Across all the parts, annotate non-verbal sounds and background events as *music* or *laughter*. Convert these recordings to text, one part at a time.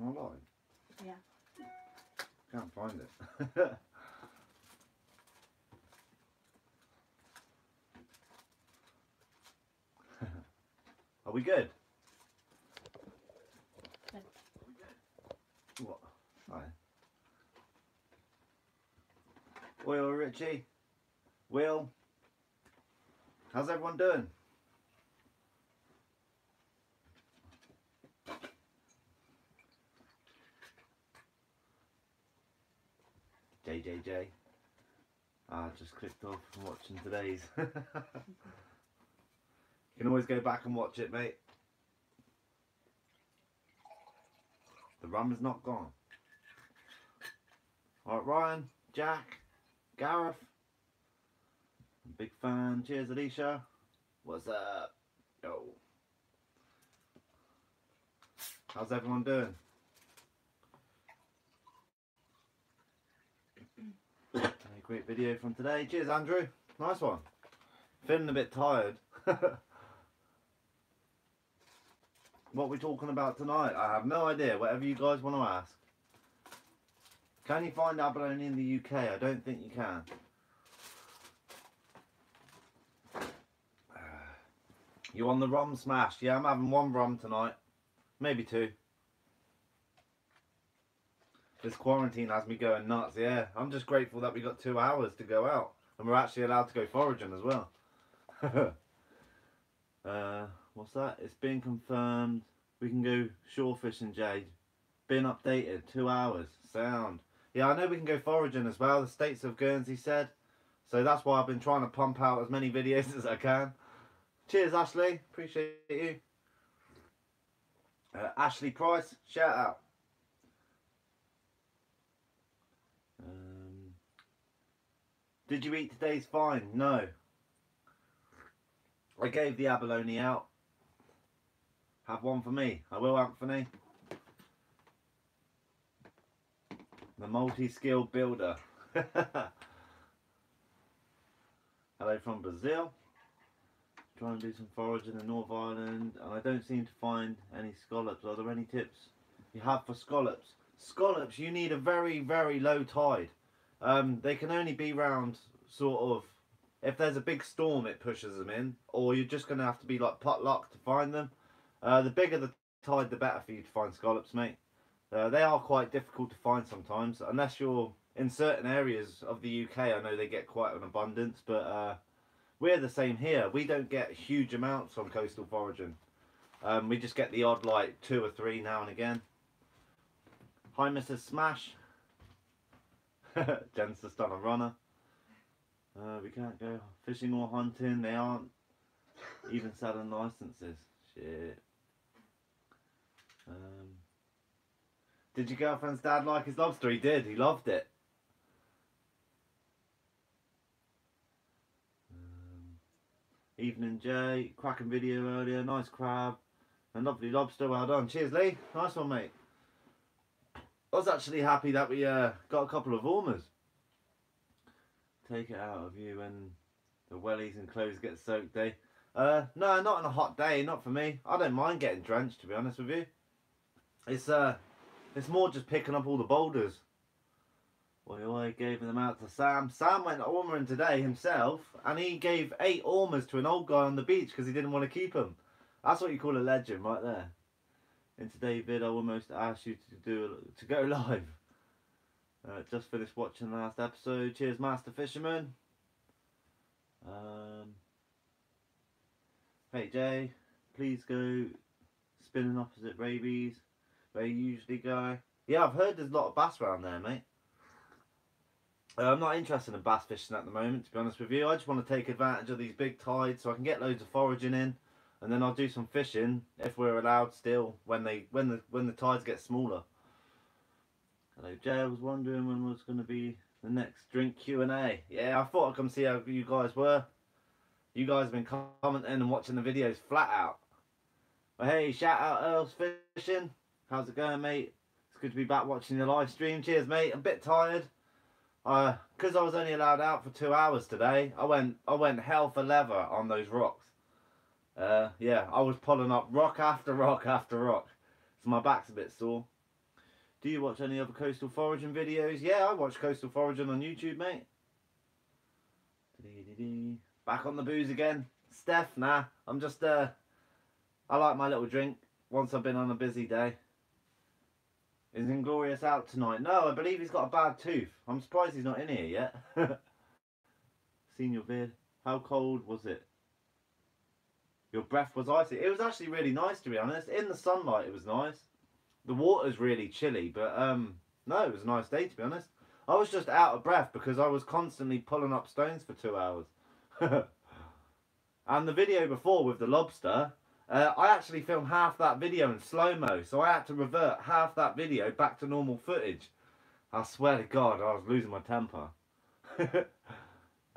Am I live? Yeah. Can't find it. *laughs* Are we good? Good. What? Hi. Will, Richie, Will, how's everyone doing? Ah, I just clicked off from watching today's. *laughs* you can always go back and watch it, mate. The rum is not gone. Alright, Ryan, Jack, Gareth. Big fan. Cheers, Alicia. What's up? Yo. How's everyone doing? Great video from today. Cheers, Andrew. Nice one. Feeling a bit tired. *laughs* what are we talking about tonight? I have no idea. Whatever you guys want to ask. Can you find abalone in the UK? I don't think you can. *sighs* You on the rum smash? Yeah, I'm having one rum tonight. Maybe two. This quarantine has me going nuts, yeah. I'm just grateful that we got two hours to go out. And we're actually allowed to go foraging as well. *laughs* uh, what's that? It's been confirmed. We can go shore fishing, Jade. Been updated. Two hours. Sound. Yeah, I know we can go foraging as well. The States of Guernsey said. So that's why I've been trying to pump out as many videos *laughs* as I can. Cheers, Ashley. Appreciate you. Uh, Ashley Price, shout out. Did you eat today's fine? No. I gave the abalone out. Have one for me. I will, Anthony. The multi-skilled builder. *laughs* Hello from Brazil. Try and do some foraging in the North Ireland and I don't seem to find any scallops. Are there any tips you have for scallops? Scallops, you need a very, very low tide. Um, they can only be round sort of, if there's a big storm it pushes them in or you're just going to have to be like pot luck to find them. Uh, the bigger the tide the better for you to find scallops mate. Uh, they are quite difficult to find sometimes unless you're in certain areas of the UK I know they get quite an abundance but uh, we're the same here. We don't get huge amounts on coastal foraging. Um, we just get the odd like two or three now and again. Hi Mrs. Smash. *laughs* Jen's just on a runner. Uh, we can't go fishing or hunting. They aren't even selling licenses. Shit. Um, did your girlfriend's dad like his lobster? He did. He loved it. Um, Evening Jay, cracking video earlier, nice crab, and lovely lobster, well done. Cheers Lee, nice one mate. I was actually happy that we uh, got a couple of ormers. Take it out of you when the wellies and clothes get soaked, eh? Uh, no, not on a hot day, not for me. I don't mind getting drenched, to be honest with you. It's uh, it's more just picking up all the boulders. Well, I gave them out to Sam. Sam went ormering today himself, and he gave eight ormers to an old guy on the beach because he didn't want to keep them. That's what you call a legend, right there. In today's vid, I almost asked you to do to go *laughs* live. Uh, just finished watching the last episode. Cheers, Master Fisherman. Um, hey Jay, please go spinning opposite rabies where you usually go. Yeah, I've heard there's a lot of bass around there, mate. Uh, I'm not interested in bass fishing at the moment, to be honest with you. I just want to take advantage of these big tides so I can get loads of foraging in, and then I'll do some fishing if we're allowed still when they when the when the tides get smaller. Hello, Jay. I was wondering when was going to be the next drink Q and A. Yeah, I thought I'd come see how you guys were. You guys have been commenting and watching the videos flat out. But hey, shout out Earl's Fishing. How's it going, mate? It's good to be back watching the live stream. Cheers, mate. I'm a bit tired. Uh, because I was only allowed out for two hours today, I went I went hell for leather on those rocks. Uh, yeah, I was pulling up rock after rock after rock. So my back's a bit sore. Do you watch any other coastal foraging videos? Yeah, I watch coastal foraging on YouTube, mate. Back on the booze again. Steph, nah. I'm just, uh, I like my little drink once I've been on a busy day. Is Inglorious out tonight? No, I believe he's got a bad tooth. I'm surprised he's not in here yet. *laughs* Seen your vid. How cold was it? Your breath was icy. It was actually really nice to be honest. In the sunlight it was nice. The water's really chilly, but um no, it was a nice day to be honest. I was just out of breath because I was constantly pulling up stones for two hours. *laughs* and the video before with the lobster, uh, I actually filmed half that video in slow-mo, so I had to revert half that video back to normal footage. I swear to God, I was losing my temper. *laughs*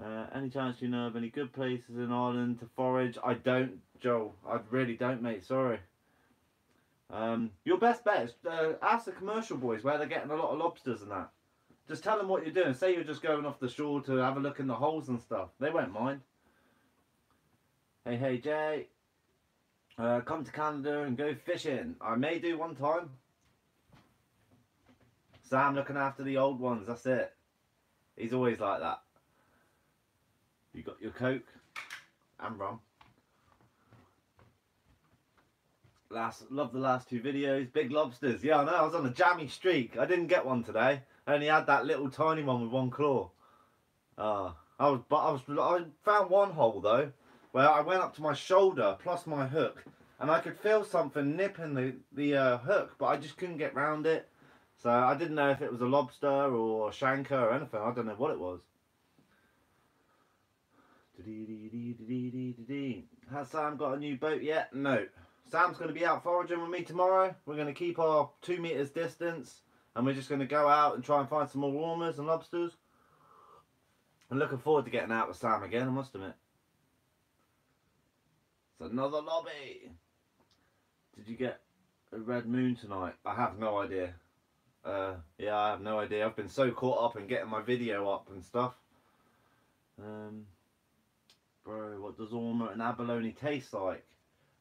uh, any chance you know of any good places in Ireland to forage? I don't, Joel. I really don't, mate. Sorry. Um, your best bet is uh, ask the commercial boys where they're getting a lot of lobsters and that. Just tell them what you're doing. Say you're just going off the shore to have a look in the holes and stuff. They won't mind. Hey, hey, Jay. Uh, come to Canada and go fishing. I may do one time. Sam looking after the old ones, that's it. He's always like that. You got your Coke and rum. Last, love the last two videos. Big lobsters. Yeah, I know. I was on a jammy streak. I didn't get one today. I only had that little tiny one with one claw. Uh, I was, but I was, I found one hole though where I went up to my shoulder plus my hook and I could feel something nipping the, the uh, hook but I just couldn't get round it so I didn't know if it was a lobster or a chancre or anything I don't know what it was has Sam got a new boat yet? No Sam's going to be out foraging with me tomorrow we're going to keep our two meters distance and we're just going to go out and try and find some more ormers and lobsters I'm looking forward to getting out with Sam again I must admit It's another lobby. Did you get a red moon tonight? I have no idea. Uh, yeah, I have no idea. I've been so caught up in getting my video up and stuff. Um, bro, what does Ormer and abalone taste like?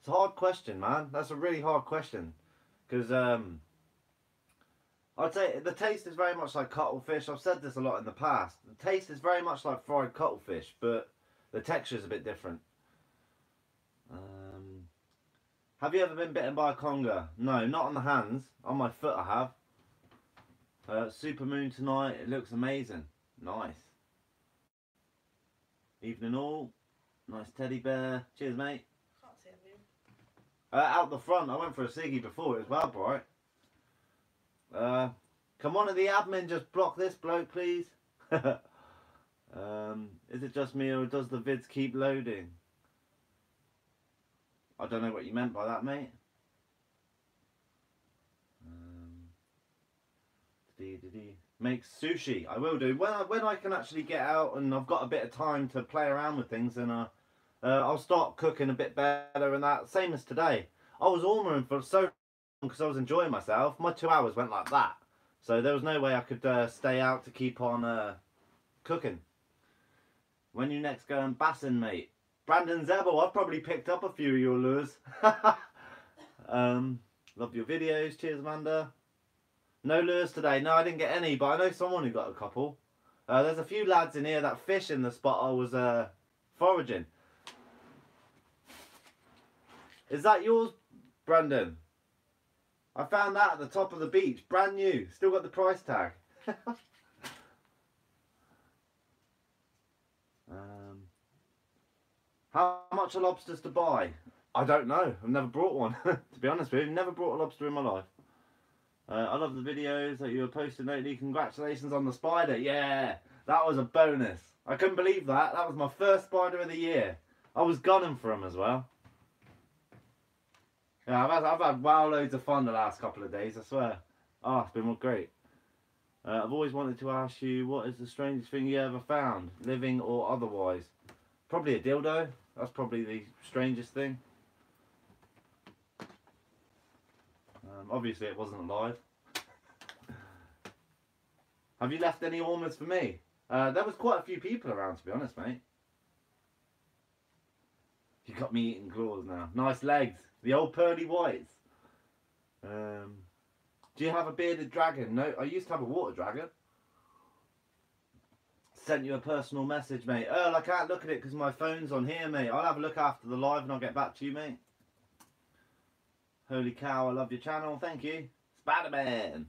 It's a hard question, man. That's a really hard question. Because, um, I'd say the taste is very much like cuttlefish. I've said this a lot in the past. The taste is very much like fried cuttlefish, but the texture is a bit different. Um, have you ever been bitten by a conger? No, not on the hands. On my foot I have. Uh, super moon tonight. It looks amazing. Nice. Evening all. Nice teddy bear. Cheers, mate. Can't see moon. Uh, out the front. I went for a ciggy before. It was well bright. Uh, come on, the admin just block this bloke, please. *laughs* um, is it just me or does the vids keep loading? I don't know what you meant by that, mate. Um, Make sushi. I will do when I when I can actually get out and I've got a bit of time to play around with things, and uh, uh, I'll start cooking a bit better and that. Same as today. I was ormering for so long because I was enjoying myself. My two hours went like that, so there was no way I could uh, stay out to keep on uh, cooking. When you next go and bassing, mate? Brandon Zebel, I've probably picked up a few of your lures. *laughs* um, love your videos. Cheers, Amanda. No lures today. No, I didn't get any, but I know someone who got a couple. Uh, there's a few lads in here that fish in the spot I was uh, foraging. Is that yours, Brandon? I found that at the top of the beach, brand new. Still got the price tag. *laughs* um, How much are lobsters to buy? I don't know. I've never brought one. *laughs* to be honest with you, never brought a lobster in my life. Uh, I love the videos that you were posting lately. Congratulations on the spider. Yeah, that was a bonus. I couldn't believe that. That was my first spider of the year. I was gunning for him as well. Yeah, I've had, I've had wow loads of fun the last couple of days, I swear. Oh, it's been great. Uh, I've always wanted to ask you, what is the strangest thing you ever found, living or otherwise? Probably a dildo. That's probably the strangest thing. Um, obviously it wasn't alive. Have you left any ormers for me? Uh, there was quite a few people around to be honest, mate. You got me eating claws now. Nice legs. The old pearly whites. Um, Do you have a bearded dragon? No, I used to have a water dragon. Sent you a personal message, mate. Earl, I can't look at it because my phone's on here, mate. I'll have a look after the live and I'll get back to you, mate. Holy cow, I love your channel. Thank you. Spider-Man.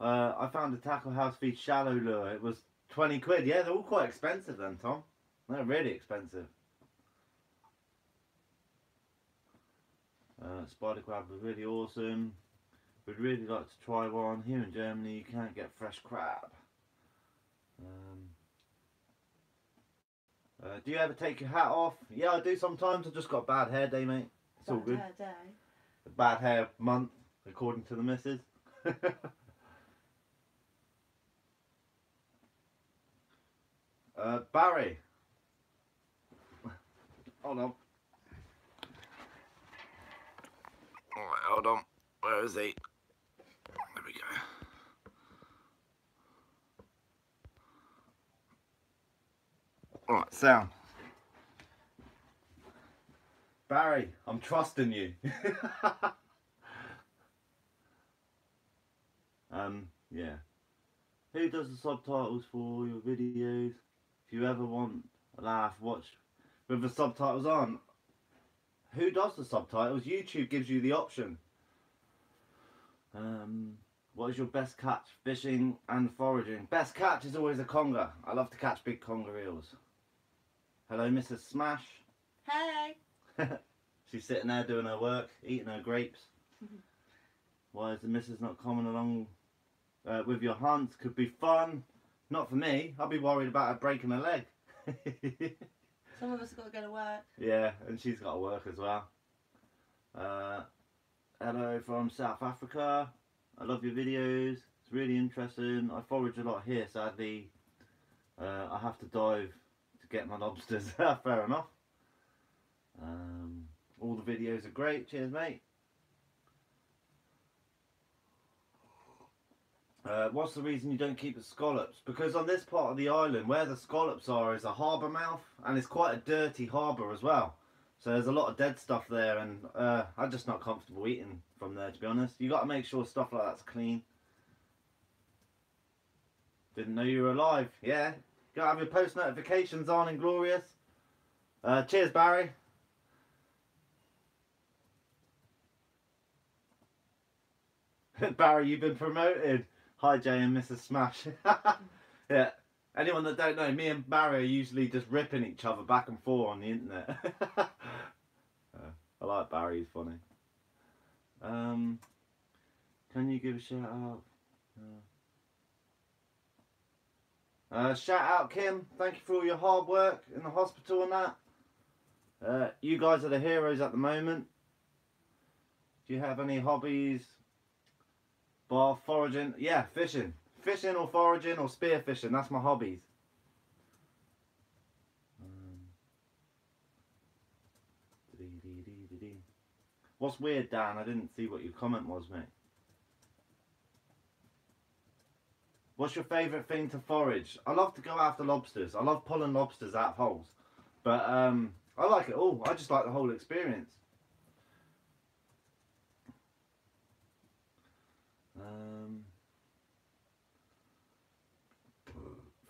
Uh, I found a tackle house feed shallow lure. It was 20 quid. Yeah, they're all quite expensive then, Tom. They're really expensive. Uh, spider crab was really awesome. We'd really like to try one. Here in Germany, you can't get fresh crab. Um, uh, do you ever take your hat off? Yeah, I do sometimes. I've just got a bad hair day, mate. It's all good. Hair day. A bad hair month, according to the missus. *laughs* uh, Barry. *laughs* Hold on. Alright, hold on. Where is he? There we go. Alright, sound. Barry, I'm trusting you. *laughs* um, yeah. Who does the subtitles for your videos? If you ever want a laugh, watch with the subtitles on. Who does the subtitles? YouTube gives you the option. Um, what is your best catch? Fishing and foraging. Best catch is always a conger. I love to catch big conger eels. Hello, Mrs. Smash. Hey. *laughs* She's sitting there doing her work, eating her grapes. *laughs* Why is the missus not coming along uh, with your hunts? Could be fun. Not for me. I'll be worried about her breaking her leg. *laughs* Some of us have got to go to work. yeah, and she's got to work as well. Uh, hello from South Africa. I love your videos. It's really interesting. I forage a lot here, sadly. Uh, I have to dive to get my lobsters. *laughs* Fair enough. Um, all the videos are great. Cheers, mate. Uh, what's the reason you don't keep the scallops? Because on this part of the island, where the scallops are, is a harbour mouth, and it's quite a dirty harbour as well. So there's a lot of dead stuff there, and uh, I'm just not comfortable eating from there, to be honest. You got to make sure stuff like that's clean. Didn't know you were alive. Yeah, got to have your post notifications on Inglorious. Uh, cheers, Barry. *laughs* Barry, you've been promoted. Hi, Jay and Mrs. Smash. *laughs* yeah. Anyone that don't know, me and Barry are usually just ripping each other back and forth on the internet. *laughs* Uh, I like Barry, he's funny. Um, can you give a shout out? Uh, uh, shout out, Kim. Thank you for all your hard work in the hospital and that. Uh, you guys are the heroes at the moment. Do you have any hobbies? Bar foraging? Yeah, fishing. Fishing or foraging or spear fishing. That's my hobbies. Um. What's weird, Dan? I didn't see what your comment was, mate. What's your favourite thing to forage? I love to go after lobsters. I love pulling lobsters out of holes. But um, I like it all. I just like the whole experience.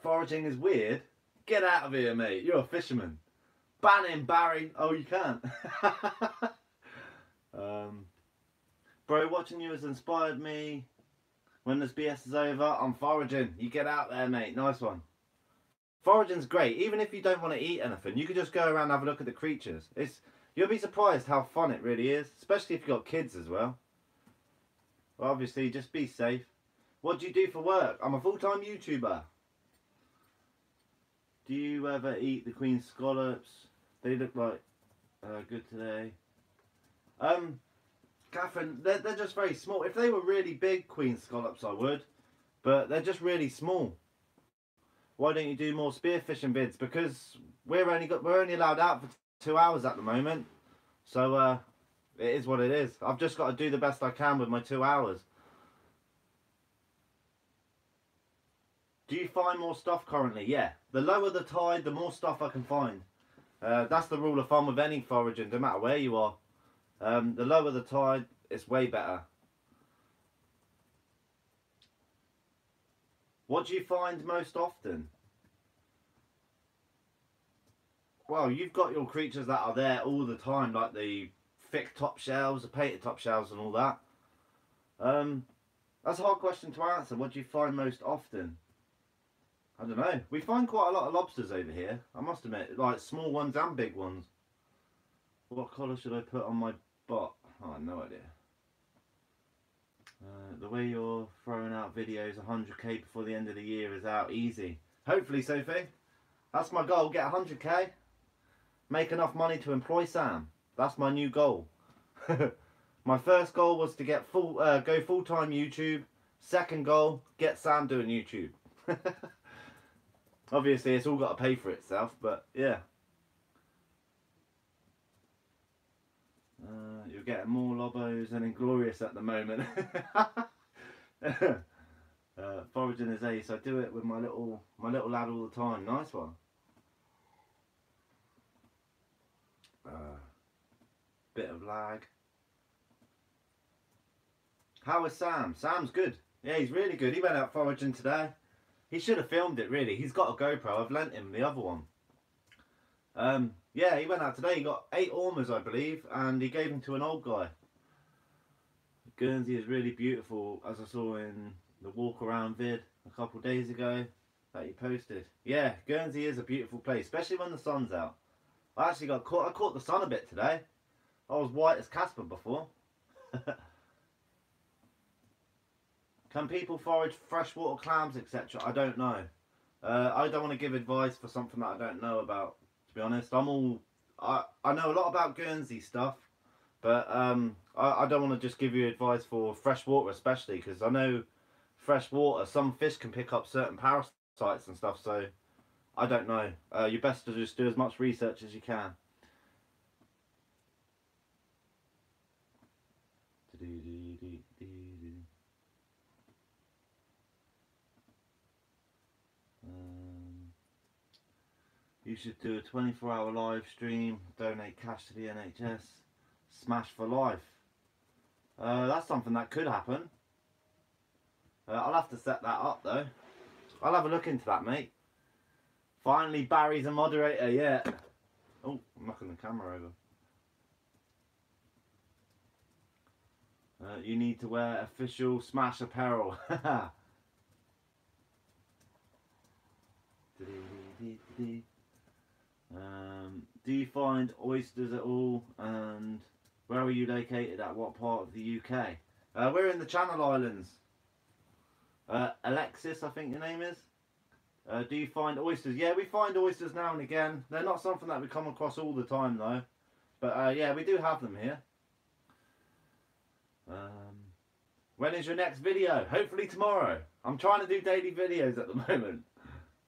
Foraging is weird. Get out of here, mate. You're a fisherman. Ban him, Barry. Oh, you can't. *laughs* um, bro, watching you has inspired me. When this BS is over, I'm foraging. You get out there, mate. Nice one. Foraging's great. Even if you don't want to eat anything, you can just go around and have a look at the creatures. It's You'll be surprised how fun it really is. Especially if you've got kids as well. Well, obviously, just be safe. What do you do for work? I'm a full-time YouTuber. Do you ever eat the Queen's scallops? They look like uh, good today. Um, Catherine, they're, they're just very small. If they were really big Queen's scallops, I would. But they're just really small. Why don't you do more spearfishing vids? Because we're only got we're only allowed out for two hours at the moment. So uh, it is what it is. I've just got to do the best I can with my two hours. Do you find more stuff currently? Yeah. The lower the tide, the more stuff I can find. Uh, that's the rule of thumb with any foraging, no matter where you are. Um, the lower the tide, it's way better. What do you find most often? Well, you've got your creatures that are there all the time, like the thick top shells, the painted top shells and all that. Um, that's a hard question to answer. What do you find most often? I don't know. We find quite a lot of lobsters over here. I must admit, like small ones and big ones. What colour should I put on my bot? Oh, I have no idea. Uh, the way you're throwing out videos 100k before the end of the year is out easy. Hopefully, Sophie. That's my goal. Get 100k. Make enough money to employ Sam. That's my new goal. *laughs* my first goal was to get full, uh, go full time YouTube. Second goal, get Sam doing YouTube. *laughs* Obviously, it's all got to pay for itself, but yeah. Uh, you're getting more lobos than Inglorious at the moment. *laughs* uh, foraging is ace. I do it with my little my little lad all the time. Nice one. Uh, bit of lag. How is Sam? Sam's good. Yeah, he's really good. He went out foraging today. He should have filmed it really. He's got a GoPro. I've lent him the other one. Um, yeah, he went out today. He got eight ormers, I believe, and he gave them to an old guy. Guernsey is really beautiful, as I saw in the walk around vid a couple days ago that he posted. Yeah, Guernsey is a beautiful place, especially when the sun's out. I actually got caught. I caught the sun a bit today. I was white as Casper before. *laughs* Can people forage freshwater clams, etc.? I don't know. Uh, I don't want to give advice for something that I don't know about. To be honest, I'm all. I I know a lot about Guernsey stuff, but um, I, I don't want to just give you advice for freshwater, especially because I know freshwater. Some fish can pick up certain parasites and stuff. So I don't know. Uh, you're best to just do as much research as you can. Um, you should do a 24 hour live stream, donate cash to the NHS, smash for life. Uh, that's something that could happen. Uh, I'll have to set that up though. I'll have a look into that, mate. Finally, Barry's a moderator, yeah. Oh, I'm knocking the camera over. Uh, you need to wear official Smash apparel. *laughs* um, do you find oysters at all? And where are you located at? What part of the UK? Uh, we're in the Channel Islands. Uh, Alexis, I think your name is. Uh, do you find oysters? Yeah, we find oysters now and again. They're not something that we come across all the time though. But uh, yeah, we do have them here. Um, when is your next video? Hopefully tomorrow. I'm trying to do daily videos at the *laughs* moment.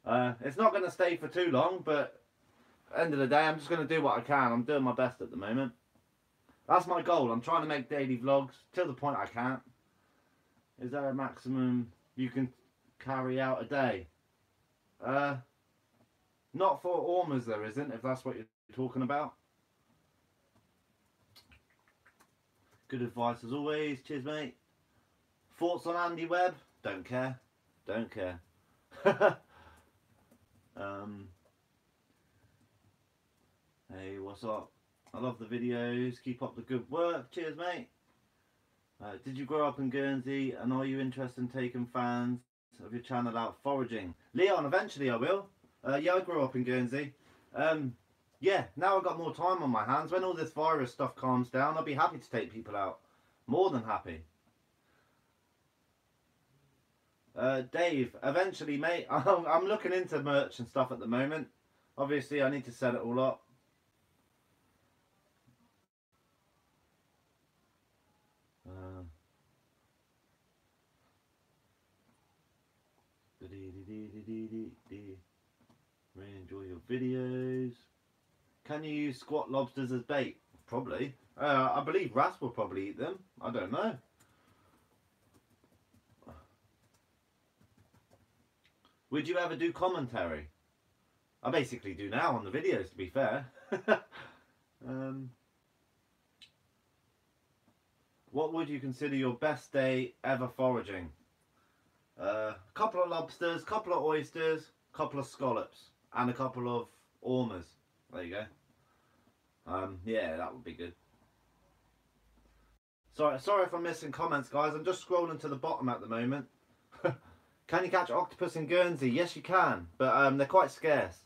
Uh, it's not going to stay for too long, but end of the day, I'm just going to do what I can. I'm doing my best at the moment. That's my goal. I'm trying to make daily vlogs till the point I can't. Is there a maximum you can carry out a day? Uh, not for Ormers there isn't, if that's what you're talking about. Good advice as always. Cheers, mate. Thoughts on Andy Webb? Don't care. Don't care. *laughs* um, hey, what's up? I love the videos. Keep up the good work. Cheers, mate. Uh, did you grow up in Guernsey and are you interested in taking fans of your channel out foraging? Leon, eventually I will. Uh, yeah, I grew up in Guernsey. Um, yeah, now I've got more time on my hands. When all this virus stuff calms down, I'll be happy to take people out. More than happy. Uh, Dave, eventually, mate. *laughs* I'm, I'm looking into merch and stuff at the moment. Obviously, I need to set it all up. Uh, Really enjoy your videos. Can you use squat lobsters as bait? Probably. Uh, I believe wrasse will probably eat them. I don't know. Would you ever do commentary? I basically do now on the videos, to be fair. *laughs* um, what would you consider your best day ever foraging? Uh, a couple of lobsters, couple of oysters, couple of scallops, and a couple of ormers. There you go. Um, yeah, that would be good. Sorry, sorry if I'm missing comments, guys. I'm just scrolling to the bottom at the moment. *laughs* can you catch octopus in Guernsey? Yes, you can, but um, they're quite scarce.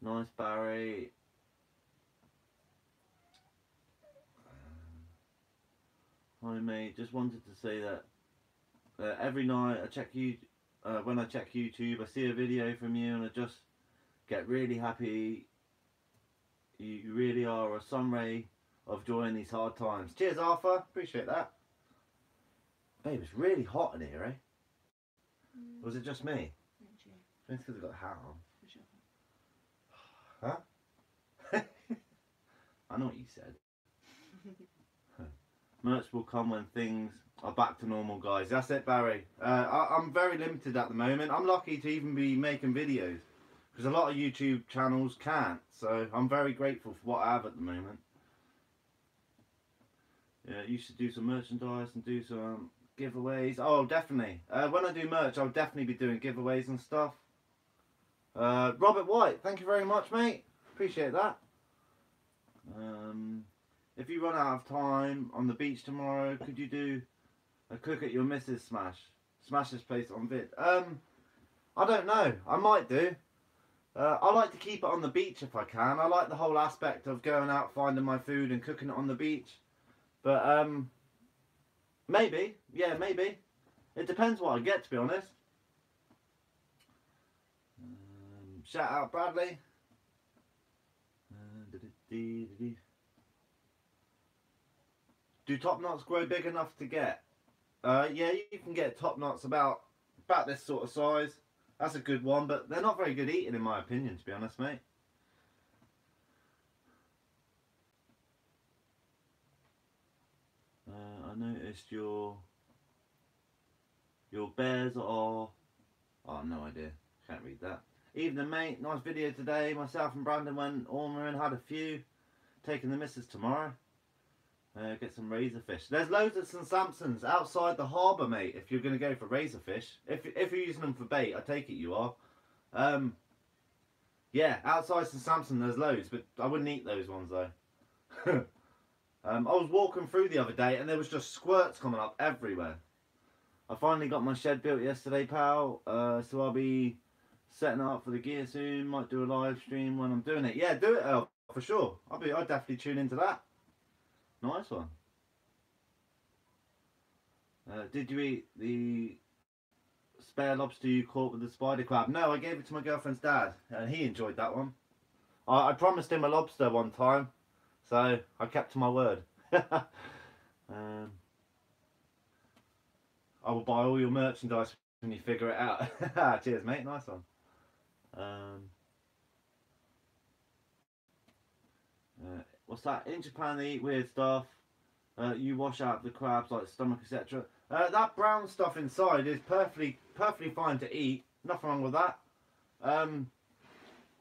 Nice, Barry. Hi, mate. Just wanted to say that uh, every night I check you. Uh, when I check YouTube, I see a video from you, and I just get really happy. You really are a sun ray of joy in these hard times. Cheers, Arthur. Appreciate that. Babe, it's really hot in here, eh? Mm, Was it just me? you. I think it's because I've got a hat on. For sure. *sighs* Huh? *laughs* I know what you said. *laughs* Merch will come when things are back to normal, guys. That's it, Barry. Uh, I, I'm very limited at the moment. I'm lucky to even be making videos because a lot of YouTube channels can't. So I'm very grateful for what I have at the moment. Yeah, you should do some merchandise and do some giveaways. Oh, definitely. Uh, when I do merch, I'll definitely be doing giveaways and stuff. Uh, Robert White, thank you very much, mate. Appreciate that. Um, if you run out of time on the beach tomorrow, could you do a cook at your missus smash? Smash this place on vid. Um, I don't know. I might do. Uh, I like to keep it on the beach if I can. I like the whole aspect of going out, finding my food, and cooking it on the beach. But um, maybe, yeah, maybe. It depends what I get, to be honest. Um, shout out Bradley. Uh. Do top knots grow big enough to get? Uh, yeah, you can get top knots about about this sort of size. That's a good one, but they're not very good eating, in my opinion, to be honest, mate. Uh, I noticed your your bears are. Oh, no idea. Can't read that. Evening, mate. Nice video today. Myself and Brandon went Ormer and had a few. Taking the missus tomorrow. Uh, get some razorfish. There's loads of St Sampsons outside the harbour, mate. If you're going to go for razorfish, if if you're using them for bait, I take it you are. Um, yeah, outside St Sampson, there's loads, but I wouldn't eat those ones though. *laughs* um, I was walking through the other day, and there was just squirts coming up everywhere. I finally got my shed built yesterday, pal. Uh, so I'll be setting it up for the gear soon. Might do a live stream when I'm doing it. Yeah, do it, El, for sure. I'll be. I'll definitely tune into that. Nice one. Uh, did you eat the spare lobster you caught with the spider crab? No, I gave it to my girlfriend's dad, and he enjoyed that one. I, I promised him a lobster one time, so I kept to my word. *laughs* um, I will buy all your merchandise when you figure it out. *laughs* Cheers, mate. Nice one. Um, uh, what's that? In Japan, they eat weird stuff. Uh, you wash out the crabs like stomach, etc. Uh, that brown stuff inside is perfectly, perfectly fine to eat. Nothing wrong with that. Um,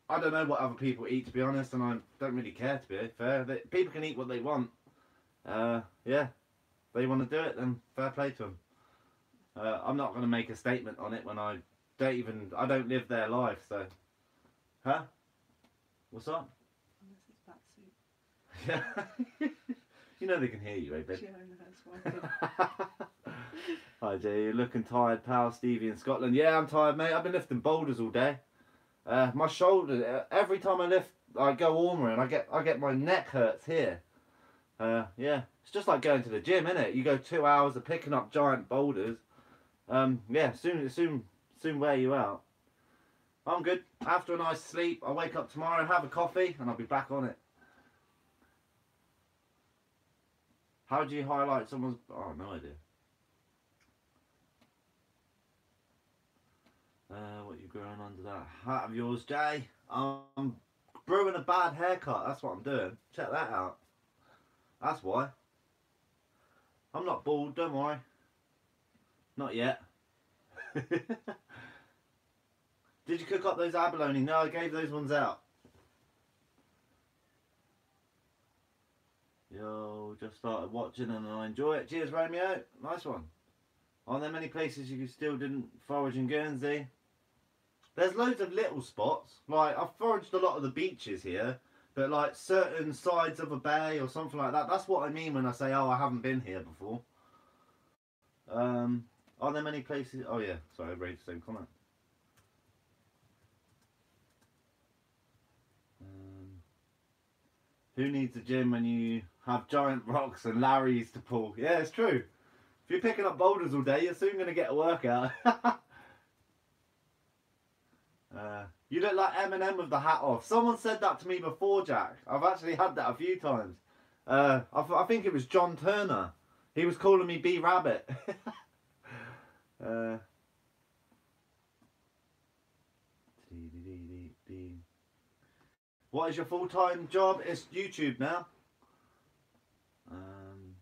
I don't know what other people eat, to be honest, and I don't really care. To be fair, they, people can eat what they want. Uh, yeah, they want to do it, then fair play to them. Uh, I'm not going to make a statement on it when I don't even, I don't live their life. So, huh? What's up? Unless it's back suit. Yeah. *laughs* you know they can hear you, eh, babe? Yeah, I know, that's why. *laughs* Hi Jay, you're looking tired, pal. Stevie in Scotland. Yeah, I'm tired, mate. I've been lifting boulders all day. Uh, my shoulder. Uh, every time I lift, I go warmer, and I get I get my neck hurts here. Uh, yeah, it's just like going to the gym, isn't it? You go two hours of picking up giant boulders. Um, yeah, soon soon soon wear you out. I'm good. After a nice sleep, I'll wake up tomorrow, have a coffee, and I'll be back on it. How do you highlight someone's? Oh, no idea. Uh, what you growing under that hat of yours, Jay? I'm brewing a bad haircut. That's what I'm doing. Check that out. That's why. I'm not bald. Don't worry. Not yet. *laughs* Did you cook up those abalone? No, I gave those ones out. Yo, just started watching and I enjoy it. Cheers, Romeo. Nice one. Aren't there many places you still didn't forage in Guernsey? There's loads of little spots. Like I've foraged a lot of the beaches here, but like certain sides of a bay or something like that. That's what I mean when I say, "Oh, I haven't been here before." Um, are there many places? Oh yeah, sorry, I raised the same comment. Who needs a gym when you have giant rocks and Larrys to pull? Yeah, it's true. If you're picking up boulders all day, you're soon going to get a workout. *laughs* uh, you look like Eminem with the hat off. Someone said that to me before, Jack. I've actually had that a few times. Uh, I, I think it was John Turner. He was calling me B Rabbit. *laughs* uh, what is your full time job? It's YouTube now. Um,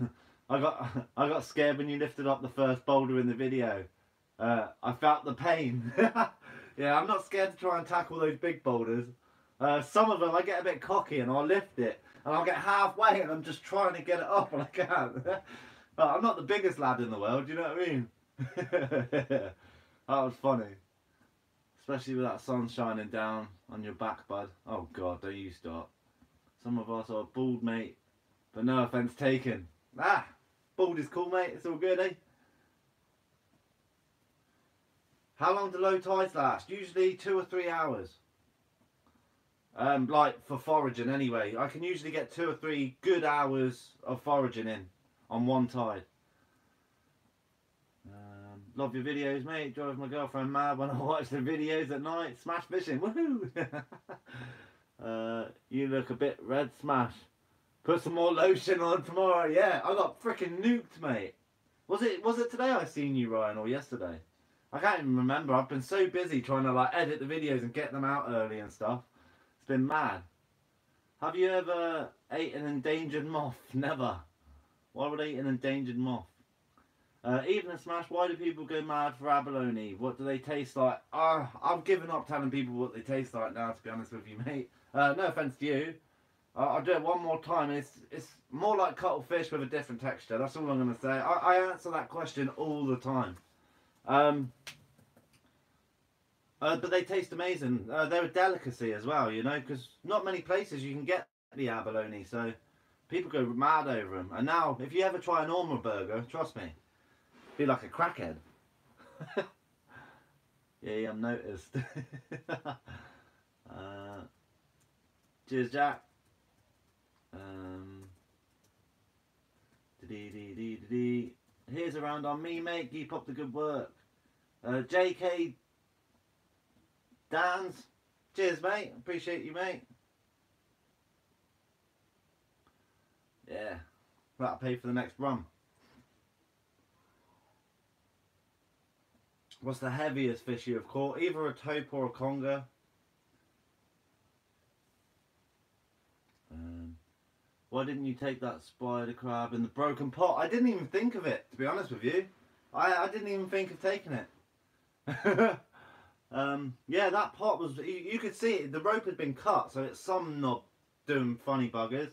uh, *laughs* I got *laughs* I got scared when you lifted up the first boulder in the video. Uh, I felt the pain. *laughs* yeah, I'm not scared to try and tackle those big boulders. Uh, some of them I get a bit cocky and I'll lift it and I'll get halfway and I'm just trying to get it up and I can't. *laughs* but I'm not the biggest lad in the world, you know what I mean? *laughs* that was funny. Especially with that sun shining down on your back, bud. Oh god, don't you start. Some of us are bald, mate. But no offence taken. Ah, bald is cool, mate. It's all good, eh? How long do low tides last? Usually two or three hours. Um, like for foraging anyway. I can usually get two or three good hours of foraging in on one tide. Um, love your videos, mate. Drives my girlfriend mad when *laughs* I watch the videos at night. Smash fishing, woohoo! *laughs* uh, you look a bit red, smash. Put some more lotion on tomorrow. Yeah, I got freaking nuked, mate. Was it was it today I seen you, Ryan, or yesterday? I can't even remember. I've been so busy trying to like edit the videos and get them out early and stuff. Been mad. Have you ever ate an endangered moth? *laughs* Never. Why would I eat an endangered moth? Uh, even a smash. Why do people go mad for abalone? What do they taste like? Uh, I've given up telling people what they taste like now. To be honest with you, mate. Uh, no offense to you. Uh, I'll do it one more time. It's it's more like cuttlefish with a different texture. That's all I'm gonna say. I, I answer that question all the time. Um, uh, but they taste amazing. Uh, they're a delicacy as well, you know, because not many places you can get the abalone. So people go mad over them. And now, if you ever try a normal burger, trust me, be like a crackhead. *laughs* yeah, I've noticed. *laughs* uh, cheers, Jack. Um. Here's around on me, mate. Keep up the good work. Uh, JK Dans. Cheers, mate. Appreciate you, mate. Yeah. That'll pay for the next run. What's the heaviest fish you have caught? Either a tope or a conger. Um, why didn't you take that spider crab in the broken pot? I didn't even think of it, to be honest with you. I, I didn't even think of taking it. *laughs* um, yeah, that pot was, you, you could see it, the rope had been cut, so it's some knob doing funny buggers.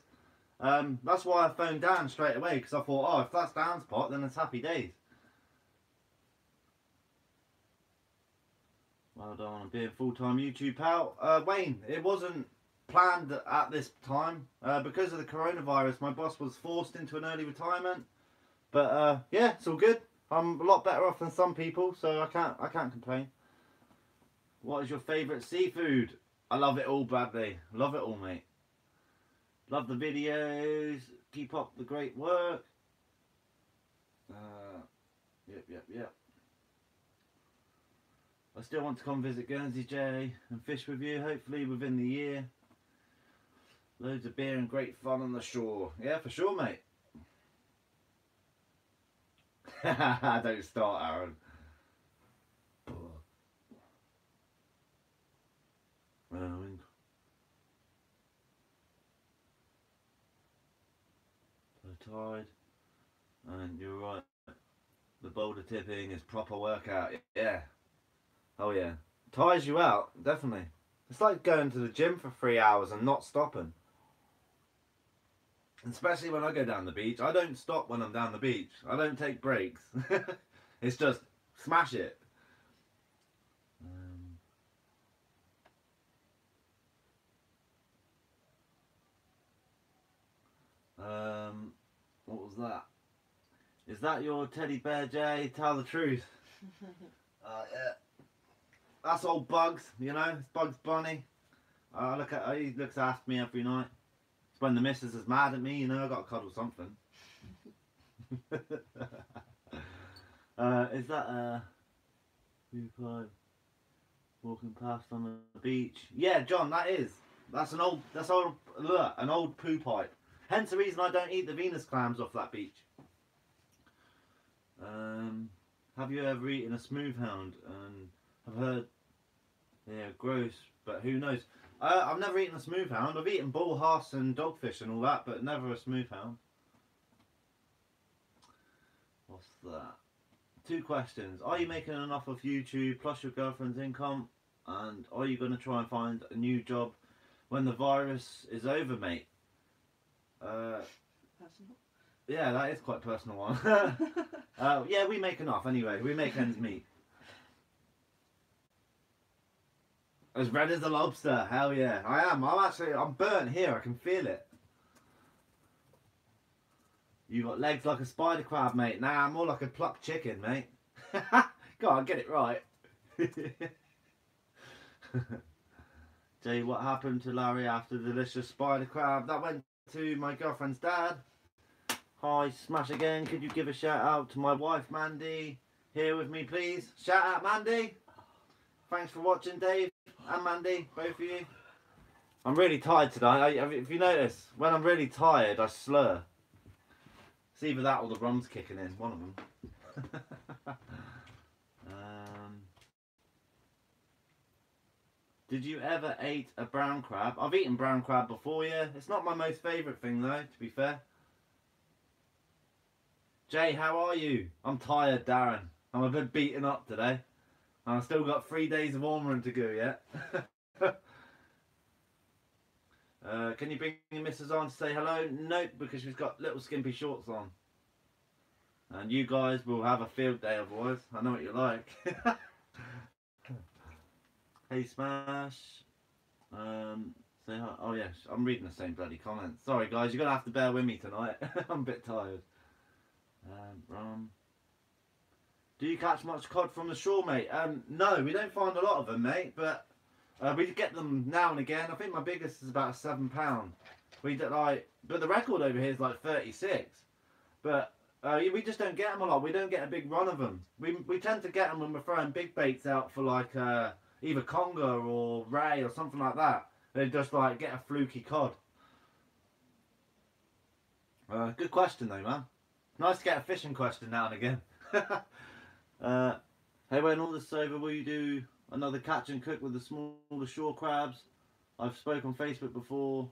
Um, that's why I phoned Dan straight away, because I thought, oh, if that's Dan's pot, then it's happy days. Well done on being full-time YouTube pal. Uh, Wayne, it wasn't planned at this time. Uh, because of the coronavirus, my boss was forced into an early retirement. But uh, yeah, it's all good. I'm a lot better off than some people, so I can't I can't complain. What is your favourite seafood? I love it all, Bradley. Love it all, mate. Love the videos. Keep up the great work. Uh, yep, yep, yep. I still want to come visit Guernsey Jay and fish with you, hopefully within the year. Loads of beer and great fun on the shore. Yeah, for sure, mate. *laughs* Don't start, Aaron. Rowing. The tide. And you're right. The boulder tipping is proper workout. Yeah. Oh yeah. Tires you out, definitely. It's like going to the gym for three hours and not stopping. Especially when I go down the beach. I don't stop when I'm down the beach. I don't take breaks. *laughs* it's just smash it. Um, um, what was that? Is that your teddy bear, Jay? Tell the truth. *laughs* Uh, yeah. That's old Bugs, you know, it's Bugs Bunny. I look at he looks after me every night. It's when the missus is mad at me, you know, I got to cuddle something. *laughs* uh, is that uh, blue pipe walking past on the beach? Yeah, John, that is. That's an old. That's old. Look, an old poo pipe. Hence the reason I don't eat the Venus clams off that beach. Um, have you ever eaten a smooth hound? And I've heard, yeah, gross, but who knows? Uh, I've never eaten a smooth hound. I've eaten bull huss and dogfish and all that, but never a smooth hound. What's that? Two questions. Are you making enough of YouTube plus your girlfriend's income? And are you going to try and find a new job when the virus is over, mate? Uh, Personal. yeah, that is quite a personal one. *laughs* *laughs* uh, yeah, we make enough anyway. We make ends meet. As red as a lobster. Hell yeah. I am. I'm actually, I'm burnt here. I can feel it. You got legs like a spider crab, mate. Nah, I'm more like a plucked chicken, mate. *laughs* Go on, get it right. Jay, what happened to Larry after the delicious spider crab? That went to my girlfriend's dad. Hi, Smash again. Could you give a shout out to my wife, Mandy? Here with me, please. Shout out, Mandy. Thanks for watching, Dave and Mandy, both of you. I'm really tired today. I, if you notice, when I'm really tired, I slur. It's either that or the rum's kicking in. One of them. *laughs* um, did you ever eat a brown crab? I've eaten brown crab before, yeah. It's not my most favourite thing, though, to be fair. Jay, how are you? I'm tired, Darren. I'm a bit beaten up today. And I've still got three days of ormering to go yet. *laughs* uh, can you bring your missus on to say hello? Nope, because she's got little skimpy shorts on. And you guys will have a field day otherwise. I know what you're like. *laughs* hey, Smash. Um, say hi. Oh, yes, I'm reading the same bloody comments. Sorry, guys, you're to have to bear with me tonight. *laughs* I'm a bit tired. Um, Rom. Do you catch much cod from the shore, mate? Um, no, we don't find a lot of them, mate, but uh, we get them now and again. I think my biggest is about seven pound. We like, but the record over here is like thirty six. But uh, we just don't get them a lot. We don't get a big run of them. We we tend to get them when we're throwing big baits out for like uh, either conger or ray or something like that. They just like get a fluky cod. Uh, good question though, man. Nice to get a fishing question now and again. *laughs* uh, hey, when all this is over, will you do another catch and cook with the smaller shore crabs? I've spoken on Facebook before.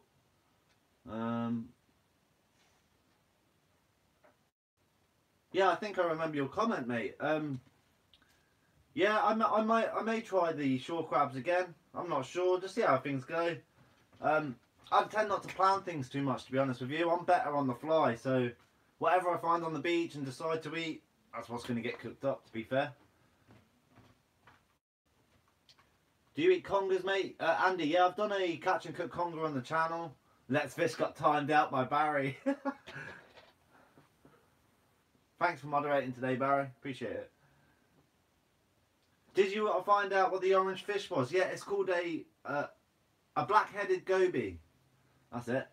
Um, yeah, I think I remember your comment, mate. Um, yeah, I, I might, I may try the shore crabs again. I'm not sure. Just see how things go. Um, I tend not to plan things too much, to be honest with you. I'm better on the fly, so whatever I find on the beach and decide to eat, that's what's going to get cooked up, to be fair. Do you eat congers, mate? Uh, Andy, yeah, I've done a catch and cook conger on the channel. Let's Fish got timed out by Barry. *laughs* Thanks for moderating today, Barry. Appreciate it. Did you find out what the orange fish was? Yeah, it's called a uh, a black-headed goby. That's it.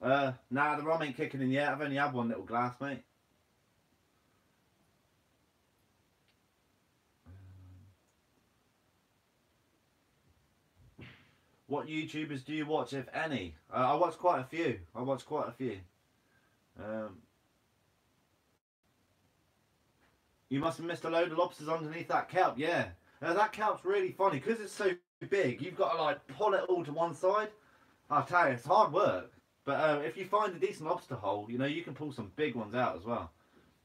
Uh, nah, the rum ain't kicking in yet. I've only had one little glass, mate. What YouTubers do you watch, if any? Uh, I watch quite a few. I watch quite a few. Um, you must have missed a load of lobsters underneath that kelp. Yeah, uh, that kelp's really funny because it's so big. You've got to like pull it all to one side. I'll tell you, it's hard work. But uh, if you find a decent lobster hole, you know you can pull some big ones out as well.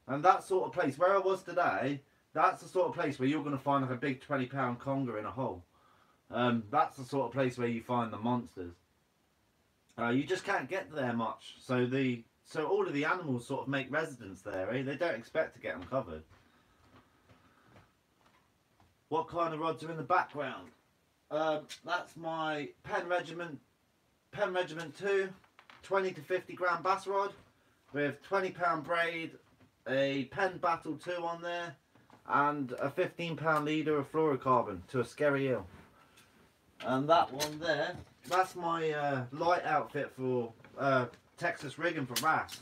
And that sort of place where I was today, That's the sort of place where you're going to find like a big 20 pound conger in a hole. Um, that's the sort of place where you find the monsters. Uh, you just can't get there much. So the so all of the animals sort of make residence there. Eh? They don't expect to get them covered. What kind of rods are in the background? Um, that's my Penn Regiment, Penn Regiment 2, 20 to 50 gram bass rod with 20 pound braid, a Penn Battle 2 on there, and a 15 pound leader of fluorocarbon to a Skerry Eel. And that one there, that's my uh, light outfit for uh, Texas rigging for wrasse.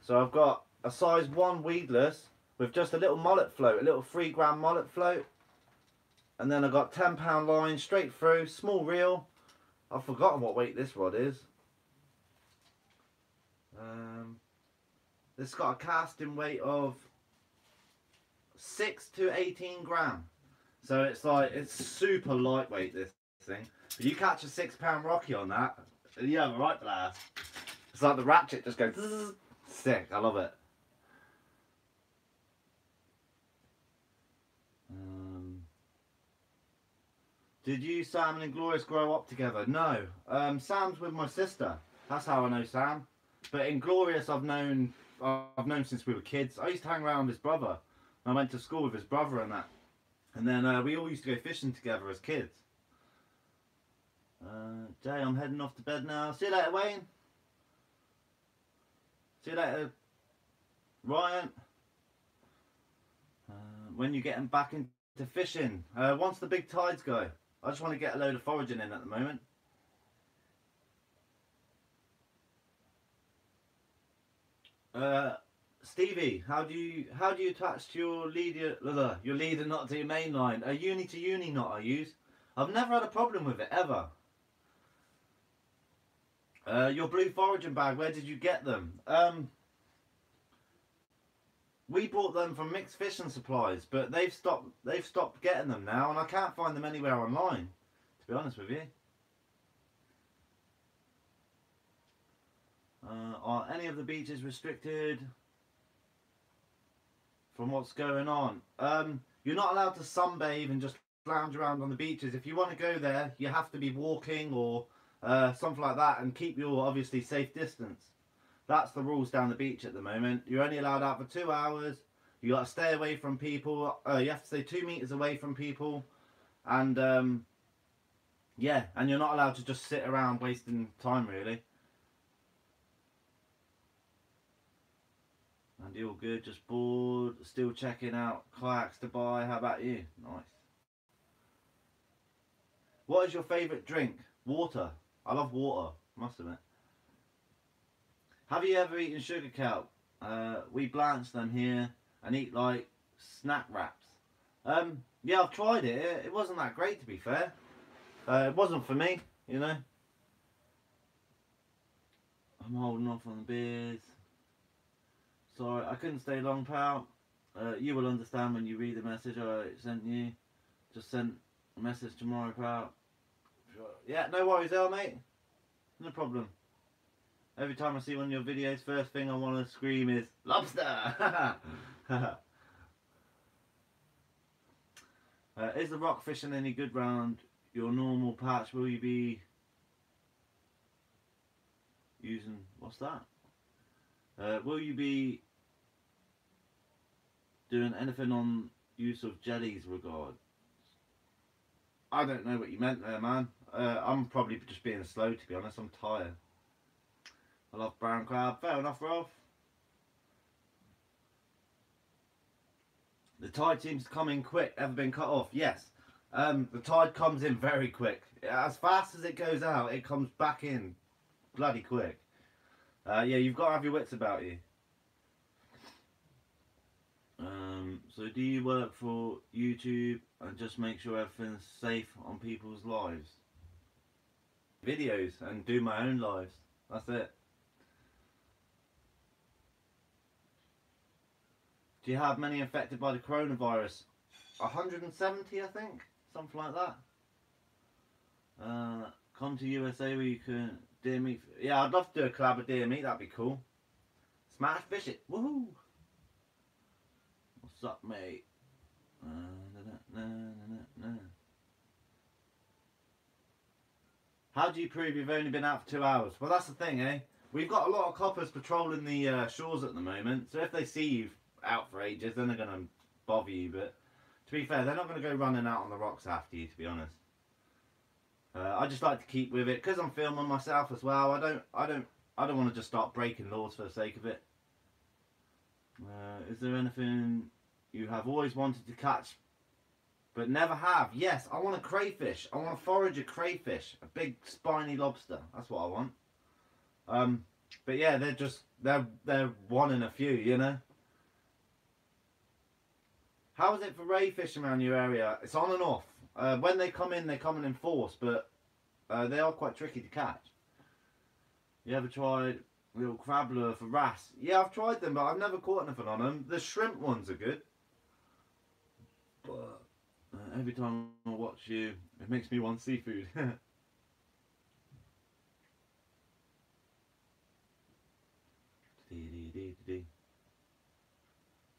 So I've got a size 1 weedless with just a little mullet float, a little 3 gram mullet float. And then I've got 10 pound line straight through, small reel. I've forgotten what weight this rod is. Um, it's got a casting weight of 6 to 18 gram. So it's like, it's super lightweight this thing. But you catch a 6 pound Rocky on that, yeah right blast. It's like the ratchet just goes sick. I love it. Did you, Sam, and Inglorious grow up together? No. Um, Sam's with my sister. That's how I know Sam. But Inglorious, I've known. I've known since we were kids. I used to hang around with his brother. I went to school with his brother and that. And then uh, we all used to go fishing together as kids. Uh, Jay, I'm heading off to bed now. See you later, Wayne. See you later, Ryan. Uh, when you getting back into fishing? Uh, once the big tides go. I just want to get a load of foraging in at the moment. Uh, Stevie, how do you how do you attach to your leader your leader knot to your main line? A uni to uni knot I use. I've never had a problem with it ever. Uh, your blue foraging bag, where did you get them? Um, we bought them from Mick's Fishing Supplies, but they've stopped. They've stopped getting them now, and I can't find them anywhere online. To be honest with you. Uh, are any of the beaches restricted from what's going on? Um, you're not allowed to sunbathe and just lounge around on the beaches. If you want to go there, you have to be walking or uh, something like that, and keep your obviously safe distance. That's the rules down the beach at the moment. You're only allowed out for two hours. You got to stay away from people. Uh, you have to stay two meters away from people, and um, yeah, and you're not allowed to just sit around wasting time really. And you all good? Just bored? Still checking out kayaks to buy? How about you? Nice. What is your favourite drink? Water. I love water. Must admit. Have you ever eaten sugar kelp? Uh, we blanch them here and eat like snack wraps. Um, yeah, I've tried it. It wasn't that great to be fair. Uh, it wasn't for me, you know. I'm holding off on the beers. Sorry, I couldn't stay long, pal. Uh, you will understand when you read the message I sent you. Just sent a message tomorrow, pal. Yeah, no worries, El, mate. No problem. Every time I see one of your videos, first thing I want to scream is lobster. *laughs* uh, is the rock fishing any good round your normal patch? Will you be using what's that? Uh, will you be doing anything on use of jellies regard? I don't know what you meant there, man. Uh, I'm probably just being slow, to be honest. I'm tired. I love brown crab. Fair enough, Ralph. The tide seems to come in quick. Ever been cut off? Yes. Um, the tide comes in very quick. As fast as it goes out, it comes back in bloody quick. Uh, yeah, you've got to have your wits about you. Um, so do you work for YouTube and just make sure everything's safe on people's lives? Videos and do my own lives. That's it. Do you have many affected by the coronavirus? 170, I think, something like that. Uh, come to USA where you can deer meat. Yeah, I'd love to do a collab with deer meat. That'd be cool. Smash fish it. Woohoo! What's up, mate? Uh, na, na, na. How do you prove you've only been out for two hours? Well, that's the thing, eh? We've got a lot of coppers patrolling the uh, shores at the moment, so if they see you out for ages, then they're going to bother you. But to be fair, they're not going to go running out on the rocks after you. To be honest, uh, I just like to keep with it because I'm filming myself as well. I don't, I don't, I don't want to just start breaking laws for the sake of it. Uh, is there anything you have always wanted to catch but never have? Yes, I want a crayfish. I want to forage a crayfish, a big spiny lobster. That's what I want. Um, but yeah, they're just they're they're one in a few, you know. How is it for ray fishing around your area? It's on and off. Uh, when they come in, they come in in force, but uh, they are quite tricky to catch. You ever tried little crab lure for wrasse? Yeah, I've tried them, but I've never caught anything on them. The shrimp ones are good. But uh, every time I watch you, it makes me want seafood. *laughs*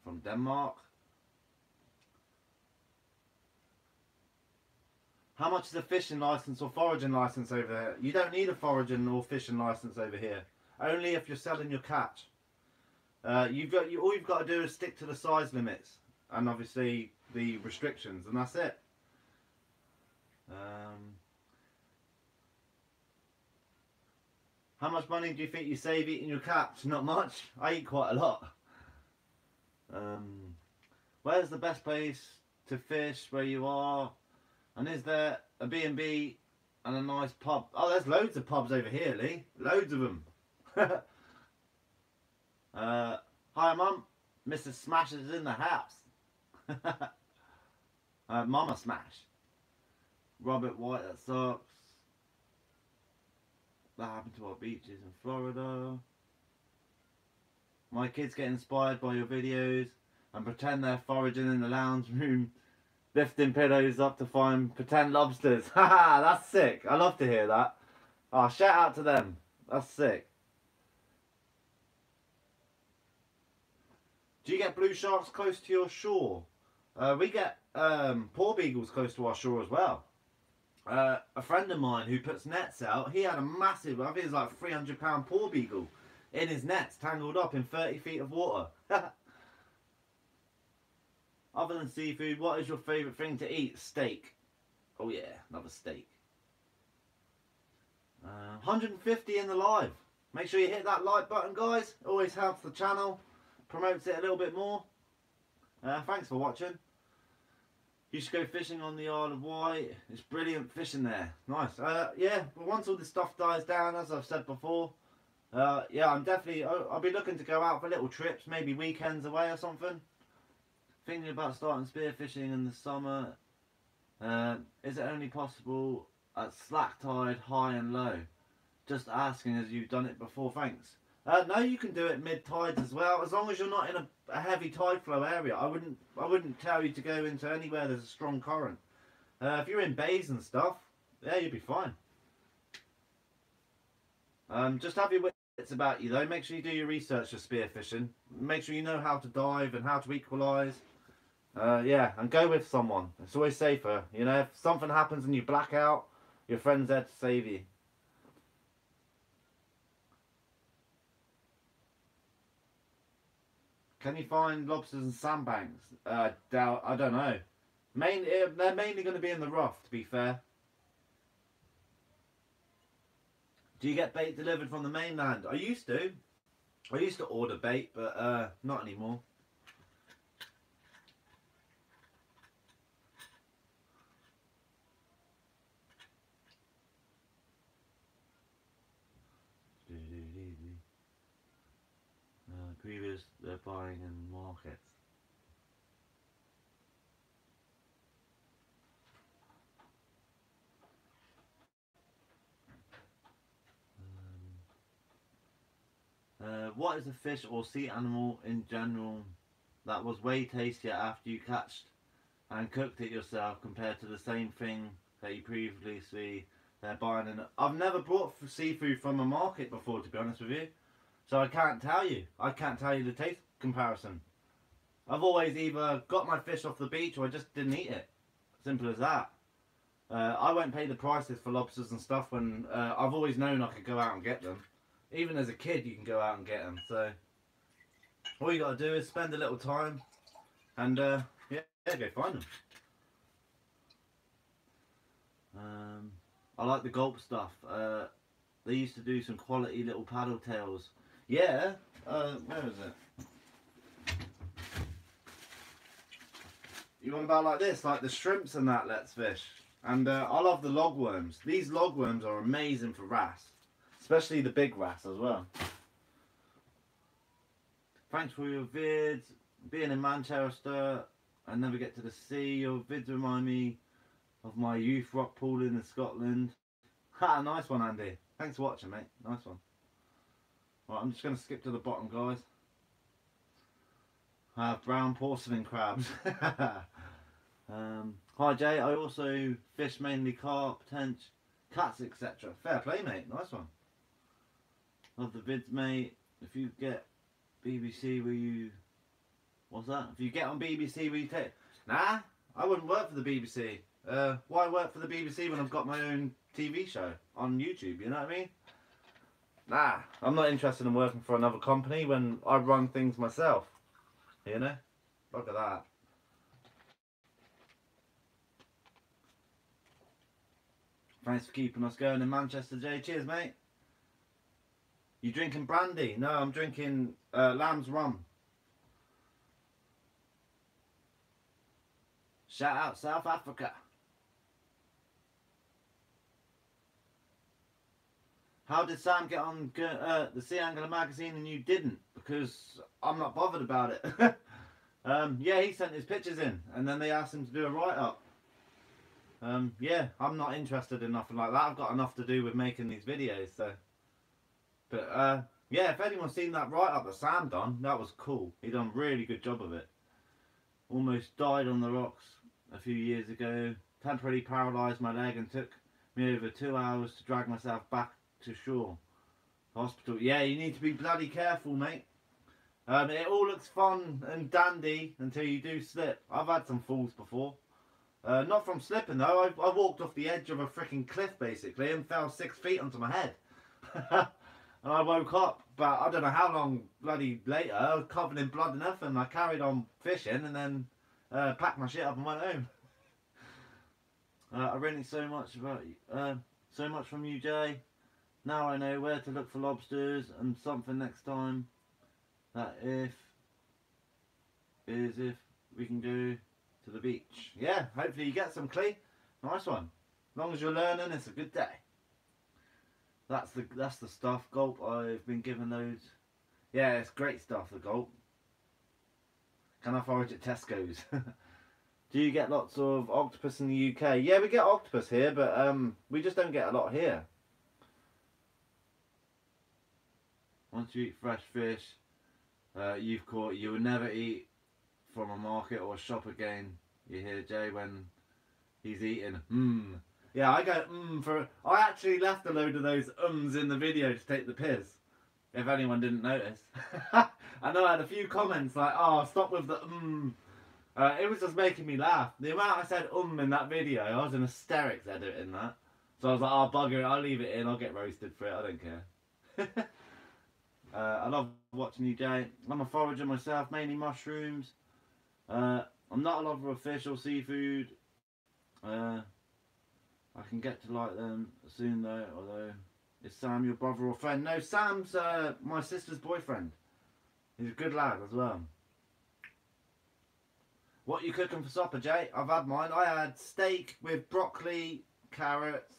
From Denmark. How much is a fishing license or foraging license over there? You don't need a foraging or fishing license over here. Only if you're selling your catch. Uh, you've got you, all you've got to do is stick to the size limits and obviously the restrictions, and that's it. Um, how much money do you think you save eating your catch? Not much. I eat quite a lot. Um, where's the best place to fish where you are? And is there a B&B and a nice pub? Oh, there's loads of pubs over here, Lee. Loads of them. *laughs* uh, hi, Mum. Mrs. Smash is in the house. *laughs* uh, Mama Smash. Robert White that sucks. That happened to our beaches in Florida. My kids get inspired by your videos and pretend they're foraging in the lounge room, lifting pillows up to find pretend lobsters. *laughs* Haha, that's sick. I love to hear that. Oh, shout out to them. That's sick. Do you get blue sharks close to your shore? Uh, we get um, porbeagles close to our shore as well. Uh, a friend of mine who puts nets out, he had a massive, I think it was like 300 pound porbeagle in his nets, tangled up in 30 feet of water. *laughs* Other than seafood, what is your favourite thing to eat? Steak. Oh yeah, another steak. Uh, 150 in the live. Make sure you hit that like button, guys. Always helps the channel, promotes it a little bit more. Uh, thanks for watching. You should go fishing on the Isle of Wight. It's brilliant fishing there. Nice. Uh, yeah, but once all this stuff dies down, as I've said before, uh, yeah, I'm definitely. I'll, I'll be looking to go out for little trips, maybe weekends away or something. Thinking about starting spearfishing in the summer. Uh, is it only possible at slack tide, high and low? Just asking as you've done it before. Thanks. Uh, no, you can do it mid tides as well, as long as you're not in a, a, heavy tide flow area. I wouldn't, I wouldn't tell you to go into anywhere there's a strong current. Uh, if you're in bays and stuff, yeah, you'd be fine. Um, just have your wits about you though. Make sure you do your research for spearfishing. Make sure you know how to dive and how to equalise. Uh, yeah, and go with someone. It's always safer. You know, if something happens and you black out, your friend's there to save you. Can you find lobsters and sandbanks? Uh, doubt. I don't know. Main, uh, they're mainly going to be in the rough, to be fair. Do you get bait delivered from the mainland? I used to. I used to order bait, but uh, not anymore. Uh, previous, they're buying in markets. Um, uh, what is a fish or sea animal in general that was way tastier after you catched and cooked it yourself compared to the same thing that you previously they're buying in? I've never bought seafood from a market before, to be honest with you. So I can't tell you. I can't tell you the taste comparison. I've always either got my fish off the beach or I just didn't eat it. Simple as that. Uh, I won't pay the prices for lobsters and stuff when uh, I've always known I could go out and get them. Even as a kid, you can go out and get them. So all you got to do is spend a little time and uh, yeah, yeah, go find them. Um, I like the gulp stuff. Uh, they used to do some quality little paddle tails. Yeah, uh, where is it? You want about like this, like the shrimps and that. Let's fish. And uh, I love the lugworms. These lugworms are amazing for wrasse, especially the big wrasse as well. Thanks for your vids. Being in Manchester, I never get to the sea. Your vids remind me of my youth rock pooling in Scotland. Ha, nice one, Andy. Thanks for watching, mate. Nice one. Right, I'm just going to skip to the bottom, guys. I have brown porcelain crabs. *laughs* um, hi, Jay. I also fish mainly carp, tench, cats, etc. Fair play, mate. Nice one. Love the vids, mate. If you get BBC, will you... What's that? If you get on BBC, will you take... Nah, I wouldn't work for the BBC. Uh, why work for the BBC when I've got my own TV show on YouTube? You know what I mean? Nah, I'm not interested in working for another company when I run things myself. You know? Look at that. Thanks for keeping us going in Manchester, Jay. Cheers, mate. You drinking brandy? No, I'm drinking uh, lamb's rum. Shout out South Africa. How did Sam get on uh, the Sea Angler magazine and you didn't? Because I'm not bothered about it. *laughs* um, yeah, he sent his pictures in and then they asked him to do a write up. Um, yeah, I'm not interested in nothing like that. I've got enough to do with making these videos. So, but uh, yeah, if anyone's seen that write up that Sam done, that was cool. He done a really good job of it. Almost died on the rocks a few years ago. Temporarily paralysed my leg and took me over two hours to drag myself back to shore. Hospital. Yeah, you need to be bloody careful, mate. Um, it all looks fun and dandy until you do slip. I've had some falls before. Uh, not from slipping though. I, I walked off the edge of a freaking cliff basically and fell six feet onto my head. *laughs* and I woke up, but I don't know how long bloody later. I was covered in blood enough and. I carried on fishing and then uh, packed my shit up and went home. *laughs* Uh, I really so much about you. Uh, so much from you, Jay. Now I know where to look for lobsters and something next time. That if is if we can go to the beach. Yeah, hopefully you get some Clee. Nice one. As long as you're learning, it's a good day. That's the that's the stuff. Gulp. I've been given those. Yeah, it's great stuff. The gulp. Can I forage at Tesco's? *laughs* Do you get lots of octopus in the UK? Yeah, we get octopus here, but um, we just don't get a lot here. Once you eat fresh fish, uh, you've caught. You will never eat from a market or a shop again. You hear Jay when he's eating. Mmm. Yeah, I go mmm for. I actually left a load of those ums in the video to take the piss. If anyone didn't notice, *laughs* I know I had a few comments like, "Oh, stop with the um." Uh, it was just making me laugh. The amount I said um in that video, I was in hysterics editing that. So I was like, "Oh, bugger it! I'll leave it in. I'll get roasted for it. I don't care." *laughs* uh, I love watching you, Jay. I'm a forager myself, mainly mushrooms. Uh, I'm not a lover of fish or seafood. Uh, I can get to like them soon though, although is Sam your brother or friend? No, Sam's uh, my sister's boyfriend. He's a good lad as well. What you cooking for supper, Jay? I've had mine. I had steak with broccoli, carrots,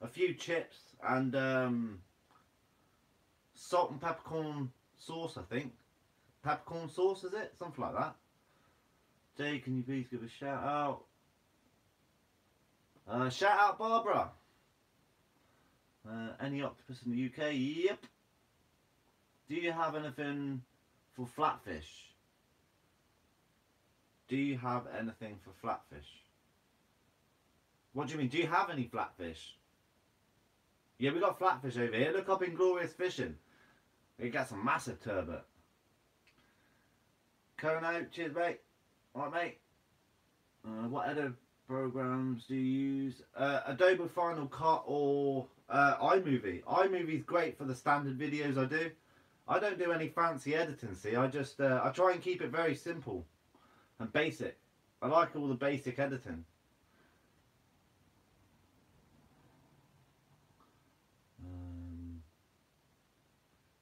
a few chips, and um, salt and peppercorn sauce. I think peppercorn sauce is it? Something like that. Jay, can you please give a shout out? Uh, shout out Barbara. Uh, any octopus in the UK? Yep. Do you have anything for flatfish? Do you have anything for flatfish? What do you mean? Do you have any flatfish? Yeah, we got flatfish over here. Look up Inglorious Fishing. We got some massive turbot. Kono, cheers, mate. Alright, mate. Uh, what other programs do you use? Uh, Adobe Final Cut or uh, iMovie. iMovie's great for the standard videos I do. I don't do any fancy editing, see. I just, uh, I try and keep it very simple and basic. I like all the basic editing.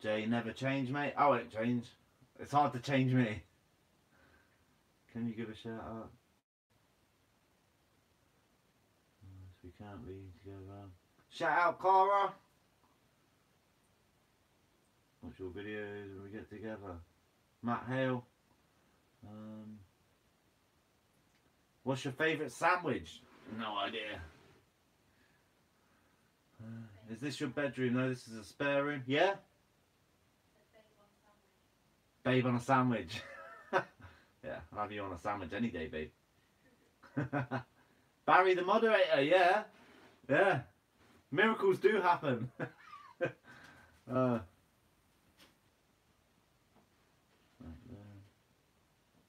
Jay, never change, mate. I won't change. It's hard to change me. Can you give a shout out? We can't be together. Shout out, Cara. Watch your videos when we get together. Matt Hale. Um, what's your favourite sandwich? No idea. Uh, is this your bedroom? No, this is a spare room. Yeah? Babe on a sandwich. *laughs* yeah, I'll have you on a sandwich any day, babe. *laughs* Barry the moderator, yeah. Yeah. Miracles do happen. *laughs* uh,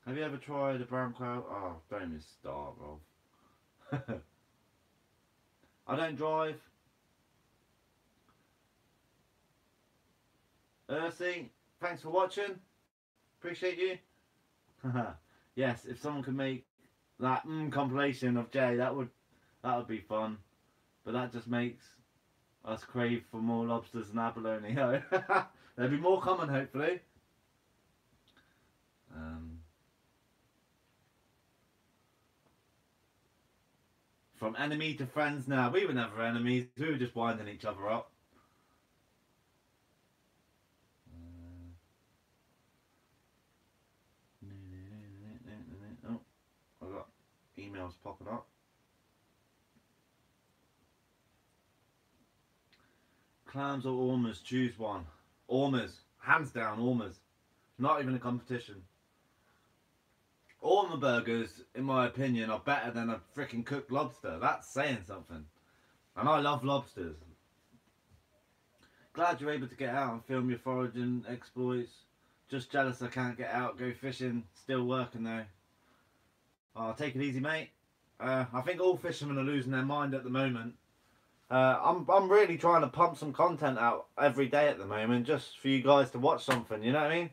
have you ever tried a brown cow? Oh, don't even start, Rob. I don't drive. Earthy, thanks for watching. Appreciate you. *laughs* yes, if someone could make that mm, compilation of Jay, that would that would be fun. But that just makes us crave for more lobsters and abalone. *laughs* There'll be more coming, hopefully. Um, from enemy to friends now. We were never enemies. We were just winding each other up. Emails popping up. Clams or Ormers? Choose one. Ormers. Hands down, Ormers. Not even a competition. Ormer burgers, in my opinion, are better than a freaking cooked lobster. That's saying something. And I love lobsters. Glad you're able to get out and film your foraging exploits. Just jealous I can't get out, go fishing. Still working though. Oh, take it easy, mate. Uh, I think all fishermen are losing their mind at the moment. Uh, I'm I'm really trying to pump some content out every day at the moment, just for you guys to watch something. You know what I mean?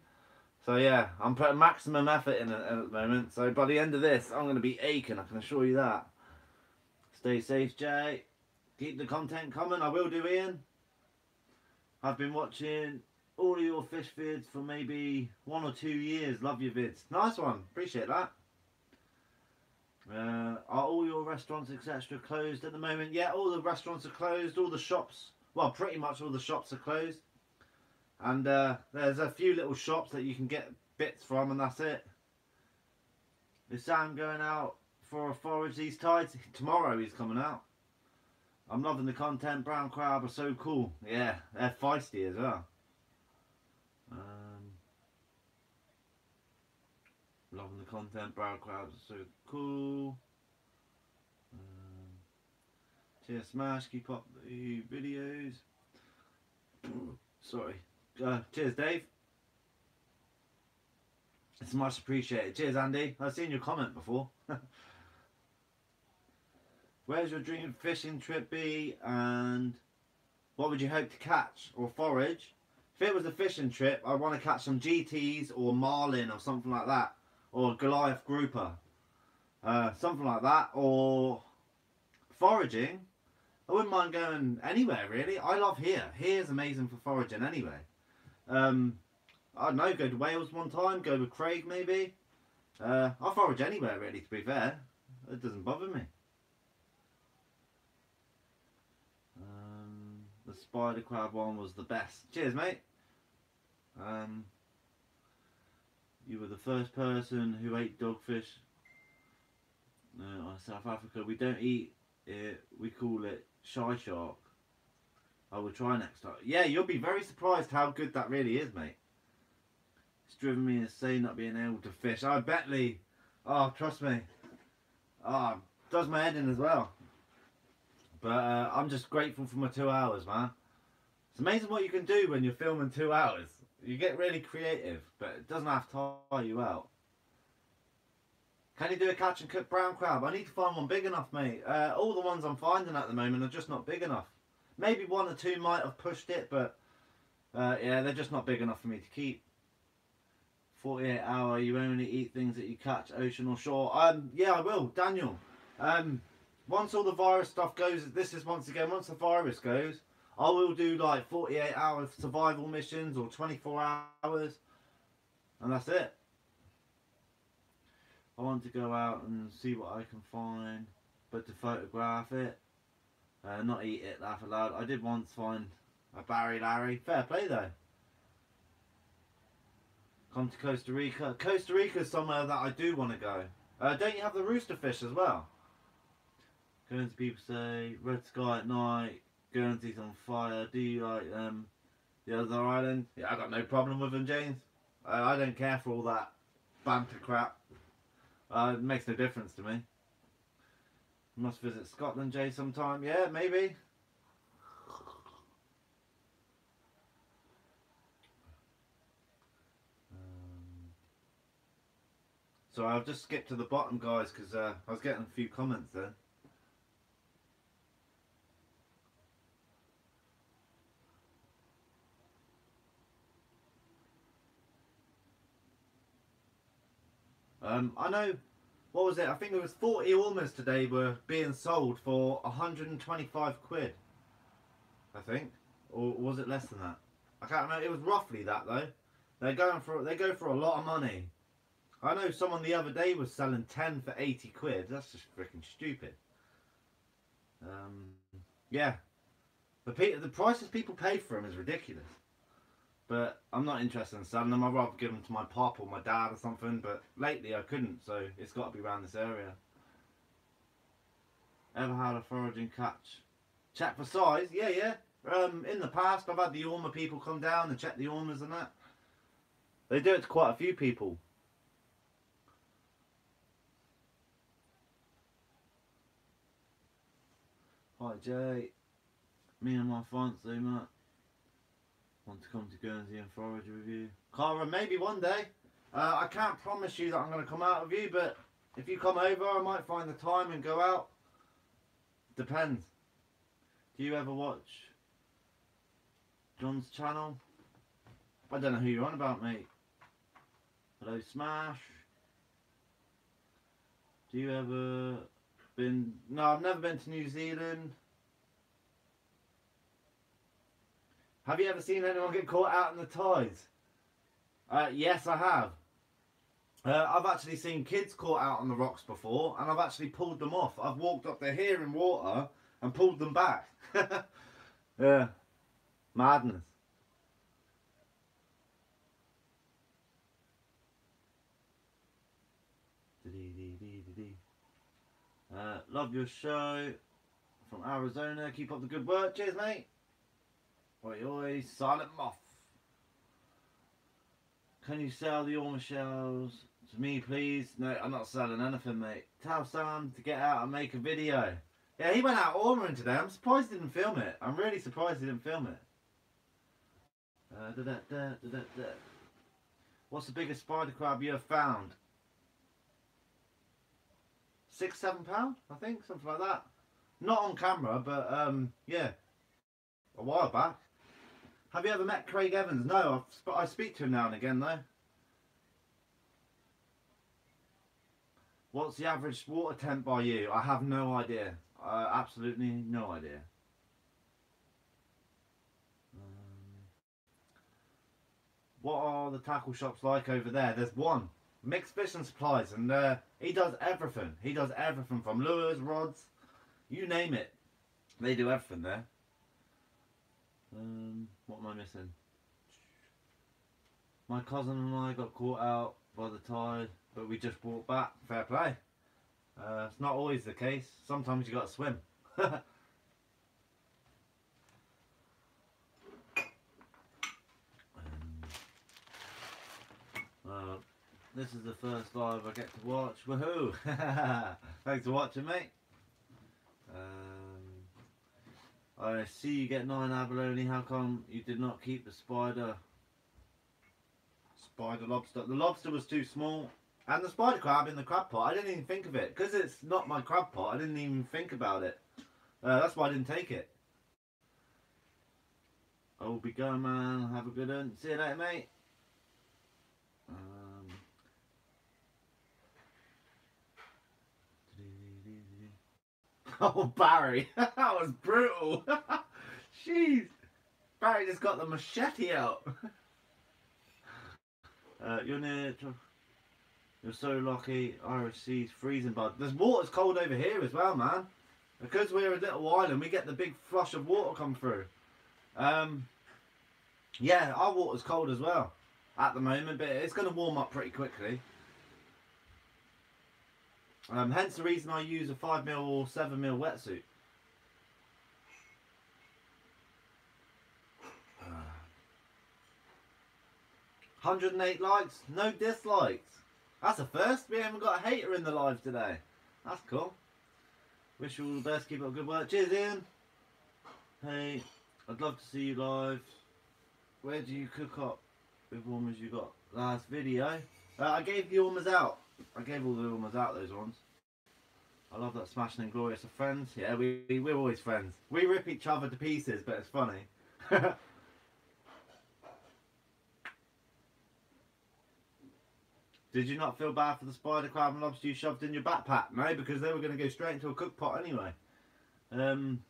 So yeah, I'm putting maximum effort in it at the moment. So by the end of this, I'm going to be aching. I can assure you that. Stay safe, Jay. Keep the content coming. I will do, Ian. I've been watching all of your fish vids for maybe one or two years. Love your vids. Nice one. Appreciate that. Uh, are all your restaurants etc closed at the moment? Yeah, all the restaurants are closed. All the shops, well, pretty much all the shops are closed. And uh, there's a few little shops that you can get bits from, and that's it. Is Sam going out for a forage these tides? *laughs* Tomorrow he's coming out. I'm loving the content. Brown crab are so cool. Yeah, they're feisty as well. Loving the content. Brown crabs are so cool. Um, cheers, Smash. Keep up the videos. *clears throat* Sorry. Uh, cheers, Dave. It's much appreciated. Cheers, Andy. I've seen your comment before. *laughs* Where's your dream fishing trip be and what would you hope to catch or forage? If it was a fishing trip, I'd want to catch some GTs or marlin or something like that. Or Goliath grouper. Uh, something like that. Or foraging. I wouldn't mind going anywhere really. I love here. Here's amazing for foraging anyway. Um, I don't know, go to Wales one time, go with Craig maybe. Uh, I'll forage anywhere really to be fair. It doesn't bother me. Um, the spider crab one was the best. Cheers mate. Um, first person who ate dogfish. No, South Africa. We don't eat it. We call it shy shark. I will try next time. Yeah, you'll be very surprised how good that really is, mate. It's driven me insane not being able to fish. I bet Lee. Oh, trust me. Oh, does my head in as well. But uh, I'm just grateful for my two hours, man. It's amazing what you can do when you're filming two hours. You get really creative, but it doesn't have to tire you out. Can you do a catch and cook brown crab? I need to find one big enough, mate. Uh, all the ones I'm finding at the moment are just not big enough. Maybe one or two might have pushed it, but uh, yeah, they're just not big enough for me to keep. 48 hour, you only eat things that you catch ocean or shore. Um, yeah, I will, Daniel. Um, once all the virus stuff goes, this is once again, once the virus goes, I will do like 48 hour survival missions or 24 hours, and that's it. I want to go out and see what I can find, but to photograph it, uh, not eat it, laugh aloud. I did once find a Barry Larry. Fair play though. Come to Costa Rica. Costa Rica is somewhere that I do want to go. Uh, don't you have the rooster fish as well? Going to people say red sky at night. Guernsey's on fire. Do you like um the other island? Yeah, I got no problem with them, James. Uh, I don't care for all that banter crap. Uh, it makes no difference to me. Must visit Scotland, Jay, sometime. Yeah, maybe. Um, so I'll just skip to the bottom, guys, because uh, I was getting a few comments there. Um, I know, what was it? I think it was 40 Ormers today were being sold for 125 quid. I think. Or was it less than that? I can't remember. It was roughly that though. They're going for they go for a lot of money. I know someone the other day was selling 10 for 80 quid. That's just freaking stupid. Um, yeah. The, the prices people pay for them is ridiculous. But I'm not interested in selling them. I'd rather give them to my pop or my dad or something. But lately I couldn't, so it's got to be around this area. Ever had a foraging catch? Check for size? Yeah, yeah. Um, in the past, I've had the Ormer people come down and check the Ormers and that. They do it to quite a few people. Hi Jay. Me and my fiance, Matt. Want to come to Guernsey and forage with you? Cara, maybe one day. Uh, I can't promise you that I'm going to come out with you, but if you come over, I might find the time and go out. Depends. Do you ever watch John's channel? I don't know who you're on about, mate. Hello, Smash. Do you ever been? No, I've never been to New Zealand. Have you ever seen anyone get caught out in the tides? Uh, yes, I have. Uh, I've actually seen kids caught out on the rocks before, and I've actually pulled them off. I've walked up there here in water and pulled them back. *laughs* yeah, madness. Uh, love your show from Arizona. Keep up the good work. Cheers, mate. Oi, oi, silent moth. Can you sell the Ormer shells to me, please? No, I'm not selling anything, mate. Tell Sam to get out and make a video. Yeah, he went out ormering today. I'm surprised he didn't film it. I'm really surprised he didn't film it. Uh, da -da -da. What's the biggest spider crab you have found? Six, seven pound, I think, something like that. Not on camera, but um, yeah, a while back. Have you ever met Craig Evans? No, I've, I speak to him now and again though. What's the average water temp by you? I have no idea. Uh, absolutely no idea. Um, what are the tackle shops like over there? There's one. Mixed Fish and Supplies, and uh, he does everything. He does everything from lures, rods, you name it. They do everything there. Um, what am I missing? My cousin and I got caught out by the tide, but we just walked back. Fair play. Uh, it's not always the case. Sometimes you got to swim. *laughs* um, uh, this is the first live I get to watch. Woohoo! *laughs* Thanks for watching, mate. Um, I see you get nine abalone. How come you did not keep the spider? Spider lobster. The lobster was too small. And the spider crab in the crab pot, I didn't even think of it. Because it's not my crab pot, I didn't even think about it. Uh, that's why I didn't take it. I will be going, man. Have a good one. See you later, mate. Um, *laughs* oh, Barry. *laughs* that was brutal. *laughs* Jeez. Barry just got the machete out. uh, you're near. You're so lucky. Irish Sea's freezing, bud. There's water's cold over here as well, man. Because we're a little island, we get the big flush of water come through. Um, yeah, our water's cold as well at the moment, but it's going to warm up pretty quickly. Um, hence the reason I use a 5mm or 7mm wetsuit. *sighs* Hundred and eight likes, no dislikes. That's a first. We haven't got a hater in the live today. That's cool. Wish you all the best. Keep up good work. Cheers, Ian. Hey, I'd love to see you live. Where do you cook up with ormers you got last video? Uh, I gave the ormers out. I gave all the ormers out, those ones. I love that Smash and Inglorious of friends. Yeah, we, we, we're always friends. We rip each other to pieces, but it's funny. *laughs* Did you not feel bad for the spider crab and lobster you shoved in your backpack? No, because they were going to go straight into a cook pot anyway. Um,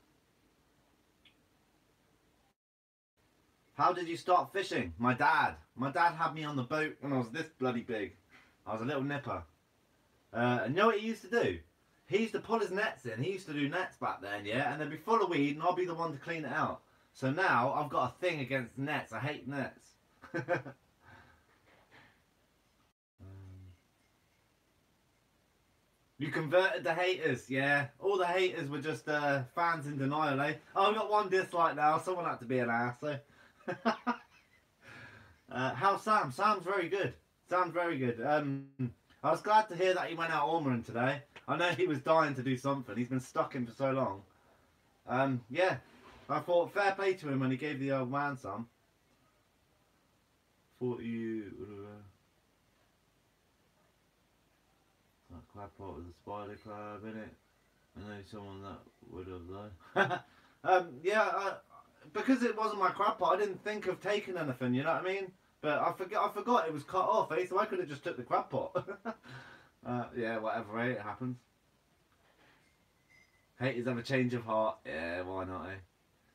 how did you start fishing? My dad. My dad had me on the boat when I was this bloody big. I was a little nipper. Uh, and you know what he used to do? He used to pull his nets in. He used to do nets back then, yeah? And they'd be full of weed and I'll be the one to clean it out. So now I've got a thing against nets. I hate nets. *laughs* You converted the haters, yeah. All the haters were just uh, fans in denial, eh? Oh, I've got one dislike now. Someone had to be an ass, eh? *laughs* uh, how's Sam? Sam's very good. Sam's very good. Um, I was glad to hear that he went out ormering today. I know he was dying to do something. He's been stuck in for so long. Um, yeah. I thought fair play to him when he gave the old man some. Thought you... Would have uh, That crab pot with a spider crab in it. I know someone that would have though. *laughs* um, yeah, I, because it wasn't my crab pot, I didn't think of taking anything. You know what I mean? But I forgot. I forgot it was cut off, eh? So I could have just took the crab pot. *laughs* uh, yeah, whatever, eh? It happens. Haters have a change of heart. Yeah, why not, eh?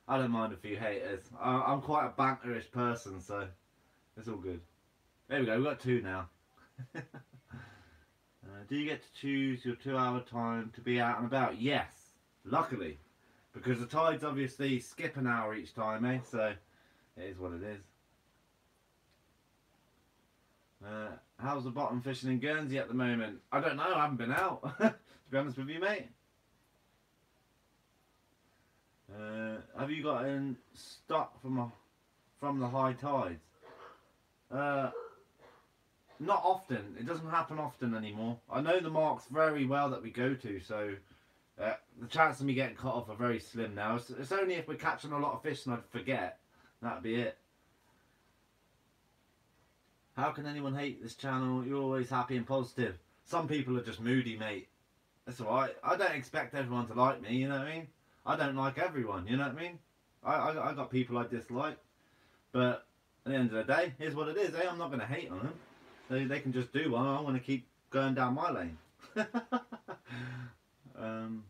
I don't mind a few haters. I, I'm quite a banterish person, so it's all good. There we go. We've got two now. *laughs* Uh, do you get to choose your two hour time to be out and about? Yes, luckily. Because the tides obviously skip an hour each time, eh? So it is what it is. Uh, how's the bottom fishing in Guernsey at the moment? I don't know, I haven't been out, *laughs* to be honest with you, mate. Uh, have you got in stock from a, from the high tides? Uh, not often. It doesn't happen often anymore. I know the marks very well that we go to, so uh, the chance of me getting cut off are very slim now. It's, it's only if we're catching a lot of fish and I'd forget. That'd be it. How can anyone hate this channel? You're always happy and positive. Some people are just moody, mate. That's alright. I don't expect everyone to like me, you know what I mean? I don't like everyone, you know what I mean? I, I, I got people I dislike. But at the end of the day, here's what it is, eh? I'm not going to hate on them. They, they can just do one. I want to keep going down my lane. *laughs* um,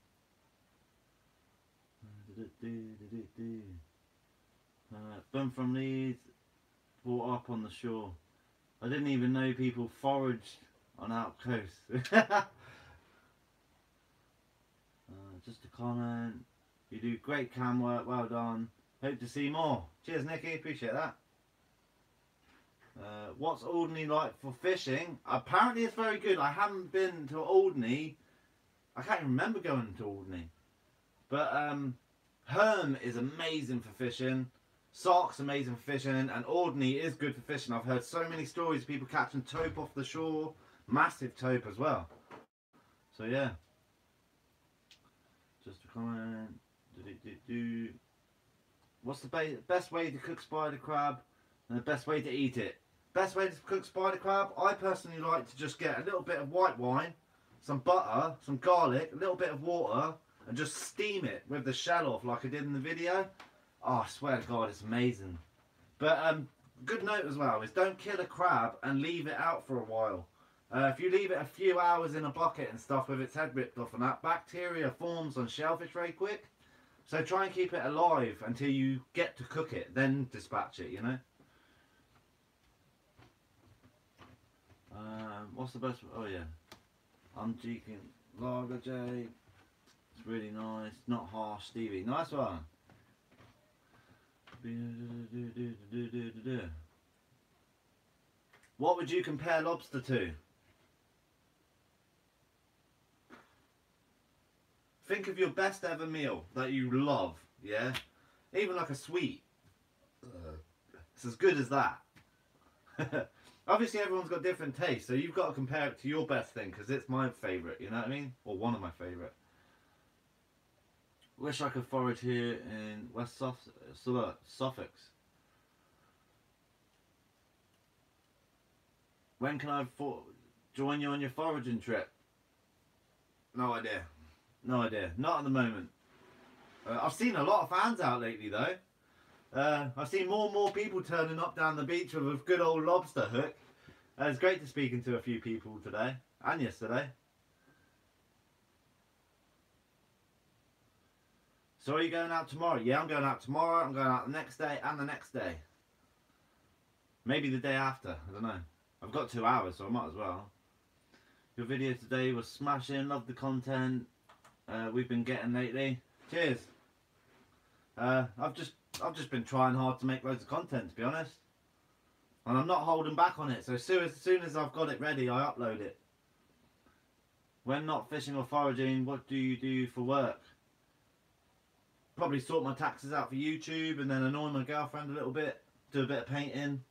uh, bum from Leeds, brought up on the shore. I didn't even know people foraged on out coast. *laughs* uh, just a comment. You do great cam work. Well done. Hope to see more. Cheers, Nicky. Appreciate that. Uh, what's Alderney like for fishing? Apparently it's very good. I haven't been to Alderney. I can't even remember going to Alderney. But um, Herm is amazing for fishing. Sark's amazing for fishing. And Alderney is good for fishing. I've heard so many stories of people catching tope off the shore. Massive tope as well. So yeah. Just a comment. What's the best way to cook spider crab and the best way to eat it? Best way to cook spider crab, I personally like to just get a little bit of white wine, some butter, some garlic, a little bit of water, and just steam it with the shell off like I did in the video. Oh, I swear to God, it's amazing. But um, good note as well is don't kill a crab and leave it out for a while. Uh, if you leave it a few hours in a bucket and stuff with its head ripped off and that, bacteria forms on shellfish very quick. So try and keep it alive until you get to cook it, then dispatch it, you know? Um, what's the best? Oh yeah, I'm cheeking Lager J. It's really nice, not harsh, Stevie. Nice one. What would you compare lobster to? Think of your best ever meal that you love, yeah? Even like a sweet. It's as good as that. *laughs* Obviously, everyone's got different tastes, so you've got to compare it to your best thing because it's my favourite, you know what I mean? Or one of my favourite. Wish I could forage here in West Suffolk. Suffolk. When can I join you on your foraging trip? No idea. No idea. Not at the moment. Uh, I've seen a lot of fans out lately though. Uh, I've seen more and more people turning up down the beach with a good old lobster hook. Uh, it's great to speaking to a few people today and yesterday. So are you going out tomorrow? Yeah, I'm going out tomorrow. I'm going out the next day and the next day. Maybe the day after. I don't know. I've got two hours, so I might as well. Your video today was smashing. Love the content uh, we've been getting lately. Cheers. Uh, I've just I've just been trying hard to make loads of content, to be honest. And I'm not holding back on it. So as soon as, as soon as I've got it ready, I upload it. When not fishing or foraging, what do you do for work? Probably sort my taxes out for YouTube and then annoy my girlfriend a little bit, do a bit of painting, and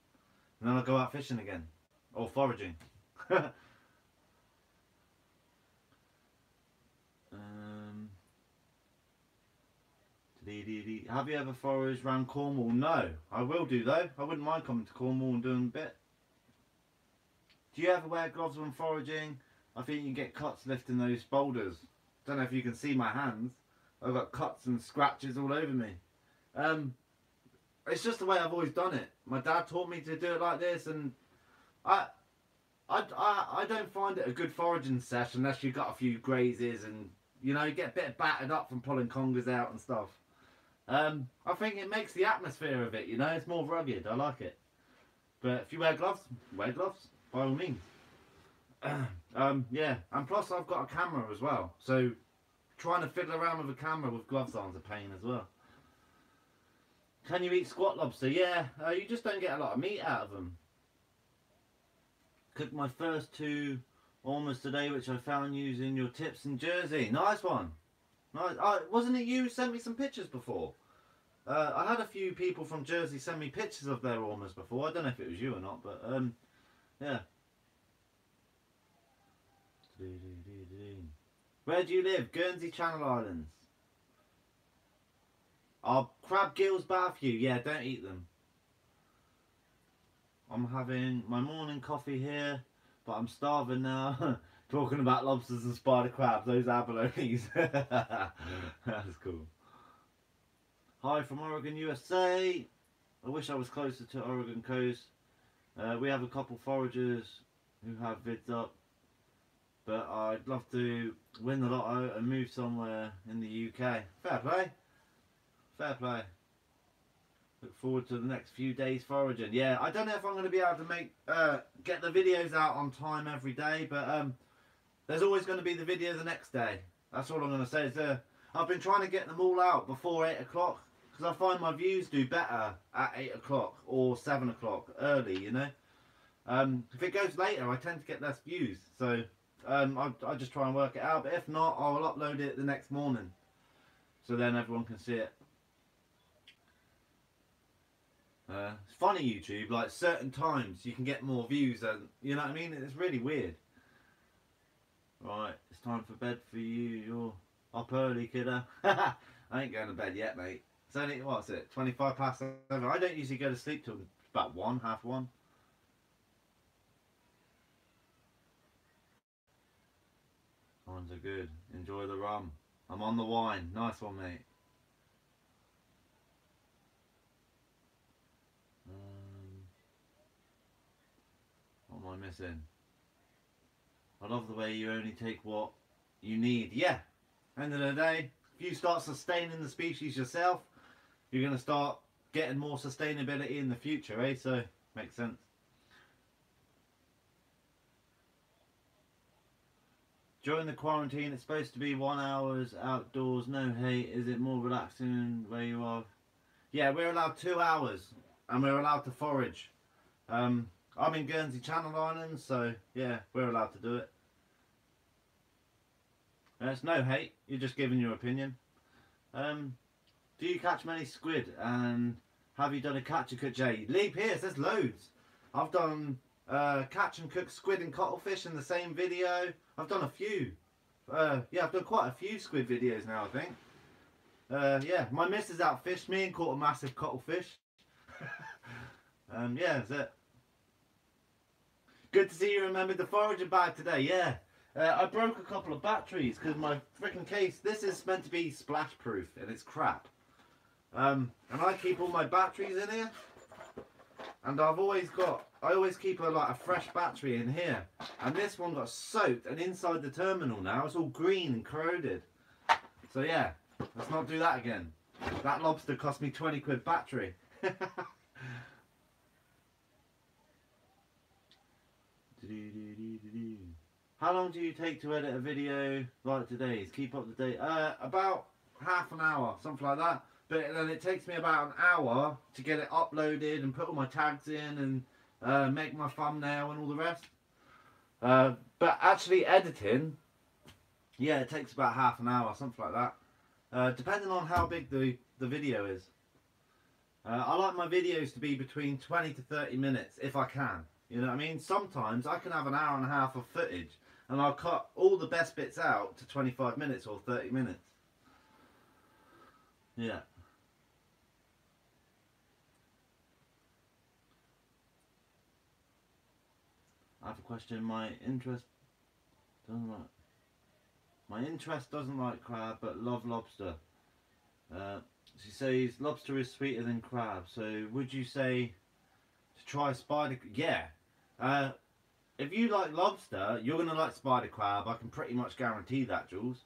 then I'll go out fishing again. Or foraging. *laughs* um. Have you ever foraged around Cornwall? No. I will do though. I wouldn't mind coming to Cornwall and doing a bit. Do you ever wear gloves when foraging? I think you get cuts lifting those boulders. Don't know if you can see my hands. I've got cuts and scratches all over me. Um, it's just the way I've always done it. My dad taught me to do it like this, and I, I, I, I don't find it a good foraging session unless you've got a few grazes and you know get a bit battered up from pulling congers out and stuff. Um, I think it makes the atmosphere of it. You know, it's more rugged. I like it. But if you wear gloves, wear gloves by all means. *clears throat* um, yeah, and plus I've got a camera as well, so trying to fiddle around with a camera with gloves on is a pain as well. Can you eat squat lobster? Yeah, uh, you just don't get a lot of meat out of them. Cooked my first two ormers today, which I found using your tips in Jersey. Nice one. Nice. Wasn't it you sent me some pictures before? Uh, I had a few people from Jersey send me pictures of their ormers before. I don't know if it was you or not, but um, yeah. Where do you live? Guernsey Channel Islands. Are crab gills bad for you? Yeah, don't eat them. I'm having my morning coffee here, but I'm starving now. *laughs* Talking about lobsters and spider crabs, those abalones. *laughs* That's cool. Hi from Oregon, USA. I wish I was closer to Oregon coast. Uh, we have a couple foragers who have vids up, but I'd love to win the lotto and move somewhere in the UK. Fair play. Fair play. Look forward to the next few days foraging. Yeah, I don't know if I'm going to be able to make uh, get the videos out on time every day, but um, there's always going to be the video the next day. That's all I'm going to say. Is, uh, I've been trying to get them all out before eight o'clock because I find my views do better at eight o'clock or seven o'clock early. You know, um, if it goes later, I tend to get less views. So um, I, I just try and work it out. But if not, I'll upload it the next morning, so then everyone can see it. Uh, it's funny YouTube, like certain times you can get more views and you know what I mean? It's really weird. Right, it's time for bed for you. You're up early, kiddo. *laughs* I ain't going to bed yet, mate. It's only, what's it, 25 past 7. I don't usually go to sleep till about 1, half 1. Sounds are good. Enjoy the rum. I'm on the wine. Nice one, mate. Um, what am I missing? I love the way you only take what you need. Yeah. End of the day, if you start sustaining the species yourself, you're going to start getting more sustainability in the future, eh? So, makes sense. During the quarantine, it's supposed to be one hours outdoors, no hate. Is it more relaxing where you are? Yeah, we're allowed two hours, and we're allowed to forage. Um, I'm in Guernsey Channel Islands, so yeah, we're allowed to do it. There's no hate. You're just giving your opinion. Um, do you catch many squid? And have you done a catch and cook? Jay Leap here. there's loads. I've done uh, catch and cook squid and cuttlefish in the same video. I've done a few. Uh, yeah, I've done quite a few squid videos now, I think. Uh, yeah, my missus outfished me and caught a massive cuttlefish. *laughs* um, yeah, that's it. Good to see you remembered the foraging bag today, yeah. Uh, I broke a couple of batteries because my freaking case, this is meant to be splash proof and it's crap. Um, and I keep all my batteries in here. And I've always got, I always keep a, like a fresh battery in here. And this one got soaked and inside the terminal now it's all green and corroded. So yeah, let's not do that again. That lobster cost me 20 quid battery. *laughs* How long do you take to edit a video like today's? Keep up to date. Uh, about half an hour, something like that. But then it takes me about an hour to get it uploaded and put all my tags in and uh, make my thumbnail and all the rest. Uh, but actually editing, yeah, it takes about half an hour, something like that. Uh, depending on how big the, the video is. Uh, I like my videos to be between 20 to 30 minutes if I can. You know what I mean? Sometimes I can have an hour and a half of footage and I'll cut all the best bits out to 25 minutes or 30 minutes. Yeah. I have a question. My interest doesn't like. My interest doesn't like crab, but love lobster. Uh, she says lobster is sweeter than crab. So would you say to try spider? Yeah. Uh, if you like lobster, you're gonna like spider crab. I can pretty much guarantee that, Jules.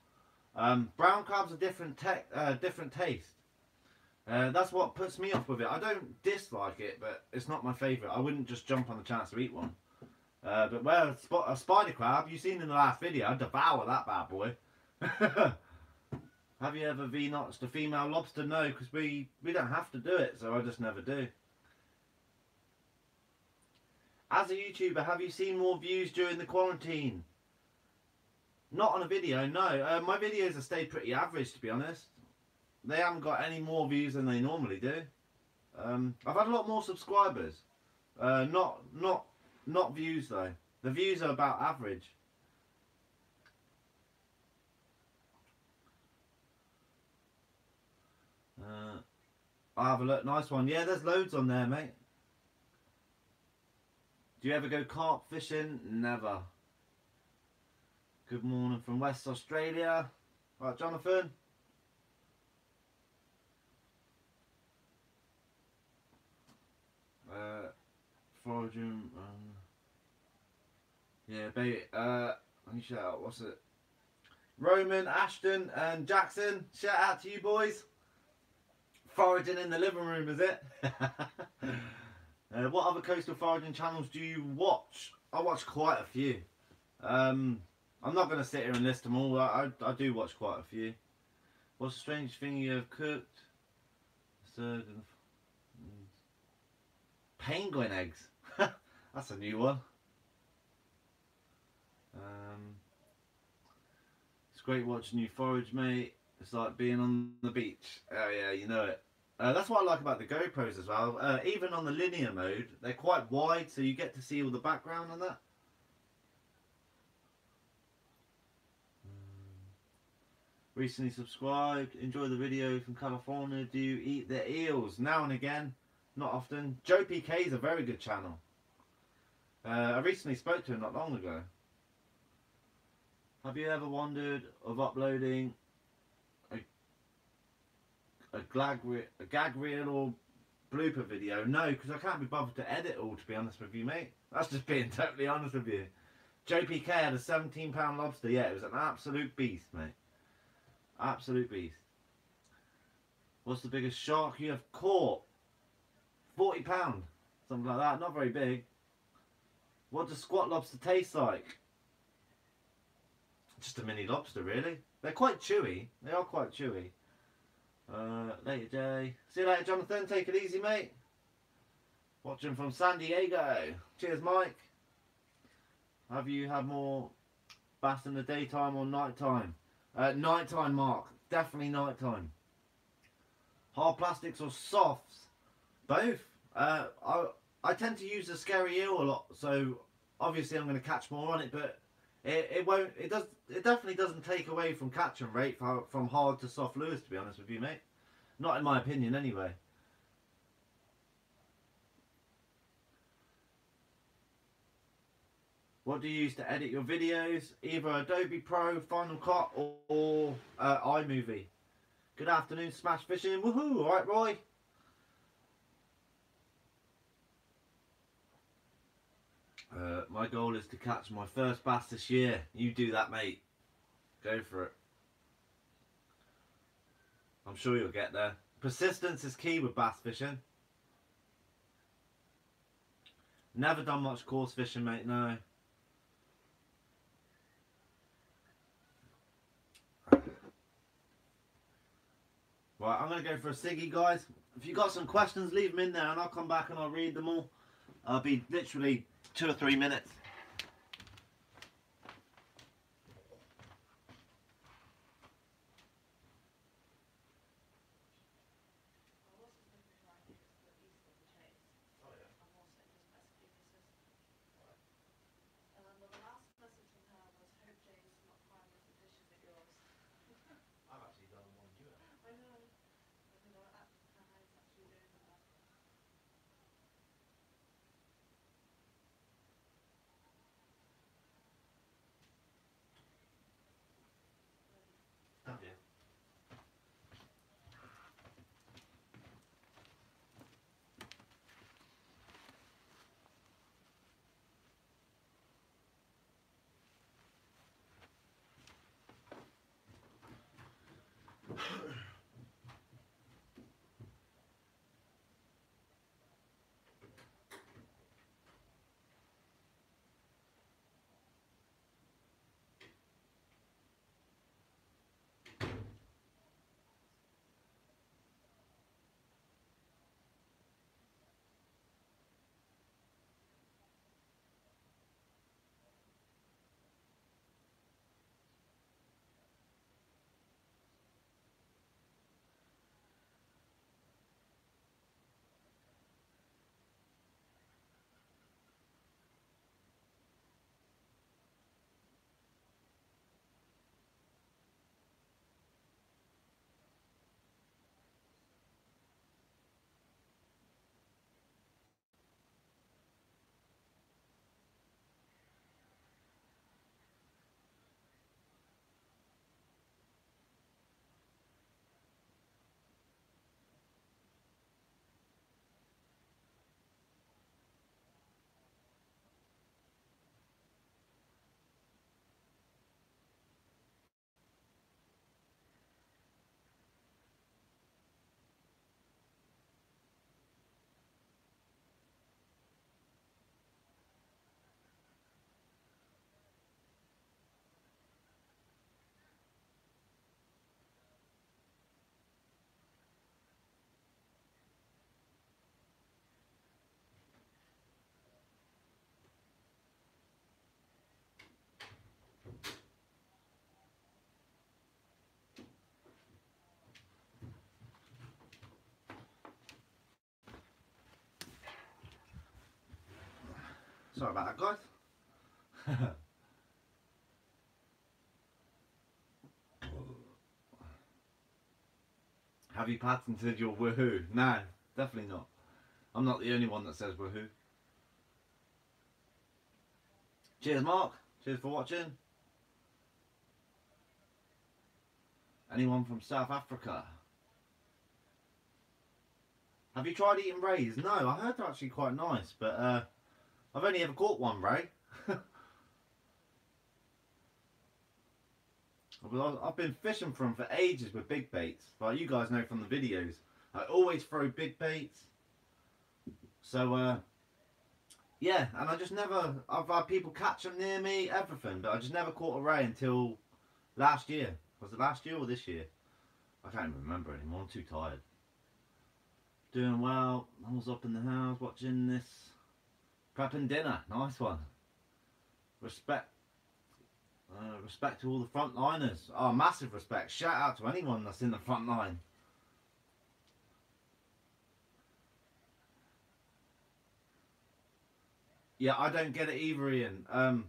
Um, brown crab's a different uh, different taste. Uh, that's what puts me off with it. I don't dislike it, but it's not my favourite. I wouldn't just jump on the chance to eat one. Uh, but where a, spider crab, you've seen in the last video, I devour that bad boy. *laughs* have you ever V-notched a female lobster? No, because we, we don't have to do it, so I just never do. As a YouTuber, have you seen more views during the quarantine? Not on a video, no. Uh, my videos have stayed pretty average, to be honest. They haven't got any more views than they normally do. Um, I've had a lot more subscribers. Uh, not not not views though. The views are about average. Uh, I have a look. Nice one. Yeah, there's loads on there, mate. Do you ever go carp fishing? Never. Good morning from West Australia. Right, Jonathan. Uh, foraging. Um, yeah, baby. Uh, let me shout out. What's it? Roman, Ashton, and Jackson. Shout out to you boys. Foraging in the living room, is it? *laughs* uh, what other coastal foraging channels do you watch? I watch quite a few. Um, I'm not going to sit here and list them all. I, I, I do watch quite a few. What's the strangest thing you have cooked? And penguin eggs. *laughs* That's a new one. Um, it's great watching you forage, mate. It's like being on the beach. Oh yeah, you know it. Uh, that's what I like about the GoPros as well. Uh, even on the linear mode, they're quite wide, so you get to see all the background on that. Recently subscribed. Enjoy the video from California. Do you eat the eels? Now and again. Not often. Joe PK is a very good channel. Uh, I recently spoke to him not long ago. Have you ever wondered of uploading a a gag a gag reel or blooper video? No, because I can't be bothered to edit all. To be honest with you, mate. That's just being *laughs* totally honest with you. JPK had a 17 pound lobster. Yeah, it was an absolute beast, mate. Absolute beast. What's the biggest shark you have caught? 40 pound, something like that. Not very big. What does squat lobster taste like? Just a mini lobster, really. They're quite chewy. They are quite chewy. Uh, later, Jay. See you later, Jonathan. Take it easy, mate. Watching from San Diego. Cheers, Mike. Have you had more bass in the daytime or nighttime? Uh, nighttime, Mark. Definitely nighttime. Hard plastics or softs? Both. Uh, I I tend to use the scary eel a lot, so obviously I'm going to catch more on it, but it, it won't. It does. It definitely doesn't take away from catch and rate from, from hard to soft lures. To be honest with you, mate. Not in my opinion, anyway. What do you use to edit your videos? Either Adobe Pro, Final Cut, or, or uh, iMovie. Good afternoon, Smash Fishing. Woohoo! All right, Roy. Uh, my goal is to catch my first bass this year. You do that, mate. Go for it. I'm sure you'll get there. Persistence is key with bass fishing. Never done much course fishing, mate. No. Right, I'm gonna go for a ciggy, guys. If you got some questions, leave them in there, and I'll come back and I'll read them all. I'll be literally two or three minutes. Sorry about that, guys. *laughs* Have you patented your woohoo? No, definitely not. I'm not the only one that says woohoo. Cheers, Mark. Cheers for watching. Anyone from South Africa? Have you tried eating rays? No, I heard they're actually quite nice, but uh, I've only ever caught one ray. *laughs* I've been fishing for them for ages with big baits. Like you guys know from the videos, I always throw big baits. So, uh, yeah, and I just never, I've had people catch them near me, everything, but I just never caught a ray until last year. Was it last year or this year? I can't even remember anymore, I'm too tired. Doing well, I was up in the house watching this, prepping dinner, nice one. Respect uh, respect to all the frontliners. Oh, massive respect. Shout out to anyone that's in the front line. Yeah, I don't get it either, Ian. Um,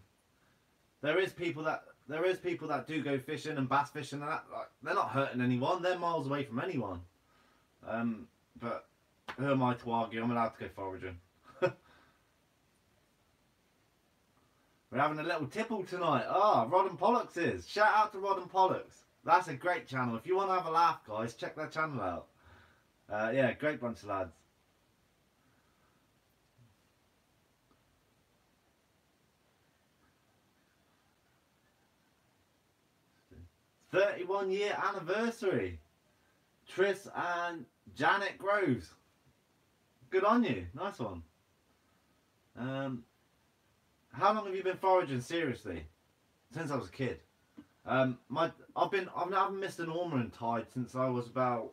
there is people that there is people that do go fishing and bass fishing and that. Like, they're not hurting anyone. They're miles away from anyone. Um, but who am I to argue? I'm allowed to go foraging. We're having a little tipple tonight. Ah, Rod and Pollux is. Shout out to Rod and Pollux. That's a great channel. If you want to have a laugh, guys, check that channel out. Uh, yeah, great bunch of lads. Thirty-one year anniversary. Tris and Janet Groves. Good on you. Nice one. Um, how long have you been foraging seriously? Since I was a kid. Um, my I've been I've never missed an ormering tide since I was about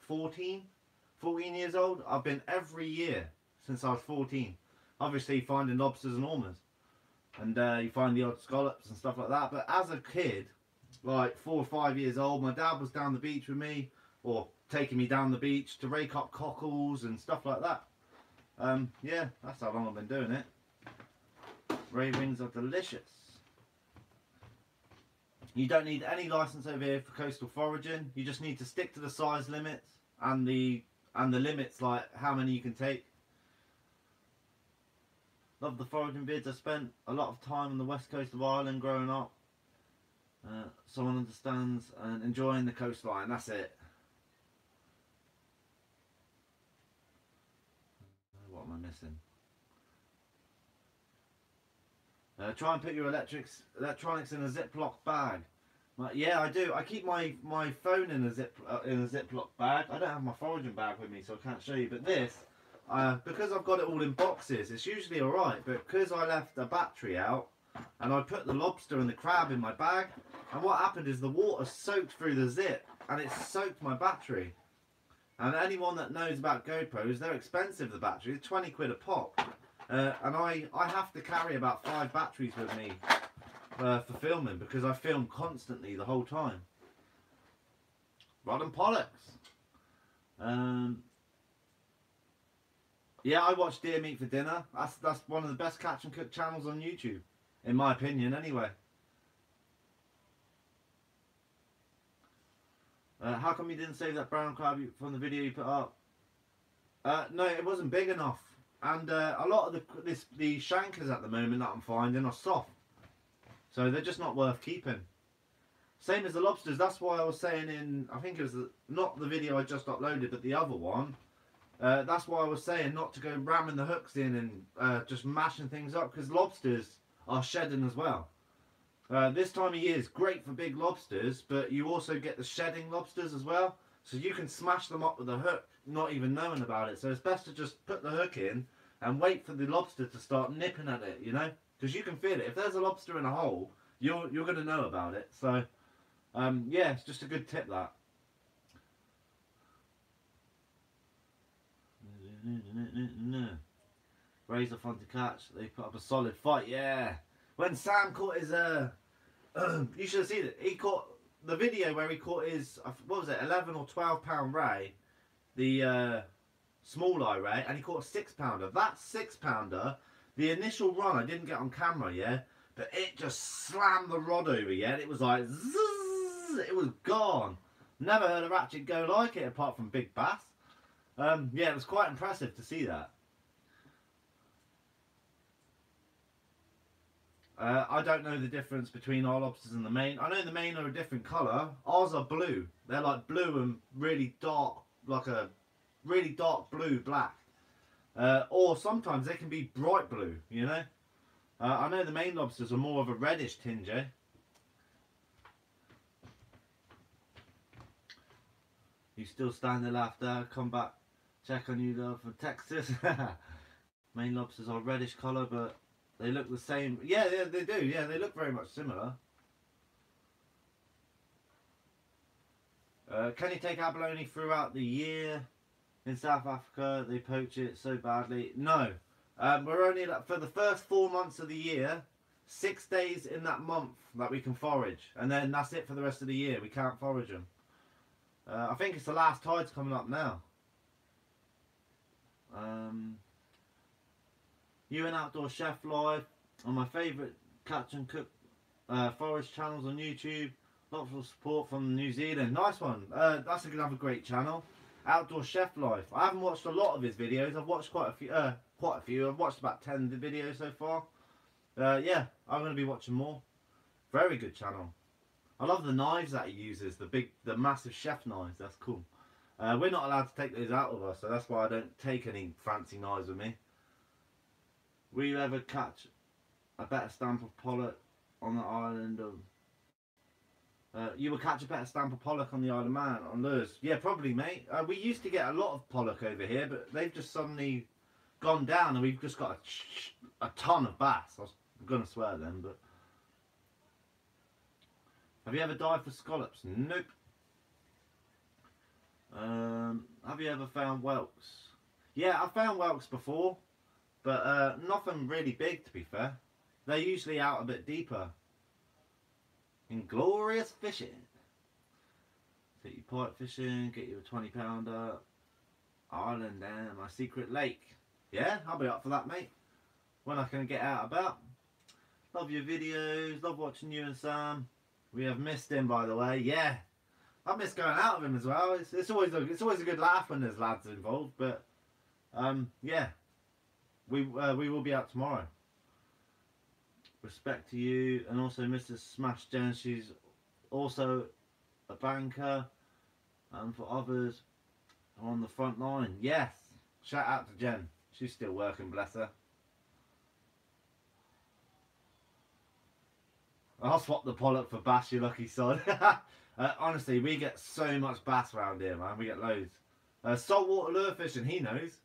14, 14 years old. I've been every year since I was 14. Obviously finding lobsters and ormers. And uh, you find the odd scallops and stuff like that. But as a kid, like four or five years old, my dad was down the beach with me or taking me down the beach to rake up cockles and stuff like that. Um, yeah, that's how long I've been doing it. Ray wings are delicious. You don't need any license over here for coastal foraging. You just need to stick to the size limits and the and the limits like how many you can take. Love the foraging vids. I spent a lot of time on the west coast of Ireland growing up. Uh, someone understands and enjoying the coastline. That's it. What am I missing? Uh, try and put your electrics, electronics in a Ziploc bag. Like, yeah, I do. I keep my, my phone in a zip uh, in a Ziploc bag. I don't have my foraging bag with me, so I can't show you. But this, uh, because I've got it all in boxes, it's usually all right. But because I left a battery out, and I put the lobster and the crab in my bag, and what happened is the water soaked through the zip, and it soaked my battery. And anyone that knows about GoPros, they're expensive. The batteries, twenty quid a pop. Uh, and I, I have to carry about five batteries with me uh, for filming because I film constantly the whole time. Rod and Pollux. Um, yeah, I watch Deer Meat for Dinner. That's that's one of the best catch and cook channels on YouTube, in my opinion. Anyway. Uh, how come you didn't save that brown crab from the video you put up? Uh, no, it wasn't big enough and uh, a lot of the this the chancres at the moment that I'm finding are soft, so they're just not worth keeping. Same as the lobsters. That's why I was saying in I think it was the, not the video I just uploaded, but the other one. Uh, that's why I was saying not to go ramming the hooks in and uh, just mashing things up because lobsters are shedding as well. Uh, this time of year is great for big lobsters, but you also get the shedding lobsters as well. So you can smash them up with a hook, not even knowing about it. So it's best to just put the hook in and wait for the lobster to start nipping at it, you know? Because you can feel it. If there's a lobster in a hole, you're, you're going to know about it. So, um, yeah, it's just a good tip, that. Razor fun to catch. They put up a solid fight, yeah. When Sam caught his, uh, *clears throat* you should have seen it. He caught the video where he caught his what was it, eleven or twelve pound ray, the uh, small eye ray, and he caught a six pounder. That six pounder, the initial run I didn't get on camera, yeah, but it just slammed the rod over, yeah. And it was like zzz, it was gone. Never heard a ratchet go like it apart from big bass. Um, yeah, it was quite impressive to see that. Uh, I don't know the difference between our lobsters and the Maine. I know the Maine are a different colour. Ours are blue. They're like blue and really dark, like a really dark blue, black. Uh, or sometimes they can be bright blue, you know? Uh, I know the Maine lobsters are more of a reddish tinge, eh? You still standing after? Come back, check on you, love, from Texas. *laughs* main lobsters are reddish colour, but they look the same. Yeah, yeah, they do. Yeah, they look very much similar. Uh, can you take abalone throughout the year? In South Africa, they poach it so badly. No, um, we're only for the first four months of the year. Six days in that month that we can forage, and then that's it for the rest of the year. We can't forage them. Uh, I think it's the last tide's coming up now. Um, you and Outdoor Chef Life on my favourite catch and cook uh, forage channels on YouTube. Lots of support from New Zealand. Nice one. Uh, that's another great channel. Outdoor Chef Life. I haven't watched a lot of his videos. I've watched quite a few. Uh, quite a few. I've watched about ten videos so far. Uh, yeah, I'm going to be watching more. Very good channel. I love the knives that he uses. The big, the massive chef knives. That's cool. Uh, we're not allowed to take those out with us, so that's why I don't take any fancy knives with me. Will you ever catch a better stamp of pollock on the island of? Uh, you will catch a better stamp of pollock on the Isle of Man on lures. Yeah, probably, mate. Uh, we used to get a lot of pollock over here, but they've just suddenly gone down, and we've just got a, a ton of bass. I was gonna swear then, but have you ever dived for scallops? Nope. Um, have you ever found whelks? Yeah, I found whelks before, but uh, nothing really big to be fair. They're usually out a bit deeper. Inglorious fishing. Take you pike fishing, get you a 20 pounder. Island and my secret lake. Yeah, I'll be up for that, mate. When I can get out about. Love your videos, love watching you and Sam. We have missed him, by the way. Yeah, I miss going out with him as well. It's, it's always a, it's always a good laugh when there's lads involved. But um, yeah, we uh, we will be out tomorrow. Respect to you, and also Mrs. Smash Jen. She's also a banker, and for others on the front line. Yes, shout out to Jen. She's still working, bless her. I'll swap the pollock for bass, you lucky sod. *laughs* uh, honestly, we get so much bass around here, man. We get loads. Uh, saltwater lure fishing, he knows.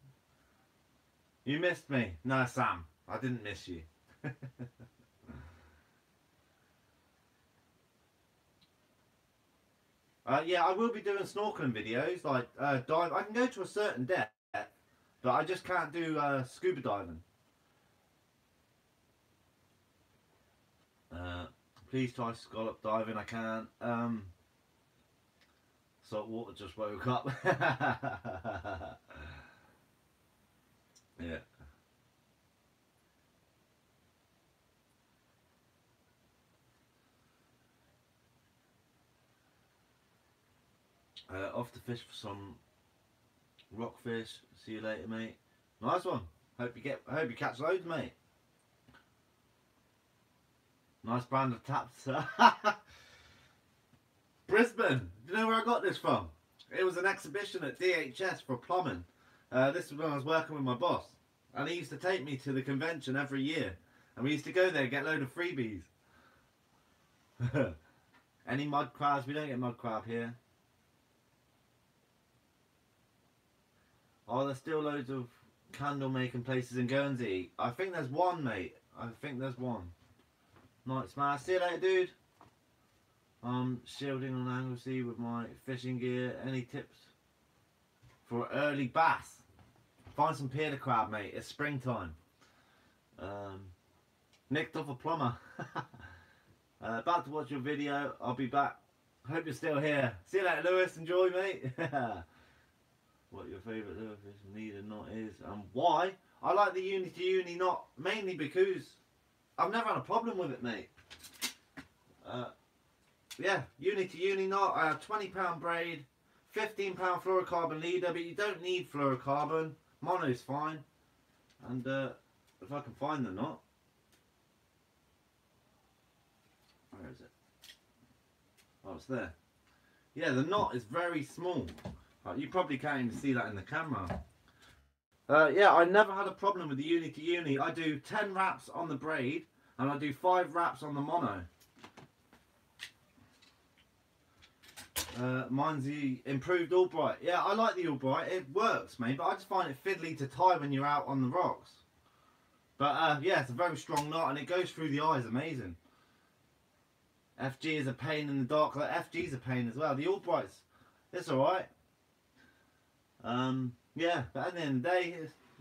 You missed me. No, Sam. I didn't miss you. *laughs* uh, yeah, I will be doing snorkeling videos. Like, uh, dive. I can go to a certain depth, but I just can't do uh, scuba diving. Uh, please try scallop diving. I can't. Um, salt water just woke up. *laughs* yeah. Uh, off to fish for some rockfish. See you later, mate. Nice one. Hope you get. Hope you catch loads, mate. Nice brand of taps. *laughs* Brisbane. Do you know where I got this from? It was an exhibition at DHS for plumbing. Uh, this was when I was working with my boss, and he used to take me to the convention every year, and we used to go there and get a load of freebies. *laughs* Any mud crabs? We don't get mud crab here. Are there still loads of candle making places in Guernsey? I think there's one, mate. I think there's one. Night smash. See you later, dude. I'm shielding on Anglesey with my fishing gear. Any tips for early bass? Find some peeler crab, mate. It's springtime. Um, nicked off a plumber. *laughs* uh, about to watch your video. I'll be back. Hope you're still here. See you later, Lewis. Enjoy, mate. *laughs* what your favourite fish need and not is, and why. I like the uni to uni knot mainly because I've never had a problem with it, mate. Uh, yeah, uni to uni knot. I have twenty pound braid, fifteen pound fluorocarbon leader, but you don't need fluorocarbon. Mono's fine, and uh, if I can find the knot, Where is it? Oh, it's there. Yeah, the knot is very small. Uh, you probably can't even see that in the camera. Uh, yeah, I never had a problem with the uni to uni. I do 10 wraps on the braid and I do 5 wraps on the mono. Uh, mine's the improved Albright. Yeah, I like the Albright. It works, mate, but I just find it fiddly to tie when you're out on the rocks. But uh, yeah, it's a very strong knot and it goes through the eyes amazing. FG is a pain in the dark. Like FG's a pain as well. The Albrights, it's alright. Um, yeah, but at the end of the day,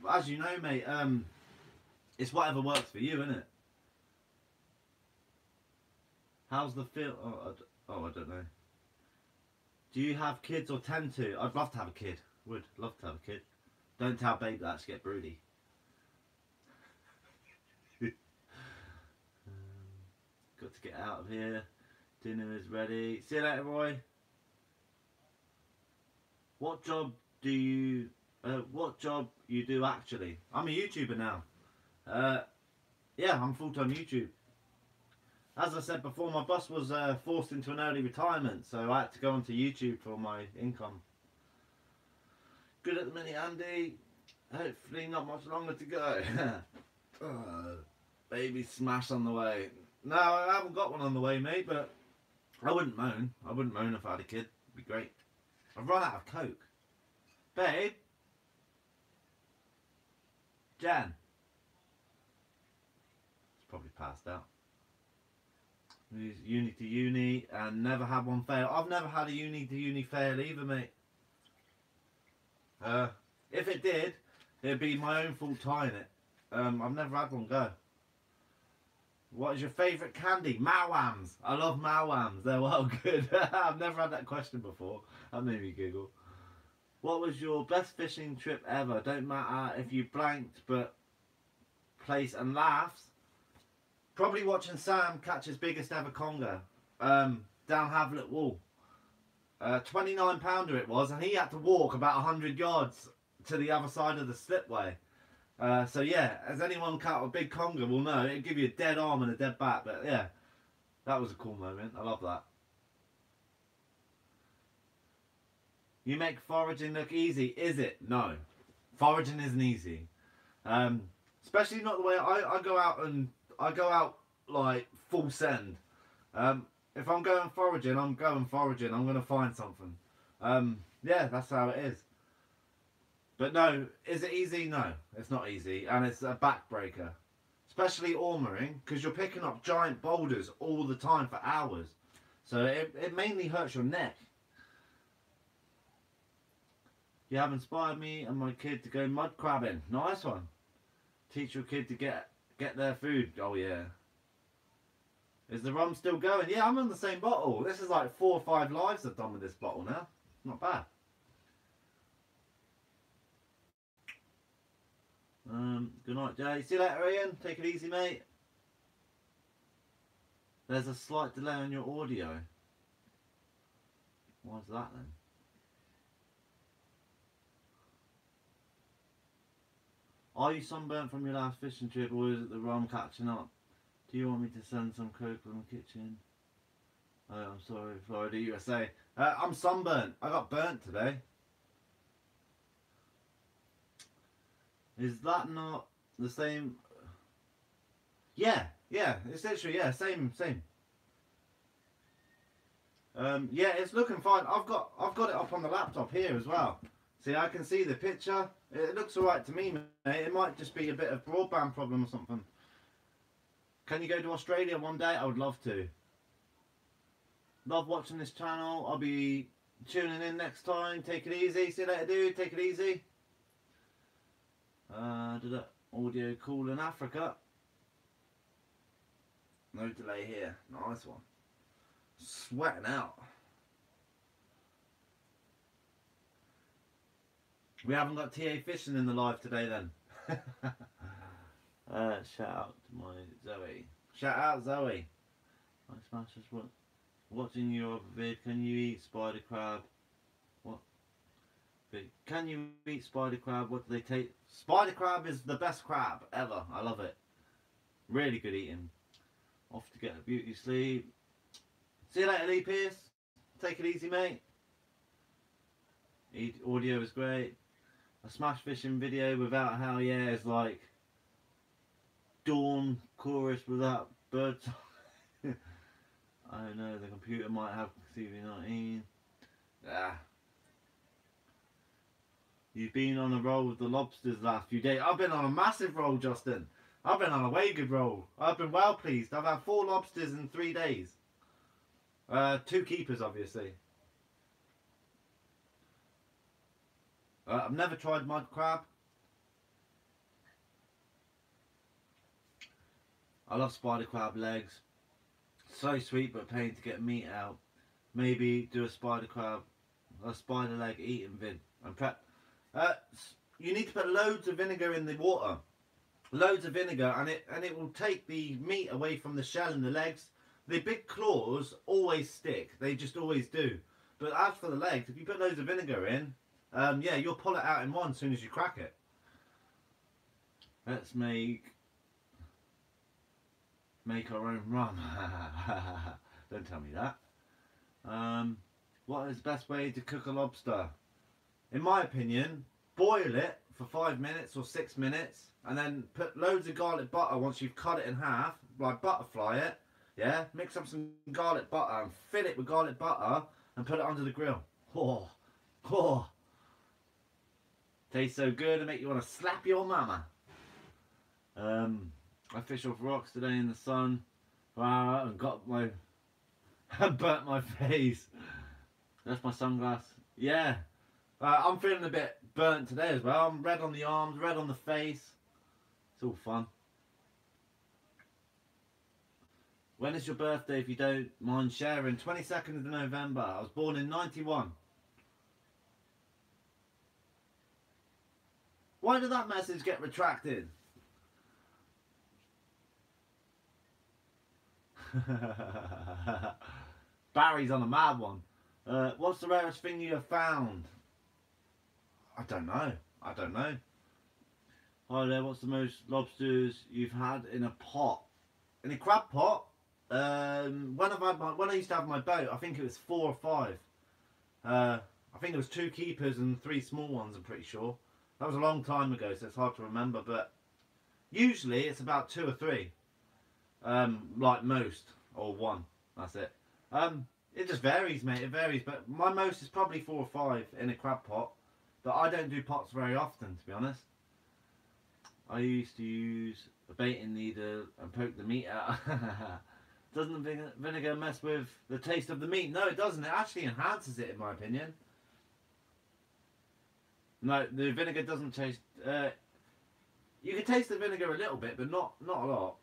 as you know, mate, um, it's whatever works for you, isn't it? How's the feel? Oh, I, oh, I don't know. Do you have kids or tend to? I'd love to have a kid. Would love to have a kid. Don't tell babe that to get broody. *laughs* Um, got to get out of here. Dinner is ready. See you later, Roy. What job do you? Uh, what job you do actually? I'm a YouTuber now. Uh, yeah, I'm full time YouTube. As I said before, my boss was uh, forced into an early retirement, so I had to go onto YouTube for my income. Good at the minute, Andy. Hopefully, not much longer to go. *laughs* uh, baby smash on the way. No, I haven't got one on the way, mate, but I wouldn't moan. I wouldn't moan if I had a kid. It'd be great. I've run out of Coke. Babe? Jan? He's probably passed out. He's uni to uni and never had one fail. I've never had a uni to uni fail either, mate. Uh, if it did, it'd be my own fault tying it. Um, I've never had one go. What is your favourite candy? Maoams. I love Maoams. They're well *laughs* good. I've never had that question before. That made me giggle. What was your best fishing trip ever? Don't matter if you blanked, but place and laughs. Probably watching Sam catch his biggest ever conger um, down Havelet Wall. Uh, 29 pounder it was, and he had to walk about 100 yards to the other side of the slipway. Uh, so yeah, as anyone caught a big conger will know, it'd give you a dead arm and a dead back. But yeah, that was a cool moment. I love that. You make foraging look easy, is it? No, foraging isn't easy. Um, especially not the way I, I go out and I go out like full send. Um, if I'm going foraging, I'm going foraging. I'm gonna find something. Um, yeah, that's how it is. But no, is it easy? No, it's not easy, and it's a backbreaker, especially ormering, because you're picking up giant boulders all the time for hours. So it, it mainly hurts your neck. You have inspired me and my kid to go mud crabbing. Nice one. Teach your kid to get get their food. Oh yeah. Is the rum still going? Yeah, I'm on the same bottle. This is like four or five lives I've done with this bottle now. Not bad. Um, good night, Jay. See you later, Ian. Take it easy, mate. There's a slight delay on your audio. Why's that then? Are you sunburnt from your last fishing trip or is it the rum catching up? Do you want me to send some coke from the kitchen? Oh, I'm sorry, Florida, USA. Uh, I'm sunburnt. I got burnt today. Is that not the same? Yeah, yeah, it's literally yeah, same, same. Um, yeah, it's looking fine. I've got I've got it up on the laptop here as well. See, I can see the picture. It looks alright to me, mate. It might just be a bit of broadband problem or something. Can you go to Australia one day? I would love to. Love watching this channel. I'll be tuning in next time. Take it easy. See you later, dude. Take it easy. Uh, did that audio call in Africa? No delay here. Nice one. Sweating out. We haven't got TA fishing in the live today then. *laughs* uh, shout out to my Zoe. Shout out Zoe. My smashers what watching your vid, can you eat spider crab? What? Can you eat spider crab? What do they take? Spider crab is the best crab ever. I love it. Really good eating. Off to get a beauty sleep. See you later, Lee Pierce. Take it easy, mate. Audio is great. A smash fishing video without how yeah is like dawn chorus without birds. *laughs* I don't know. The computer might have CV19. Ah. You've been on a roll with the lobsters the last few days. I've been on a massive roll, Justin. I've been on a way good roll. I've been well pleased. I've had four lobsters in three days. Uh, two keepers, obviously. Uh, I've never tried mud crab. I love spider crab legs. So sweet, but pain to get meat out. Maybe do a spider crab, a spider leg eating vid and prep. Uh, you need to put loads of vinegar in the water. Loads of vinegar, and it and it will take the meat away from the shell and the legs. The big claws always stick. They just always do. But as for the legs, if you put loads of vinegar in, um, yeah, you'll pull it out in one as soon as you crack it. Let's make make our own rum. *laughs* Don't tell me that. Um, what is the best way to cook a lobster? In my opinion, boil it for five minutes or six minutes, and then put loads of garlic butter once you've cut it in half, like butterfly it. Yeah, mix up some garlic butter and fill it with garlic butter and put it under the grill. Oh, oh. Tastes so good it make you want to slap your mama. Um, I fished off rocks today in the sun. Wow, and got my *laughs* and burnt my face. That's my sunglass. Yeah. Uh, I'm feeling a bit burnt today as well. I'm red on the arms, red on the face. It's all fun. When is your birthday if you don't mind sharing? 22nd of November. I was born in 91. Why did that message get retracted? *laughs* Barry's on a mad one. Uh, what's the rarest thing you have found? I don't know. I don't know. Hi there. What's the most lobsters you've had in a pot? In a crab pot? Um, when I've had my when I used to have my boat, I think it was four or five. Uh, I think it was two keepers and three small ones. I'm pretty sure. That was a long time ago, so it's hard to remember. But usually it's about two or three. Um, like most, or one. That's it. Um, it just varies, mate. It varies, but my most is probably four or five in a crab pot. But I don't do pots very often, to be honest. I used to use a baiting needle and poke the meat out. *laughs* doesn't vinegar mess with the taste of the meat? No, it doesn't. It actually enhances it, in my opinion. No, the vinegar doesn't taste. Uh, you can taste the vinegar a little bit, but not not a lot.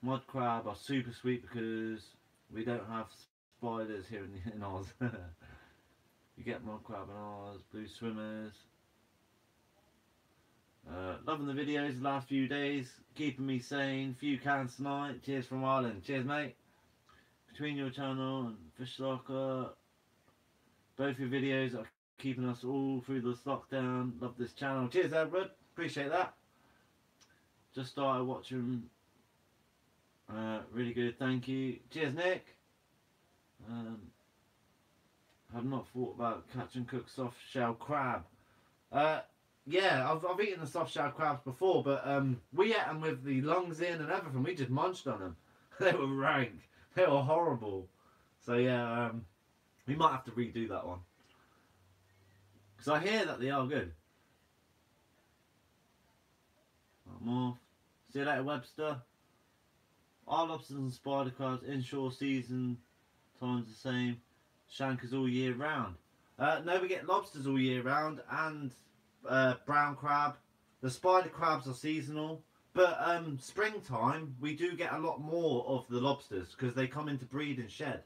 Mud crab are super sweet because we don't have spiders here in, in Oz. *laughs* you get mud crab in Oz, blue swimmers. Uh, loving the videos the last few days, keeping me sane. Few cans tonight. Cheers from Ireland. Cheers, mate. Between your channel and Fish Soccer, both your videos are keeping us all through this lockdown. Love this channel. Cheers, Edward. Appreciate that. Just started watching. Uh, really good. Thank you. Cheers, Nick. Um, have not thought about catch and cook soft shell crab. Uh, yeah, I've, I've eaten the soft shell crabs before, but um, we ate them with the lungs in and everything. We just munched on them. *laughs* they were rank. They were horrible. So yeah, um, we might have to redo that one. Because I hear that they are good. More. See you later, Webster. Our lobsters and spider crabs inshore season times the same. Chancres all year round. Uh, no, we get lobsters all year round and uh, brown crab. The spider crabs are seasonal, but um, springtime we do get a lot more of the lobsters because they come into breed and shed.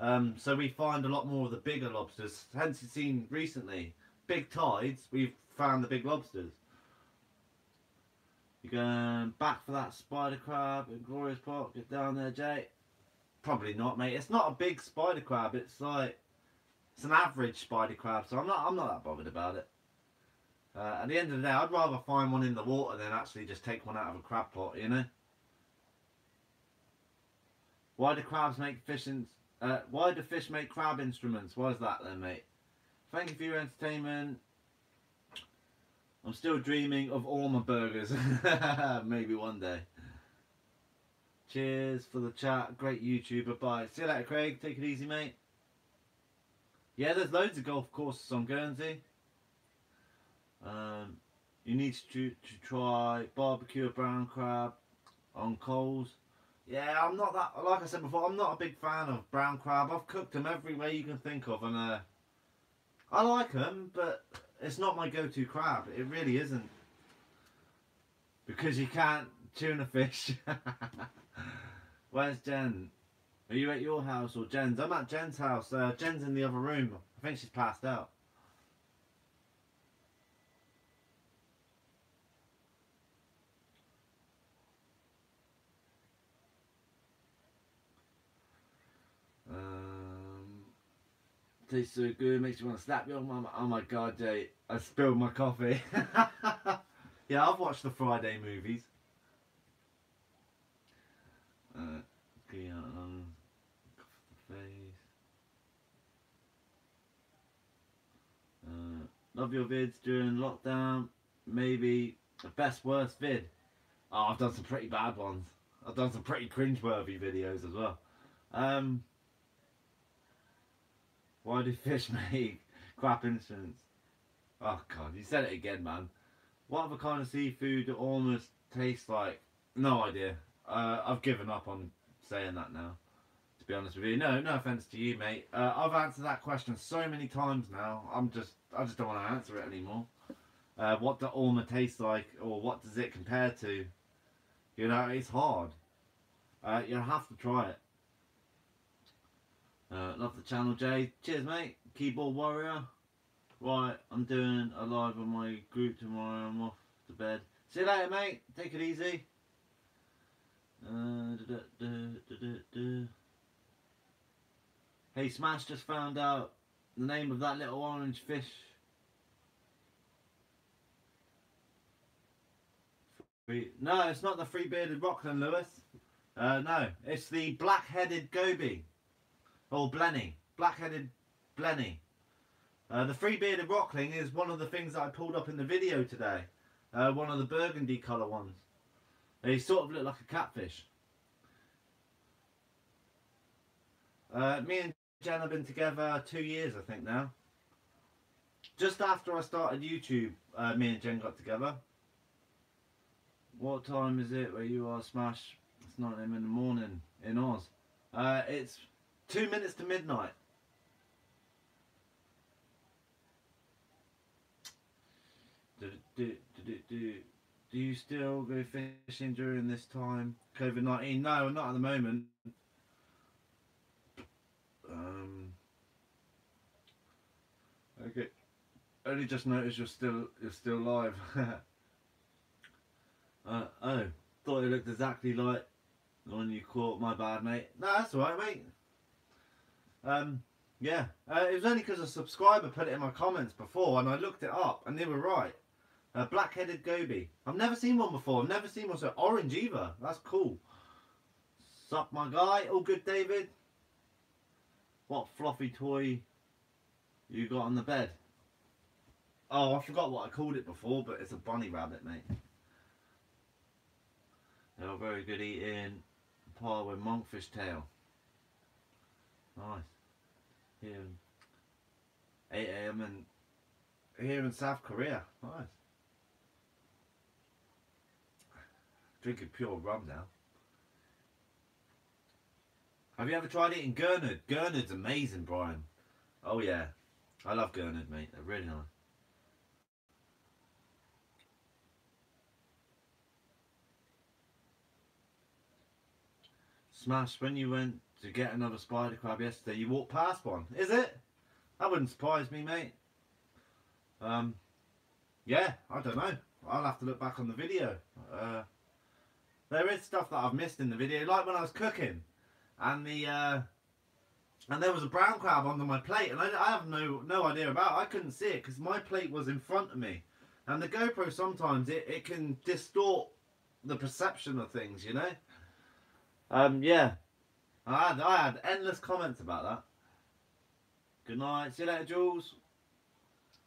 Um, so we find a lot more of the bigger lobsters. Hence, you've seen recently big tides. We've found the big lobsters. You're going back for that spider crab in Glorious Park? Get down there, Jay. Probably not, mate. It's not a big spider crab. It's like it's an average spider crab, so I'm not I'm not that bothered about it. Uh, at the end of the day, I'd rather find one in the water than actually just take one out of a crab pot, you know? Why do crabs make fishing Uh, why do fish make crab instruments? Why is that then, mate? Thank you for your entertainment. I'm still dreaming of all my burgers. *laughs* Maybe one day. Cheers for the chat. Great YouTuber. Bye. See you later, Craig. Take it easy, mate. Yeah, there's loads of golf courses on Guernsey. Um, you need to, to try barbecue brown crab on coals. Yeah, I'm not that. Like I said before, I'm not a big fan of brown crab. I've cooked them every way you can think of, and uh, I like them, but it's not my go-to crab. It really isn't. Because you can't tuna fish. *laughs* Where's Jen? Are you at your house or Jen's? I'm at Jen's house. Uh, Jen's in the other room. I think she's passed out. Tastes so good, makes you want to slap your mum. Oh my god, Jay, I spilled my coffee. *laughs* yeah, I've watched the Friday movies. Uh. Uh, love your vids during lockdown. Maybe the best worst vid. Oh, I've done some pretty bad ones. I've done some pretty cringeworthy videos as well. Um, why do fish *laughs* make crap instruments? Oh god, you said it again, man. What other kind of seafood almost tastes like? No idea. Uh, I've given up on saying that now. To be honest with you, no, no offense to you, mate. Uh, I've answered that question so many times now. I'm just, I just don't want to answer it anymore. Uh, what does Ormer taste like, or what does it compare to? You know, it's hard. Uh, you have to try it. Uh, love the channel, Jay. Cheers, mate. Keyboard warrior. Right, I'm doing a live on my group tomorrow. I'm off to bed. See you later, mate. Take it easy. Uh, da, da, da. Hey, Smash just found out the name of that little orange fish. No, it's not the three-bearded rockling, Lewis. Uh, no, it's the black-headed goby. Or blenny. Black-headed blenny. Uh, the three-bearded rockling is one of the things that I pulled up in the video today. Uh, one of the burgundy colour ones. They sort of look like a catfish. Uh, me and Jen have been together two years, I think now. Just after I started YouTube, uh, me and Jen got together. What time is it where you are, Smash? It's 9 a.m. in the morning in Oz. Uh, it's two minutes to midnight. Do, do, do, do, do. Do you still go fishing during this time? COVID 19? No, not at the moment. Um, okay. Only just noticed you're still you're still live. *laughs* uh, oh, thought it looked exactly like the one you caught. My bad, mate. No, that's alright, mate. Um, yeah. Uh, it was only because a subscriber put it in my comments before, and I looked it up, and they were right. A black-headed goby. I've never seen one before. I've never seen one so orange either. That's cool. Sup, my guy? All good, David? What fluffy toy you got on the bed? Oh, I forgot what I called it before, but it's a bunny rabbit, mate. They are very good eating par with monkfish tail. Nice. Here in 8 a.m. and here in South Korea. Nice. Drinking pure rum now. Have you ever tried eating gurnard? Gurnard's amazing, Brian. Oh yeah. I love gurnard, mate. They're really nice. Smash, when you went to get another spider crab yesterday, you walked past one. Is it? That wouldn't surprise me, mate. Um, yeah, I don't know. I'll have to look back on the video. Uh, there is stuff that I've missed in the video, like when I was cooking, and the uh, and there was a brown crab under my plate, and I, I have no no idea about. It. I couldn't see it because my plate was in front of me, and the GoPro sometimes it, it can distort the perception of things, you know. Um, yeah. I had, I had endless comments about that. Good night. See you later, Jules.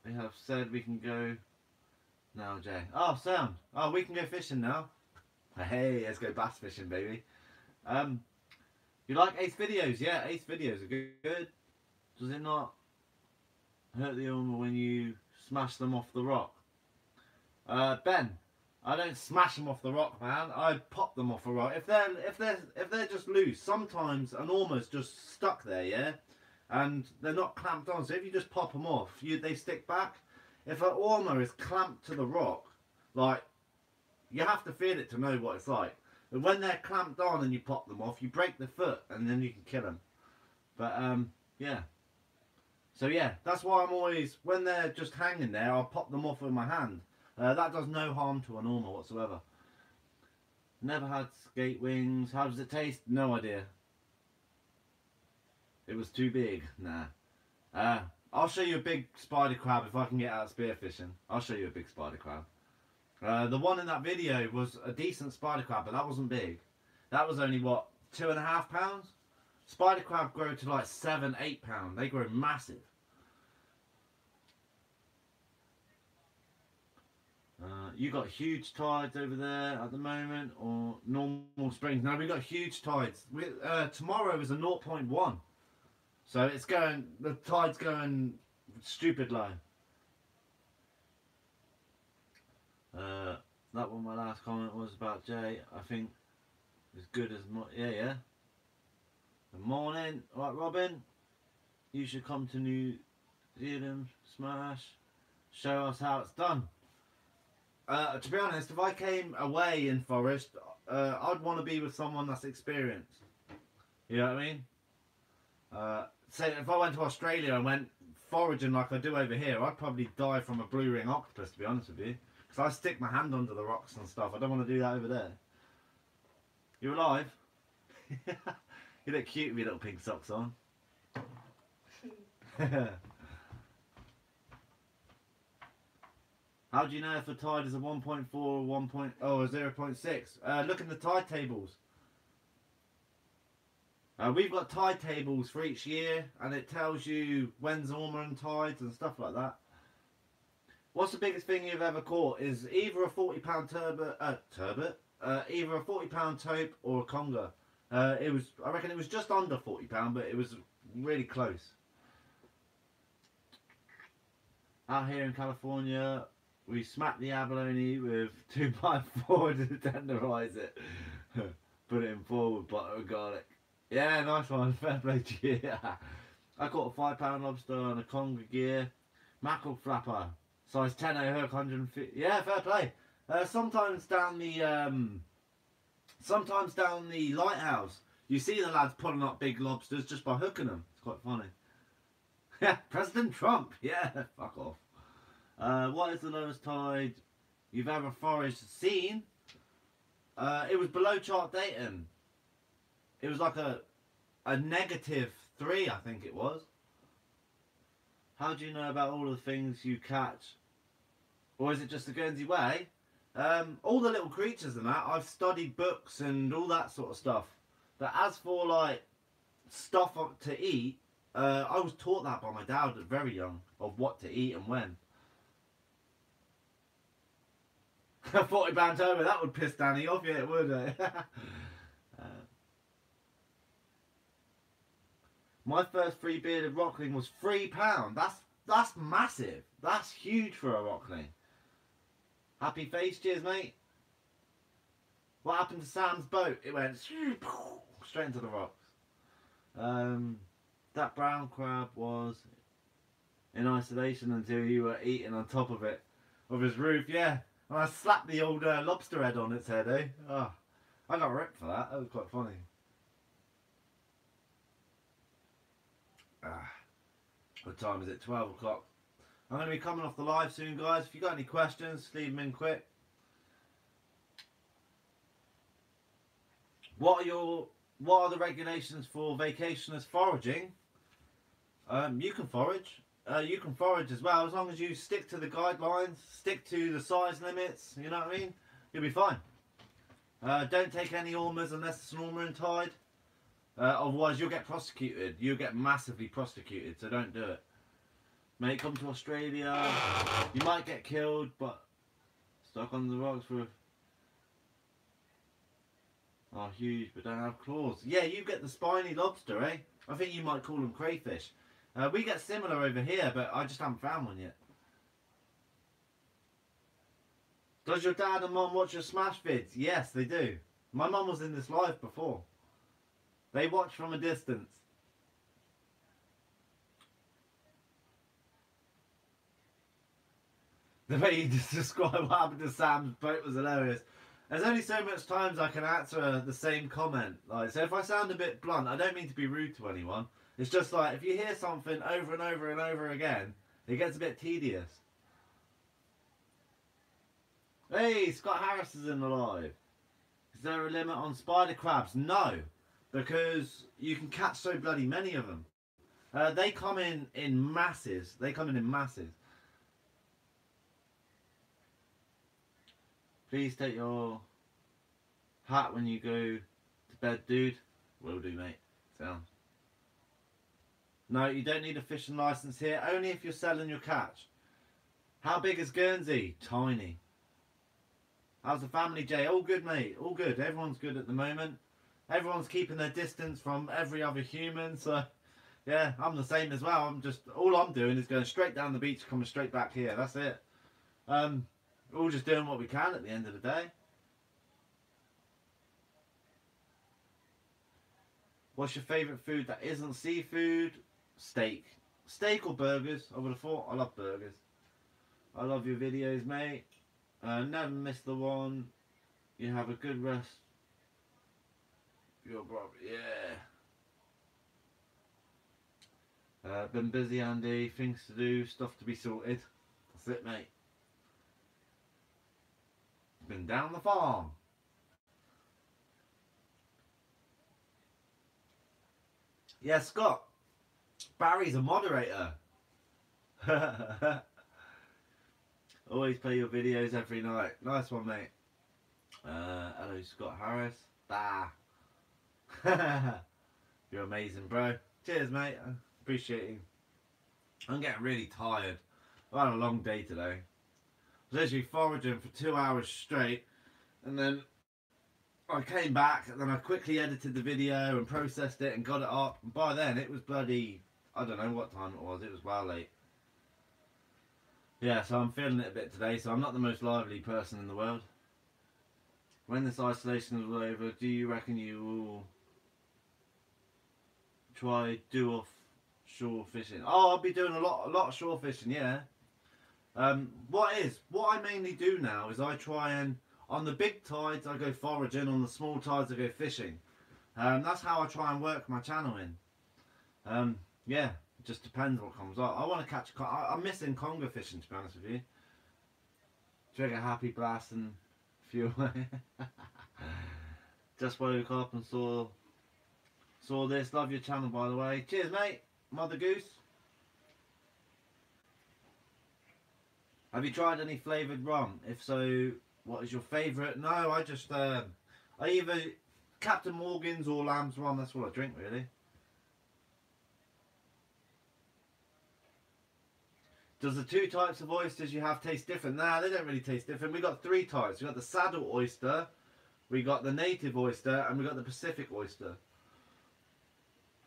We have said we can go now, Jay. Oh, sound. Oh, we can go fishing now. Hey, let's go bass fishing, baby. Um, you like Ace videos? Yeah, Ace videos are good. good. Does it not hurt the ormer when you smash them off the rock? Uh, Ben, I don't smash them off the rock, man. I pop them off a rock. If they're if they're if they're just loose, sometimes an ormer's just stuck there, yeah, and they're not clamped on. So if you just pop them off, you they stick back. If an armor is clamped to the rock, like you have to feel it to know what it's like. But when they're clamped on and you pop them off, you break the foot and then you can kill them. But um, yeah. So yeah, that's why I'm always when they're just hanging there, I'll pop them off with my hand. Uh, that does no harm to an ormer whatsoever. Never had skate wings. How does it taste? No idea. It was too big. Nah. Uh, I'll show you a big spider crab if I can get out spearfishing. I'll show you a big spider crab. Uh, the one in that video was a decent spider crab, but that wasn't big. That was only what two and a half pounds. Spider crab grow to like seven, eight pound. They grow massive. Uh, you got huge tides over there at the moment, or normal springs? No, we got huge tides. We, uh, tomorrow is a 0.1, so it's going. The tide's going stupid low. Uh, that one, my last comment was about Jay. I think as good as mo- yeah, yeah. Good morning, right, Robin. You should come to New Zealand, smash, show us how it's done. Uh, to be honest, if I came away in forest, uh, I'd want to be with someone that's experienced. You know what I mean? Uh, say if I went to Australia and went foraging like I do over here, I'd probably die from a blue ring octopus. To be honest with you, because I stick my hand under the rocks and stuff. I don't want to do that over there. You're alive? *laughs* you look cute with your little pink socks on. *laughs* How do you know if a tide is a 1.4 or 1. Point, oh, or 0.6? Uh, look at the tide tables. Uh, we've got tide tables for each year, and it tells you when's Ormond tides and stuff like that. What's the biggest thing you've ever caught? Is either a 40 pound turbot, uh, turbot, uh, either a 40 pound tope or a conger. Uh, it was, I reckon it was just under 40 pound, but it was really close. Out here in California, we smack the abalone with *laughs* 2 by 4 to tenderize it. *laughs* Put it in four with butter and garlic. Yeah, nice one. *laughs* Fair play to you. I caught a 5 pound lobster on a conger gear. Mackerel flapper. Size 10 hook, 150. Yeah, fair play. Uh, sometimes down the um, sometimes down the lighthouse, you see the lads pulling up big lobsters just by hooking them. It's quite funny. Yeah, President Trump. Yeah, fuck off. Uh, what is the lowest tide you've ever foraged seen? Uh, it was below chart datum. It was like a a negative three, I think it was. How do you know about all the things you catch? Or is it just the Guernsey way? Um, all the little creatures and that, I've studied books and all that sort of stuff. But as for like stuff to eat, uh, I was taught that by my dad at very young of what to eat and when. *laughs* 40 pound over. That would piss Danny off, yeah, it would. eh? *laughs* uh, my first free bearded rockling was three pound. That's that's massive. That's huge for a rockling. Happy face, cheers, mate. What happened to Sam's boat? It went *laughs* straight into the rocks. Um, that brown crab was in isolation until you were eating on top of it, of his roof. Yeah, and I slapped the old uh, lobster head on its head. Eh? Oh, I got ripped for that. That was quite funny. Ah, what time is it? Twelve o'clock. I'm going to be coming off the live soon, guys. If you got any questions, leave them in quick. What are your what are the regulations for vacationers foraging? Um, you can forage. Uh, you can forage as well as long as you stick to the guidelines, stick to the size limits. You know what I mean? You'll be fine. Uh, don't take any ormers unless it's an ormering tide. Uh, otherwise, you'll get prosecuted. You'll get massively prosecuted. So don't do it. Mate, come to Australia. You might get killed, but stuck on the rocks for. are huge, but don't have claws. Yeah, you get the spiny lobster, eh? I think you might call them crayfish. Uh, we get similar over here, but I just haven't found one yet. Does your dad and mom watch your Smash vids? Yes, they do. My mum was in this live before. They watch from a distance. *laughs* The way you just described what happened to Sam's boat was hilarious. There's only so much times I can answer the same comment. Like, so if I sound a bit blunt, I don't mean to be rude to anyone. It's just like if you hear something over and over and over again, it gets a bit tedious. Hey, Scott Harris is in the live. Is there a limit on spider crabs? No, because you can catch so bloody many of them. Uh, they come in in masses. They come in in masses. Please take your hat when you go to bed, dude. Will do, mate. Sounds. No, you don't need a fishing license here. Only if you're selling your catch. How big is Guernsey? Tiny. How's the family, Jay? All good, mate. All good. Everyone's good at the moment. Everyone's keeping their distance from every other human. So, yeah, I'm the same as well. I'm just all I'm doing is going straight down the beach, coming straight back here. That's it. Um, we're all just doing what we can at the end of the day. What's your favourite food that isn't seafood? Steak. Steak or burgers? I would have thought. I love burgers. I love your videos, mate. Uh, never miss the one. You have a good rest. You're probably, yeah. Uh, been busy, Andy. Things to do, stuff to be sorted. That's it, mate. Been down the farm. Yeah, Scott. Barry's a moderator. *laughs* Always play your videos every night. Nice one, mate. Uh, hello, Scott Harris. Bah. *laughs* You're amazing, bro. Cheers, mate. I appreciate you. I'm getting really tired. I had a long day today. I was literally foraging for two hours straight, and then I came back, and then I quickly edited the video and processed it and got it up. And by then, it was bloody. I don't know what time it was. It was well late. Yeah, so I'm feeling it a bit today. So I'm not the most lively person in the world. When this isolation is over, do you reckon you will try do off shore fishing? Oh, I'll be doing a lot, a lot of shore fishing. Yeah. Um, what is what I mainly do now is I try and on the big tides I go foraging, on the small tides I go fishing. Um, that's how I try and work my channel in. Um, yeah, it just depends what comes up. I want to catch. I, I'm missing conger fishing to be honest with you. Trigger happy blast and few. *laughs* just woke up and saw saw this. Love your channel by the way. Cheers, mate. Mother Goose. Have you tried any flavoured rum? If so, what is your favourite? No, I just um, I either Captain Morgan's or Lamb's rum. That's what I drink really. Does the two types of oysters you have taste different? Nah, they don't really taste different. We got three types. We got the saddle oyster, we got the native oyster, and we got the Pacific oyster.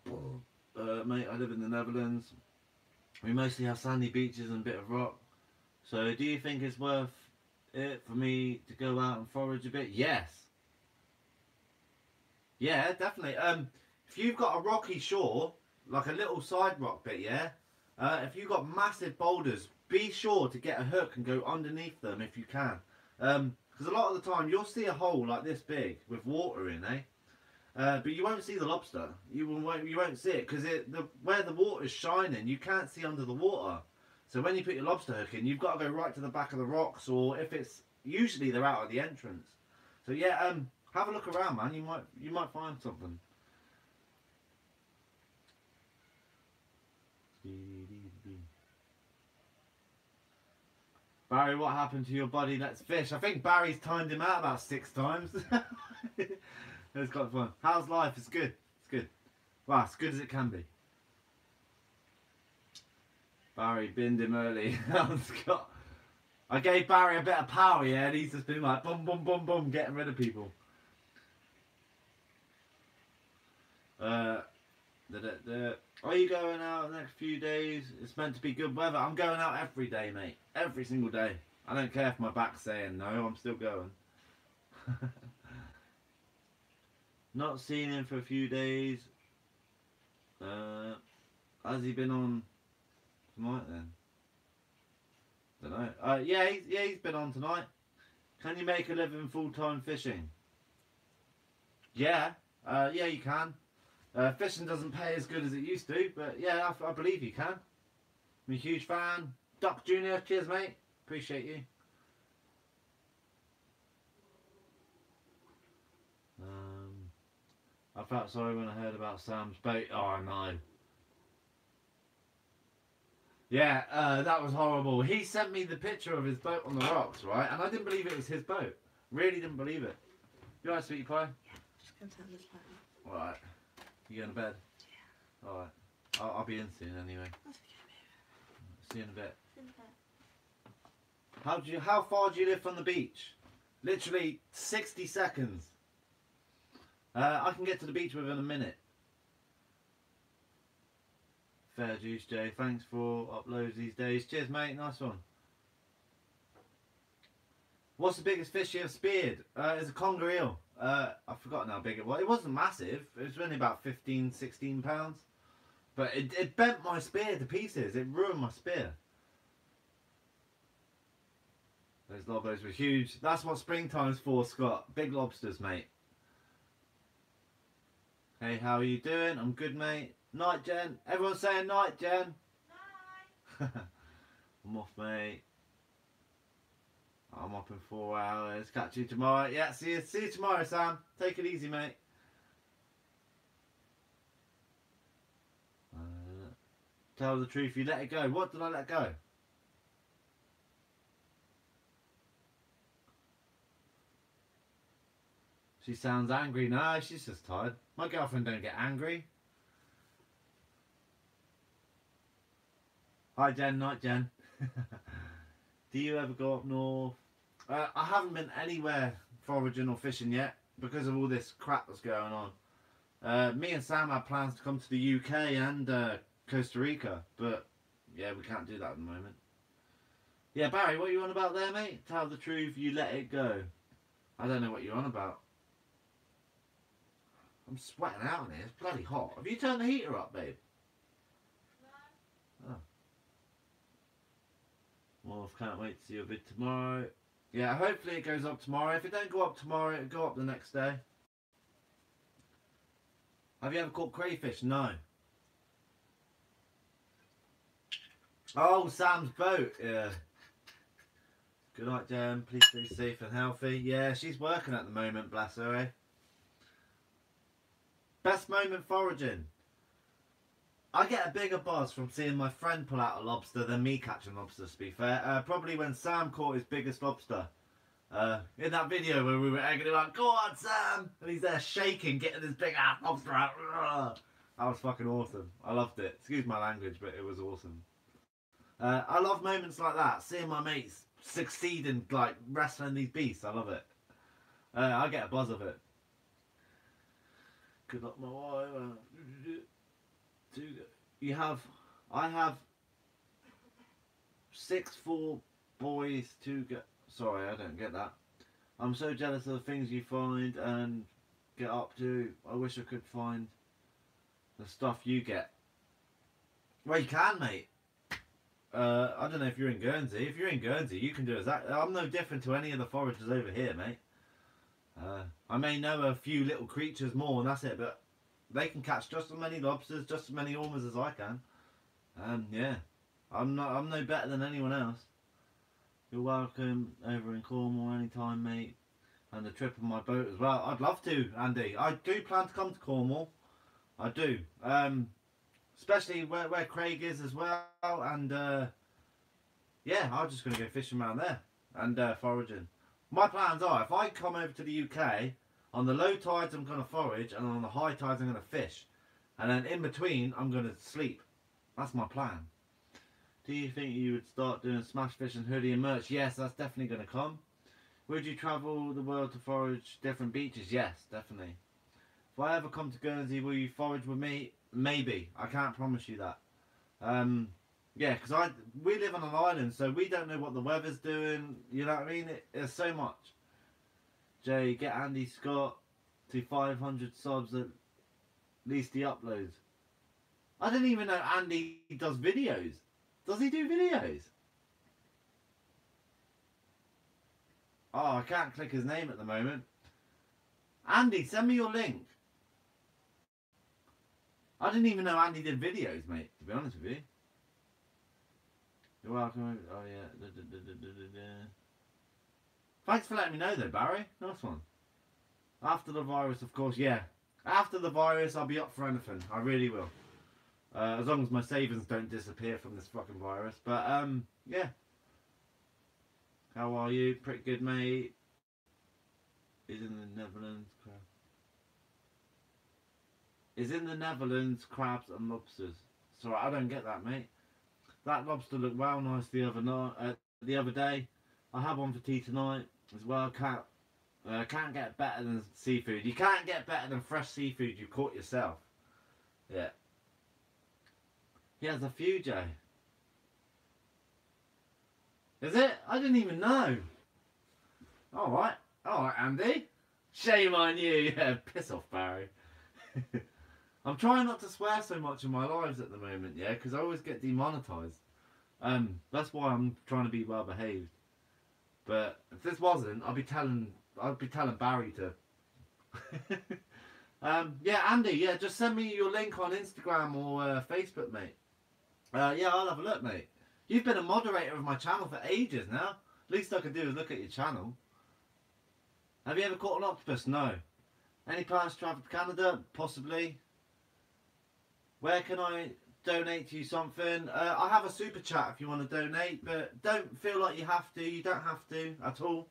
Uh, mate, I live in the Netherlands. We mostly have sandy beaches and a bit of rock. So, do you think it's worth it for me to go out and forage a bit? Yes. Yeah, definitely. Um, if you've got a rocky shore, like a little side rock bit, yeah. Uh, if you've got massive boulders, be sure to get a hook and go underneath them if you can. Because a lot of the time you'll see a hole like this big with water in, eh? Uh, but you won't see the lobster. You won't. You won't see it because the where the water's shining, you can't see under the water. So when you put your lobster hook in, you've got to go right to the back of the rocks, or if it's usually they're out at the entrance. So yeah, um, have a look around, man. You might you might find something. Barry, what happened to your body? Let's fish. I think Barry's timed him out about six times. *laughs* it's quite fun. How's life? It's good. It's good. Well, as good as it can be. Barry binned him early. *laughs* Scott. I gave Barry a bit of power, yeah, and he's just been like boom, boom, boom, boom, getting rid of people. Uh, da, da, da. Are you going out the next few days? It's meant to be good weather. I'm going out every day, mate. Every single day. I don't care if my back's saying no, I'm still going. *laughs* Not seen him for a few days. Uh, has he been on tonight then? Don't know. Uh, yeah, he's, yeah, he's been on tonight. Can you make a living full time fishing? Yeah, uh, yeah, you can. Uh, fishing doesn't pay as good as it used to, but yeah, I, I believe you can. I'm a huge fan. Doc Junior, cheers, mate. Appreciate you. Um, I felt sorry when I heard about Sam's boat. Oh no. Yeah, uh, that was horrible. He sent me the picture of his boat on the rocks, right? And I didn't believe it was his boat. Really didn't believe it. You alright, sweetie pie? Just gonna turn this. Alright. You going to bed? Yeah. Alright. I'll, I'll be in soon anyway. See you in a bit. babe. How do you? How far do you live from the beach? Literally sixty seconds. Uh, I can get to the beach within a minute. Fair juice, Jay. Thanks for uploads these days. Cheers, mate. Nice one. What's the biggest fish you have speared? Uh, it's a conger eel. Uh, I've forgotten how big it was. It wasn't massive. It was only about 15, 16 pounds. But it, it bent my spear to pieces. It ruined my spear. Those lobos were huge. That's what springtime's for, Scott. Big lobsters, mate. Hey, how are you doing? I'm good, mate. Night, Jen. Everyone's saying night, Jen. Night. *laughs* I'm off, mate. I'm up in four hours. Catch you tomorrow. Yeah, see you. See you tomorrow, Sam. Take it easy, mate. Uh, tell the truth. You let it go. What did I let go? She sounds angry. No, she's just tired. My girlfriend don't get angry. Hi Jen, night Jen. *laughs* Do you ever go up north? Uh, I haven't been anywhere foraging or fishing yet because of all this crap that's going on. Uh, me and Sam had plans to come to the UK and uh, Costa Rica, but yeah, we can't do that at the moment. Yeah, Barry, what are you on about there, mate? Tell the truth, you let it go. I don't know what you're on about. I'm sweating out in here. It's bloody hot. Have you turned the heater up, babe? Oh. Well, can't wait to see you a bit tomorrow. Yeah, hopefully it goes up tomorrow. If it don't go up tomorrow, it'll go up the next day. Have you ever caught crayfish? No. Oh, Sam's boat. Yeah. Good night, Jen. Please stay safe and healthy. Yeah, she's working at the moment, bless her, eh? Best moment foraging. I get a bigger buzz from seeing my friend pull out a lobster than me catching lobsters, to be fair. Uh, probably when Sam caught his biggest lobster. Uh, in that video where we were egging him on, go on, Sam! And he's there shaking, getting his big ass lobster out. That was fucking awesome. I loved it. Excuse my language, but it was awesome. Uh, I love moments like that, seeing my mates succeed in like wrestling these beasts. I love it. Uh, I get a buzz of it. Good luck, my wife. Two- You have, I have six, four boys, to get Sorry, I don't get that. I'm so jealous of the things you find and get up to. I wish I could find the stuff you get. Well, you can, mate. Uh, I don't know if you're in Guernsey. If you're in Guernsey, you can do exactly. That. I'm no different to any of the foragers over here, mate. Uh, I may know a few little creatures more, and that's it. But they can catch just as many lobsters, just as many ormers as I can. And yeah, I'm not. I'm no better than anyone else. You're welcome over in Cornwall anytime, mate. And the trip on my boat as well. I'd love to, Andy. I do plan to come to Cornwall. I do. Um, especially where, where Craig is as well. And uh, yeah, I'm just going to go fishing around there and uh, foraging. My plans are if I come over to the UK, On the low tides, I'm going to forage, and on the high tides, I'm going to fish. And then in between, I'm going to sleep. That's my plan. Do you think you would start doing smash fish and hoodie and merch? Yes, that's definitely going to come. Would you travel the world to forage different beaches? Yes, definitely. If I ever come to Guernsey, will you forage with me? Maybe. I can't promise you that. Um, yeah, because I we live on an island, so we don't know what the weather's doing. You know what I mean? It, there's so much. Jay, get Andy Scott to 500 subs at least he uploads. I didn't even know Andy does videos. Does he do videos? Oh, I can't click his name at the moment. Andy, send me your link. I didn't even know Andy did videos, mate, to be honest with you. You're welcome. Oh, yeah. Da, da, da. Thanks for letting me know, though, Barry. Nice one. After the virus, of course, yeah. After the virus, I'll be up for anything. I really will. Uh, as long as my savings don't disappear from this fucking virus. But, um, yeah. How are you? Pretty good, mate. Is in the Netherlands. Crab. Is in the Netherlands crabs and lobsters. Sorry, I don't get that, mate. That lobster looked well nice the other night. Uh, the other day, I have one for tea tonight as well. Can't uh, can't get better than seafood. You can't get better than fresh seafood you caught yourself. Yeah. He has a few, Jay. Is it? I didn't even know. All right, all right, Andy. Shame on you. *laughs* Yeah, piss off, Barry. *laughs* I'm trying not to swear so much in my lives at the moment, yeah, because I always get demonetized. Um, that's why I'm trying to be well behaved. But if this wasn't, I'd be telling, I'd be telling Barry to. *laughs* um, yeah, Andy, yeah, just send me your link on Instagram or uh, Facebook, mate. Uh, yeah, I'll have a look, mate. You've been a moderator of my channel for ages now. Least I can do is look at your channel. Have you ever caught an octopus? No. Any plans to travel to Canada? Possibly. Where can I donate to you something? Uh, I have a super chat if you want to donate, but don't feel like you have to. You don't have to at all.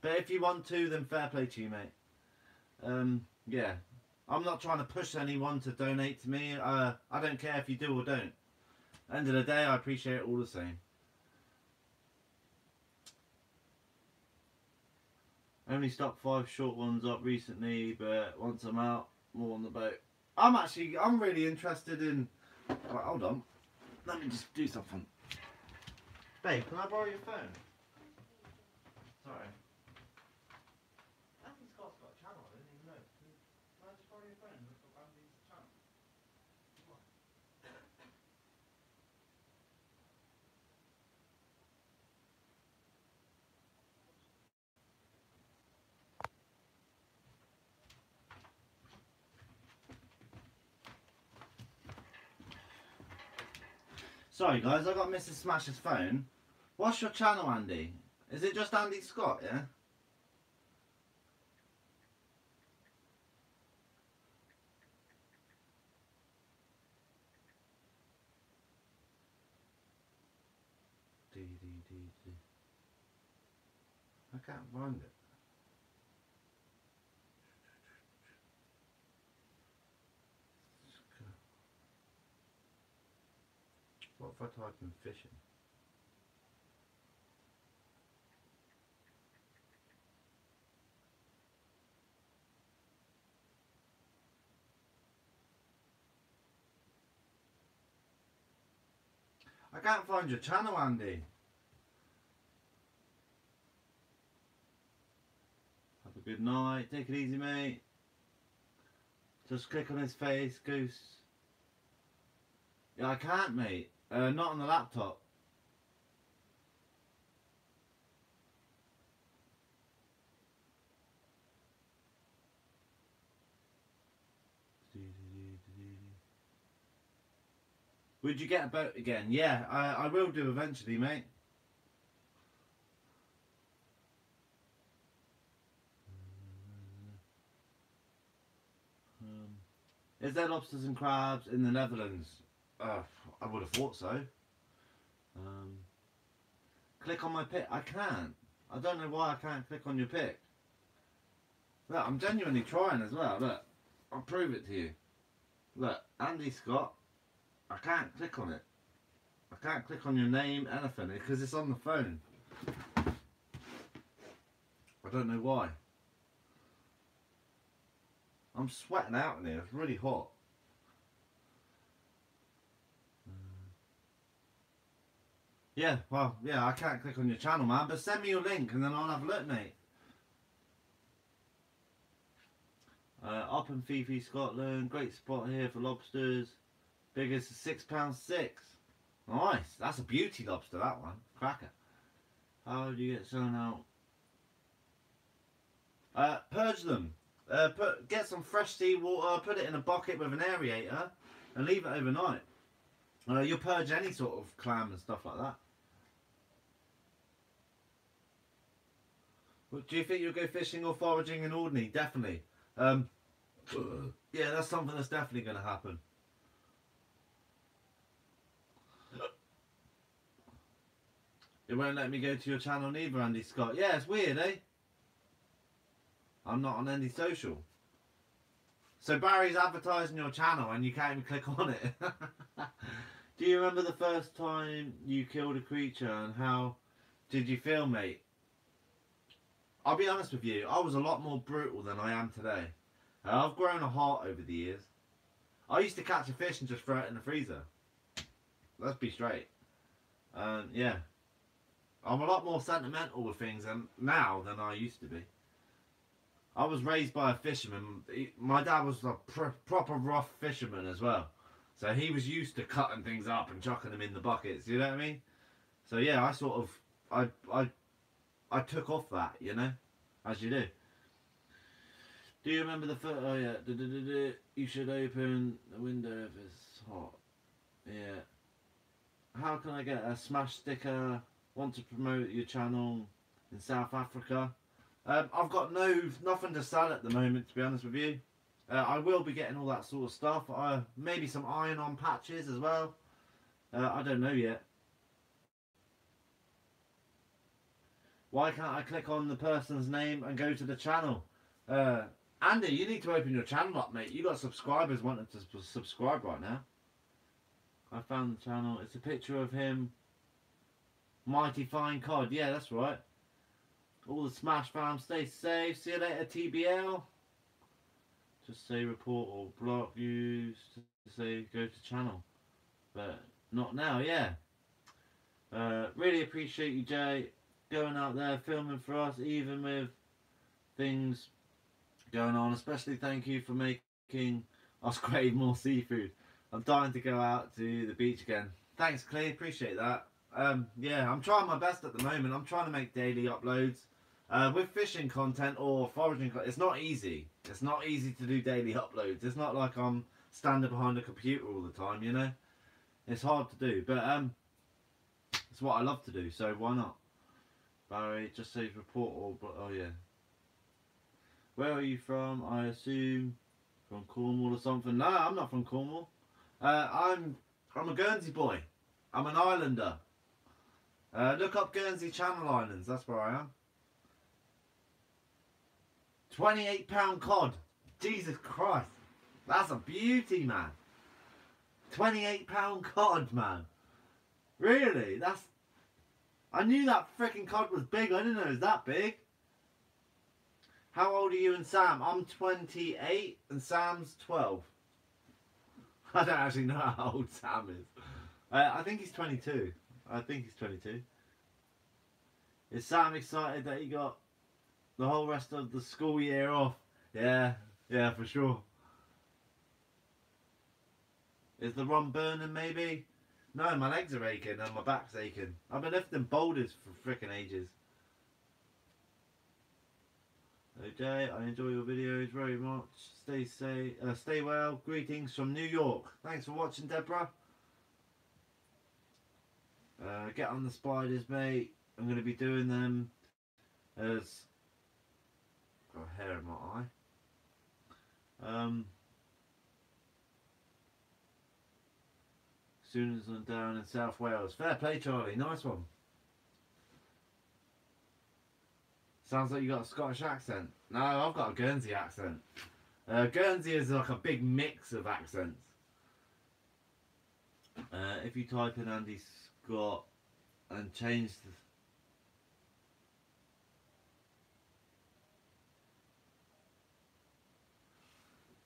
But if you want to, then fair play to you, mate. Um, yeah. I'm not trying to push anyone to donate to me. Uh, I don't care if you do or don't. End of the day, I appreciate it all the same. Only stuck five short ones up recently, but once I'm out, more on the boat. I'm actually, I'm really interested in. Right, hold on. Let me just do something. Babe, can I borrow your phone? Sorry. Andy Scott's got a channel, I didn't even know. Can, can I just borrow your phone? Look up Andy's channel. Come on. Sorry guys, I got Mrs. Smash's phone. What's your channel, Andy? Is it just Andy Scott, yeah? I can't find it. What if I type in fishing? I can't find your channel, Andy. Have a good night. Take it easy, mate. Just click on his face, Goose. Yeah, I can't, mate. Uh, not on the laptop. Would you get a boat again? Yeah, I, I will do eventually, mate. Um, is there lobsters and crabs in the Netherlands? Uh, I would have thought so. Um, click on my pic. I can't. I don't know why I can't click on your pic. Look, I'm genuinely trying as well. Look, I'll prove it to you. Look, Andy Scott. I can't click on it. I can't click on your name, anything, because it's on the phone. I don't know why. I'm sweating out in here. It's really hot. Yeah, well, yeah, I can't click on your channel, man. But send me your link and then I'll have a look, mate. Uh, up in Fife, Scotland. Great spot here for lobsters. Biggest six pounds six. Nice. That's a beauty lobster, that one. Cracker. How do you get sown out? Uh, purge them. Uh, put get some fresh seawater, put it in a bucket with an aerator, and leave it overnight. Uh, you'll purge any sort of clam and stuff like that. Do you think you'll go fishing or foraging in Alderney? Definitely. Um, *sniffs* yeah, that's something that's definitely going to happen. *sniffs* It won't let me go to your channel neither, Andy Scott. Yeah, it's weird, eh? I'm not on any social. So Barry's advertising your channel and you can't even click on it. *laughs* Do you remember the first time you killed a creature and how did you feel, mate? I'll be honest with you, I was a lot more brutal than I am today. Uh, I've grown a heart over the years. I used to catch a fish and just throw it in the freezer. Let's be straight. Um, yeah. I'm a lot more sentimental with things and now than I used to be. I was raised by a fisherman. He- My dad was a pr- proper rough fisherman as well. So he was used to cutting things up and chucking them in the buckets. You know what I mean? So yeah, I sort of, I, I, I took off that. You know, as you do. Do you remember the first? Oh yeah, duh, duh, duh. you should open the window if it's hot. Yeah. How can I get a smash sticker? Want to promote your channel in South Africa? Um, I've got no nothing to sell at the moment, to be honest with you. Uh, I will be getting all that sort of stuff. Uh, maybe some iron-on patches as well. Uh, I don't know yet. Why can't I click on the person's name and go to the channel? Uh, Andy, you need to open your channel up, mate. You got subscribers wanting to subscribe right now. I found the channel. It's a picture of him. Mighty fine cod. Yeah, that's right. All the Smash fam, stay safe. See you later, TBL. Just say report or block views to say go to channel. But not now, yeah. Uh, really appreciate you, Jay, going out there filming for us, even with things going on. Especially thank you for making us *laughs* crave more seafood. I'm dying to go out to the beach again. Thanks, Clay. Appreciate that. Um, yeah, I'm trying my best at the moment. I'm trying to make daily uploads. Uh, with fishing content or foraging it's not easy. It's not easy to do daily uploads. It's not like I'm standing behind a computer all the time, you know? It's hard to do, but um, it's what I love to do, so why not? Barry, just says report or, but oh yeah. Where are you from? I assume from Cornwall or something. No, I'm not from Cornwall. Uh, I'm I'm a Guernsey boy. I'm an islander. Uh, look up Guernsey Channel Islands. That's where I am. Twenty-eight pound cod. Jesus Christ, that's a beauty, man. Twenty-eight pound cod, man. Really? That's. I knew that freaking cod was big. I didn't know it was that big. How old are you and Sam? I'm 28 and Sam's 12. *laughs* I don't actually know how old Sam is. Uh, I think he's 22. I think he's 22. Is Sam excited that he got the whole rest of the school year off? Yeah, yeah, for sure. Is the run burning maybe? No, my legs are aching and my back's aching. I've been lifting boulders for freaking ages. Okay, I enjoy your videos very much. Stay safe, uh, stay well. Greetings from New York. Thanks for watching, Deborah. Uh, get on the spiders, mate. I'm going to be doing them as got hair in my eye. Um, I'm down in South Wales. Fair play, Charlie. Nice one. Sounds like you got a Scottish accent. No, I've got a Guernsey accent. Uh, Guernsey is like a big mix of accents. Uh, if you type in Andy Scott and change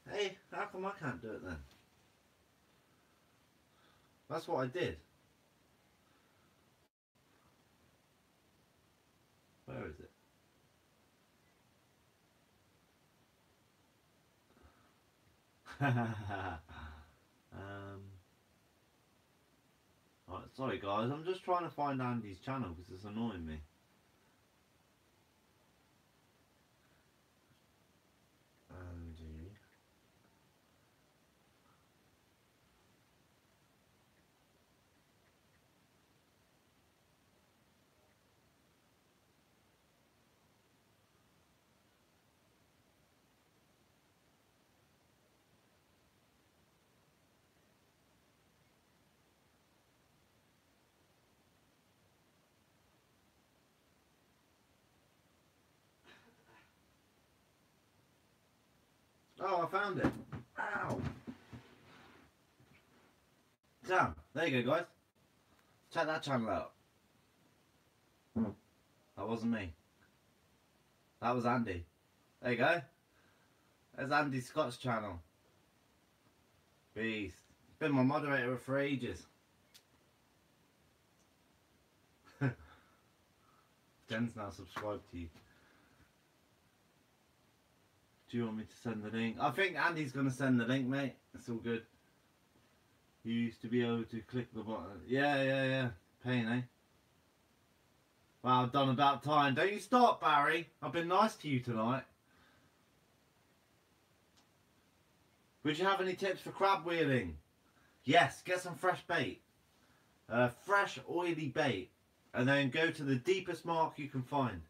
the. Hey, how come I can't do it then? That's what I did. Where is it? *laughs* um, right, sorry guys, I'm just trying to find Andy's channel because it's annoying me. Andy. Oh, I found it. Ow. Damn. There you go, guys. Check that channel out. That wasn't me. That was Andy. There you go. There's Andy Scott's channel. Beast. Been my moderator for ages. *laughs* Jen's now subscribed to you. Do you want me to send the link? I think Andy's going to send the link, mate. It's all good. You used to be able to click the button. Yeah, yeah, yeah. Pain, eh? Well, done about time. Don't you stop, Barry. I've been nice to you tonight. Would you have any tips for crab wheeling? Yes, get some fresh bait. Uh, fresh, oily bait. And then go to the deepest mark you can find.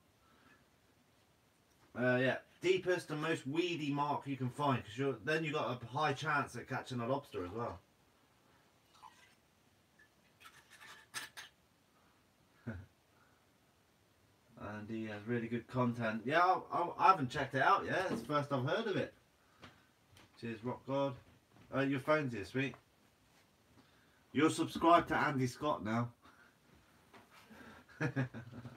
Uh, yeah, deepest and most weedy mark you can find because then you've got a high chance at catching a lobster as well. *laughs* and he has really good content. Yeah, I, I, I haven't checked it out yet. It's the first I've heard of it. Cheers, Rock God. Uh, your phone's here, sweet. You're subscribed to Andy Scott now. *laughs*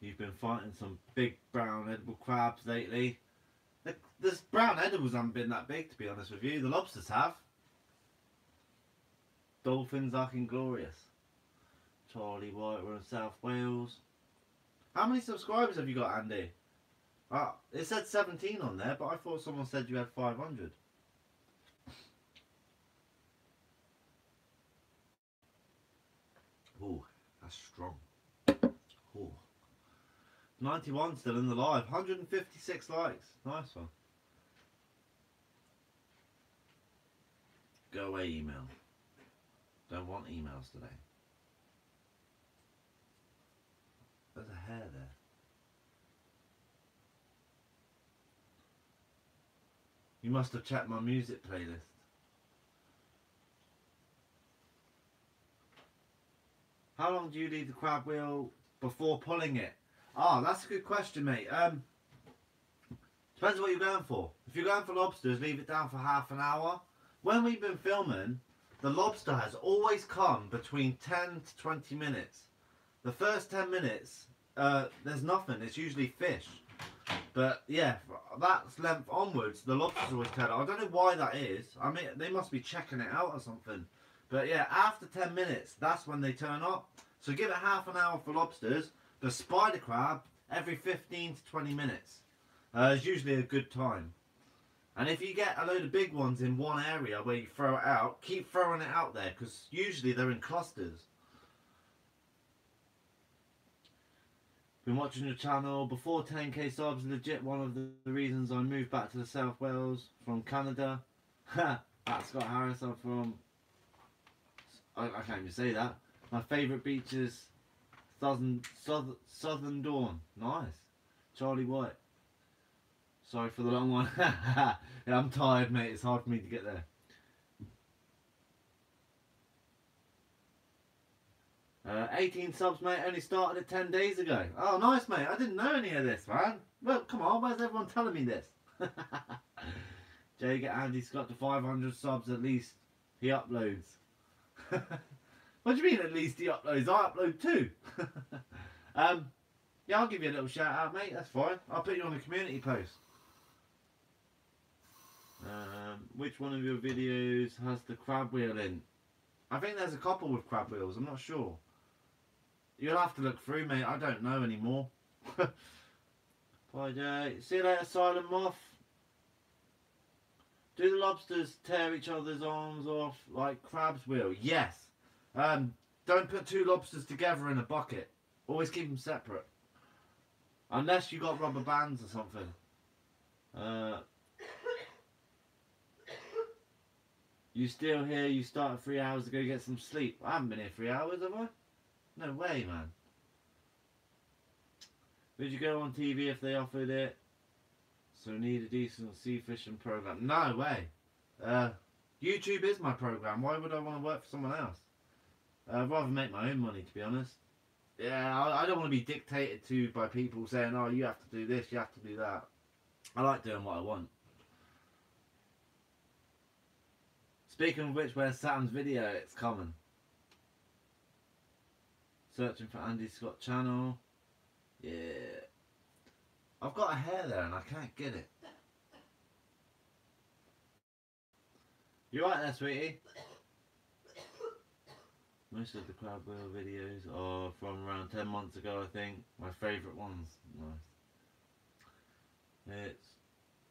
You've been fighting some big brown edible crabs lately. The, brown edibles haven't been that big, to be honest with you. The lobsters have. Dolphins are glorious. Charlie White, we're in South Wales. How many subscribers have you got, Andy? Uh, it said 17 on there, but I thought someone said you had 500. Ooh, that's strong. Ooh. 91 still in the live. 156 likes. Nice one. Go away, email. Don't want emails today. There's a hair there. You must have checked my music playlist. How long do you leave the crab wheel before pulling it? Ah, that's a good question, mate. Um, depends what you're going for. If you're going for lobsters, leave it down for half an hour. When we've been filming, the lobster has always come between 10 to 20 minutes. The first 10 minutes, uh, there's nothing. It's usually fish. But yeah, that's length onwards. The lobsters always turn. I don't know why that is. I mean, they must be checking it out or something. But yeah, after 10 minutes, that's when they turn up. So give it half an hour for lobsters. The spider crab, every 15 to 20 minutes. Uh, is usually a good time. And if you get a load of big ones in one area where you throw it out, keep throwing it out there because usually they're in clusters. Been watching your channel before 10k subs. Legit one of the reasons I moved back to the South Wales from Canada. *laughs* That's Scott Harris. I'm from. I, I can't even say that. My favourite beach is Southern, Southern, Southerndown. Nice. Charlie White. Sorry for the long one. *laughs* yeah, I'm tired, mate. It's hard for me to get there. Uh, 18 subs, mate. Only started it 10 days ago. Oh, nice, mate. I didn't know any of this, man. Well, come on. Where's everyone telling me this? *laughs* Jay, get Andy Scott to 500 subs at least. He uploads. *laughs* what do you mean at least he uploads? I upload too. *laughs* um, yeah, I'll give you a little shout out, mate. That's fine. I'll put you on a community post. Um, which one of your videos has the crab wheel in? I think there's a couple with crab wheels. I'm not sure. You'll have to look through, mate. I don't know anymore. *laughs* Bye, Jay. See you later, Silent Moth. Do the lobsters tear each other's arms off like crabs will? Yes. Um, don't put two lobsters together in a bucket. Always keep them separate. Unless you got rubber bands or something. Uh, you still here? You started three hours ago. Get some sleep. I haven't been here three hours, have I? No way, man. Would you go on TV if they offered it? So need a decent sea fishing program. No way. Uh, YouTube is my program. Why would I want to work for someone else? I'd rather make my own money, to be honest. Yeah, I, I don't want to be dictated to by people saying, "Oh, you have to do this, you have to do that." I like doing what I want. Speaking of which, where's Sam's video? It's coming. Searching for Andy Scott channel. Yeah. I've got a hair there and I can't get it. You right there, sweetie? Most of the crab wheel videos are from around 10 months ago, I think. My favourite ones. Nice. It's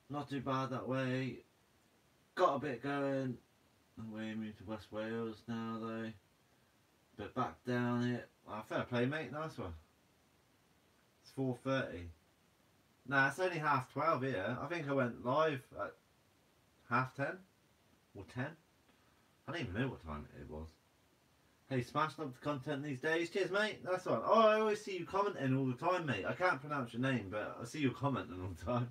not too bad that way. Got a bit going. Away moved to West Wales now though. But back down it. Oh, fair play, mate. Nice one. It's 4.30. Nah, it's only half 12 here. I think I went live at half 10. Or 10. I don't even know what time it was. Hey, smash up the content these days. Cheers, mate. That's one. Oh, I always see you commenting all the time, mate. I can't pronounce your name, but I see you commenting all the time.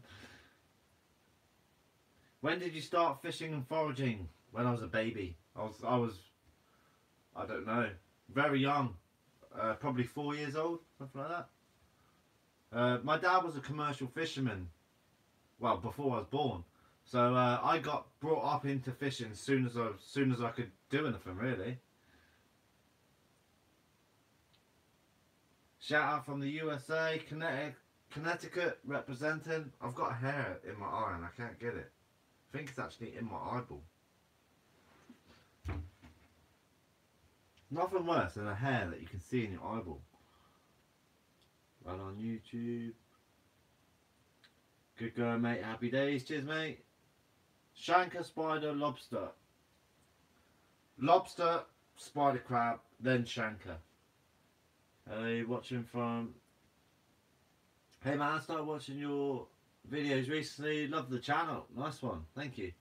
When did you start fishing and foraging? When I was a baby. I was, I was, I don't know, very young. Uh, probably four years old, something like that. Uh, my dad was a commercial fisherman. Well, before I was born. So uh, I got brought up into fishing as soon as I, as soon as I could do anything, really. Shout out from the USA, Connecticut, representing. I've got hair in my eye and I can't get it. I think it's actually in my eyeball. Nothing worse than a hair that you can see in your eyeball. Right on YouTube. Good going, mate. Happy days. Cheers, mate. Chancre, spider, lobster. Lobster, spider crab, then chancre. Watching from. Hey man, I started watching your videos recently. Love the channel. Nice one. Thank you.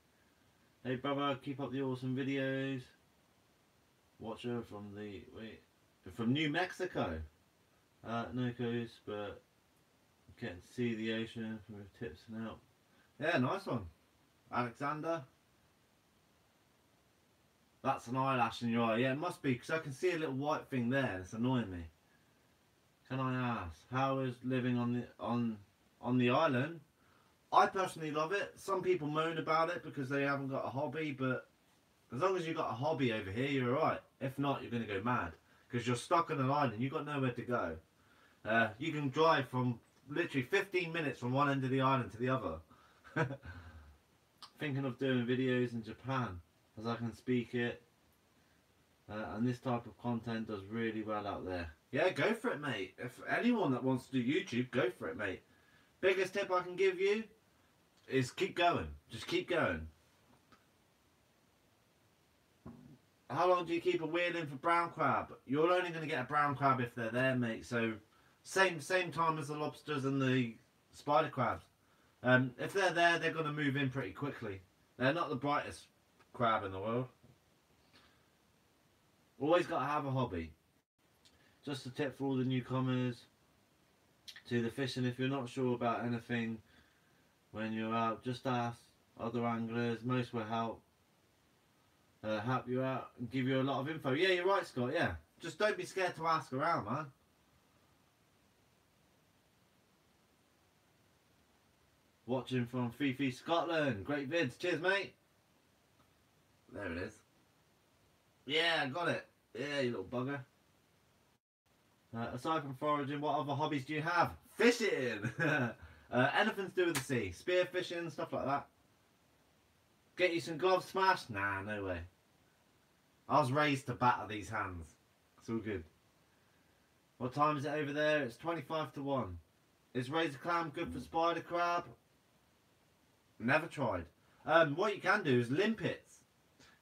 Hey brother, keep up the awesome videos. Watcher from the wait from New Mexico. Uh, no coast, but getting to see the ocean from tips and help. Yeah, nice one. Alexander. That's an eyelash in your eye. Yeah, it must be, because I can see a little white thing there. It's annoying me. Can I ask, how is living on the on on the island? I personally love it. Some people moan about it because they haven't got a hobby, but as long as you've got a hobby over here, you're alright. If not, you're going to go mad because you're stuck on an island. You've got nowhere to go. Uh, you can drive from literally 15 minutes from one end of the island to the other. *laughs* Thinking of doing videos in Japan as I can speak it. Uh, and this type of content does really well out there. Yeah, go for it, mate. If anyone that wants to do YouTube, go for it, mate. Biggest tip I can give you is keep going. Just keep going. How long do you keep a wheel in for brown crab? You're only going to get a brown crab if they're there, mate. So same same time as the lobsters and the spider crabs. Um, if they're there, they're going to move in pretty quickly. They're not the brightest crab in the world. Always got to have a hobby. Just a tip for all the newcomers to the fishing. If you're not sure about anything when you're out, just ask other anglers. Most will help. Uh, help you out and give you a lot of info. Yeah, you're right, Scott. Yeah, Just don't be scared to ask around, man. Watching from Fife, Scotland. Great vids. Cheers, mate. There it is. Yeah, got it. Yeah, you little bugger. Uh, aside from foraging, what other hobbies do you have? Fishing! *laughs* uh, anything to do with the sea. Spear fishing, stuff like that. Get you some gloves smashed? Nah, no way. I was raised to batter these hands. It's all good. What time is it over there? It's 25 to 1. Is razor clam good for spider crab? Never tried. Um, what you can do is limpets.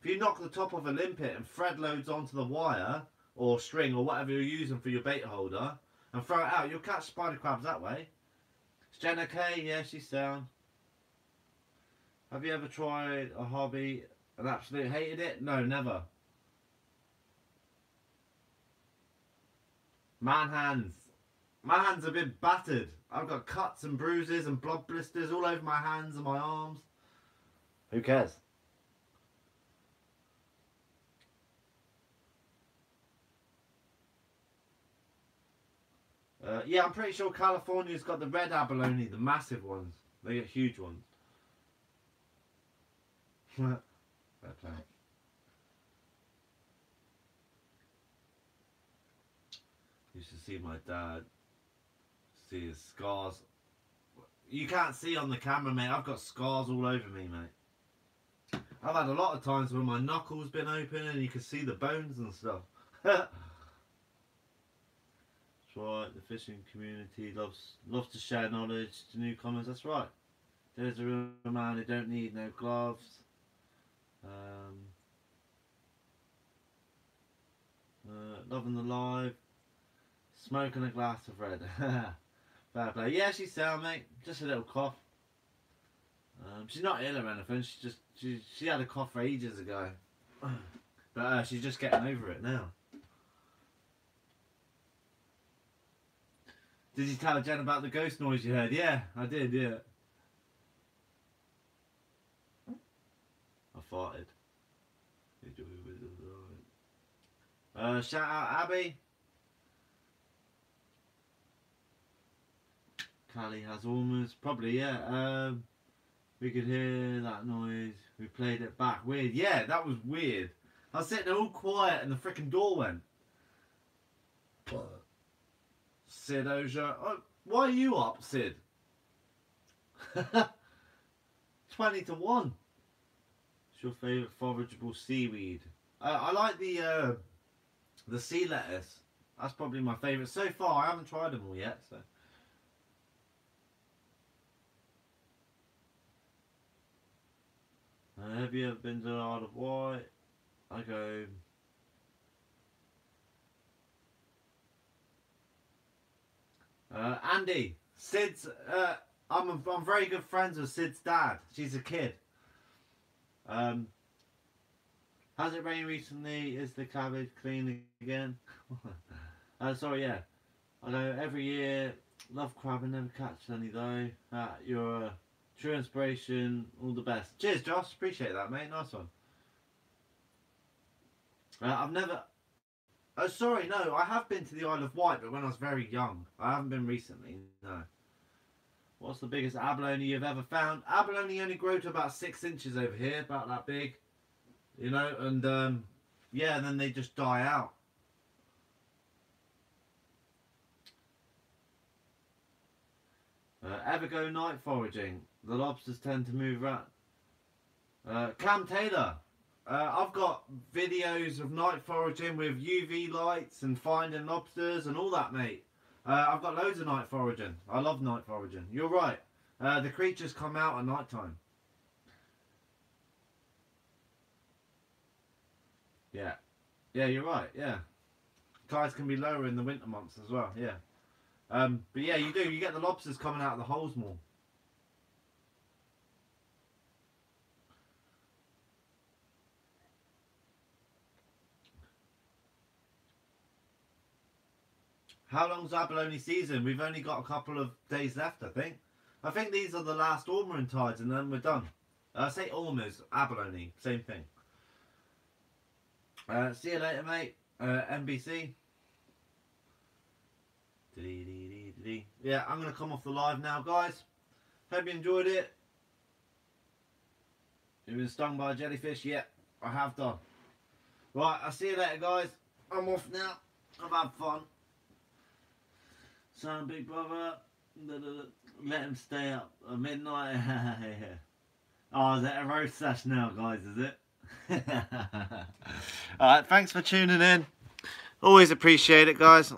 If you knock the top of a limpet and thread loads onto the wire or string or whatever you're using for your bait holder and throw it out, you'll catch spider crabs that way. Is Jen okay? Yeah, she's sound. Have you ever tried a hobby and absolutely hated it? No, never. Man hands. My hands have been battered. I've got cuts and bruises and blood blisters all over my hands and my arms. Who cares? Uh, yeah, I'm pretty sure California's got the red abalone, the massive ones. They get huge ones. *laughs* Fair play. Used to see my dad see his scars. You can't see on the camera, mate. I've got scars all over me, mate. I've had a lot of times when my knuckles been open and you can see the bones and stuff. *laughs* Right. The fishing community loves loves to share knowledge to newcomers. That's right. There's a real man who don't need no gloves. Um, uh, loving the live. Smoking a glass of red. *laughs* Fair play. Yeah, she's sound, mate. Just a little cough. Um, she's not ill or anything. She just she she had a cough for ages ago, *clears throat* but uh, she's just getting over it now. Did you tell Jen about the ghost noise you heard? Yeah, I did. Yeah. I farted. Uh, shout out Abby. Callie has almost probably yeah. Um, we could hear that noise. We played it back. Weird. Yeah, that was weird. I was sitting there all quiet and the freaking door went. Sid Oja. Oh, why are you up, Sid? *laughs* 20 to 1. What's your favourite forageable seaweed? Uh, I like the uh, the sea lettuce. That's probably my favourite. So far, I haven't tried them all yet. So. Have you ever been to the Isle of Wight? I go. Uh, Andy, Sid's. Uh, I'm a, I'm very good friends with Sid's dad. She's a kid. Um, has it rained recently? Is the cabbage clean again? *laughs* uh, sorry, yeah. I know every year. Love crabbing, never catch any though. Uh, you're a true inspiration. All the best. Cheers, Josh. Appreciate that, mate. Nice one. Uh, I've never. Oh, sorry, no. I have been to the Isle of Wight, but when I was very young. I haven't been recently. No. What's the biggest abalone you've ever found? Abalone only grow to about six inches over here, about that big. You know, and um, yeah, and then they just die out. Uh, ever go night foraging? The lobsters tend to move around. Uh, Cam Taylor. Uh, I've got videos of night foraging with UV lights and finding lobsters and all that, mate. Uh, I've got loads of night foraging. I love night foraging. You're right. Uh, the creatures come out at night time. Yeah. Yeah, you're right. Yeah. Tides can be lower in the winter months as well. Yeah. Um, but yeah, you do. You get the lobsters coming out of the holes more. How long's abalone season? We've only got a couple of days left, I think. I think these are the last Ormer tides and then we're done. I uh, say Ormers, abalone, same thing. Uh, see you later, mate. Uh, NBC. Yeah, I'm going to come off the live now, guys. Hope you enjoyed it. You've been stung by a jellyfish? Yeah, I have done. Right, I'll see you later, guys. I'm off now. I've had fun. Son, big brother, let him stay up at midnight. *laughs* oh, is that a roast sash now, guys? Is it? *laughs* All right, thanks for tuning in. Always appreciate it, guys.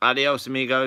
Adios, amigos.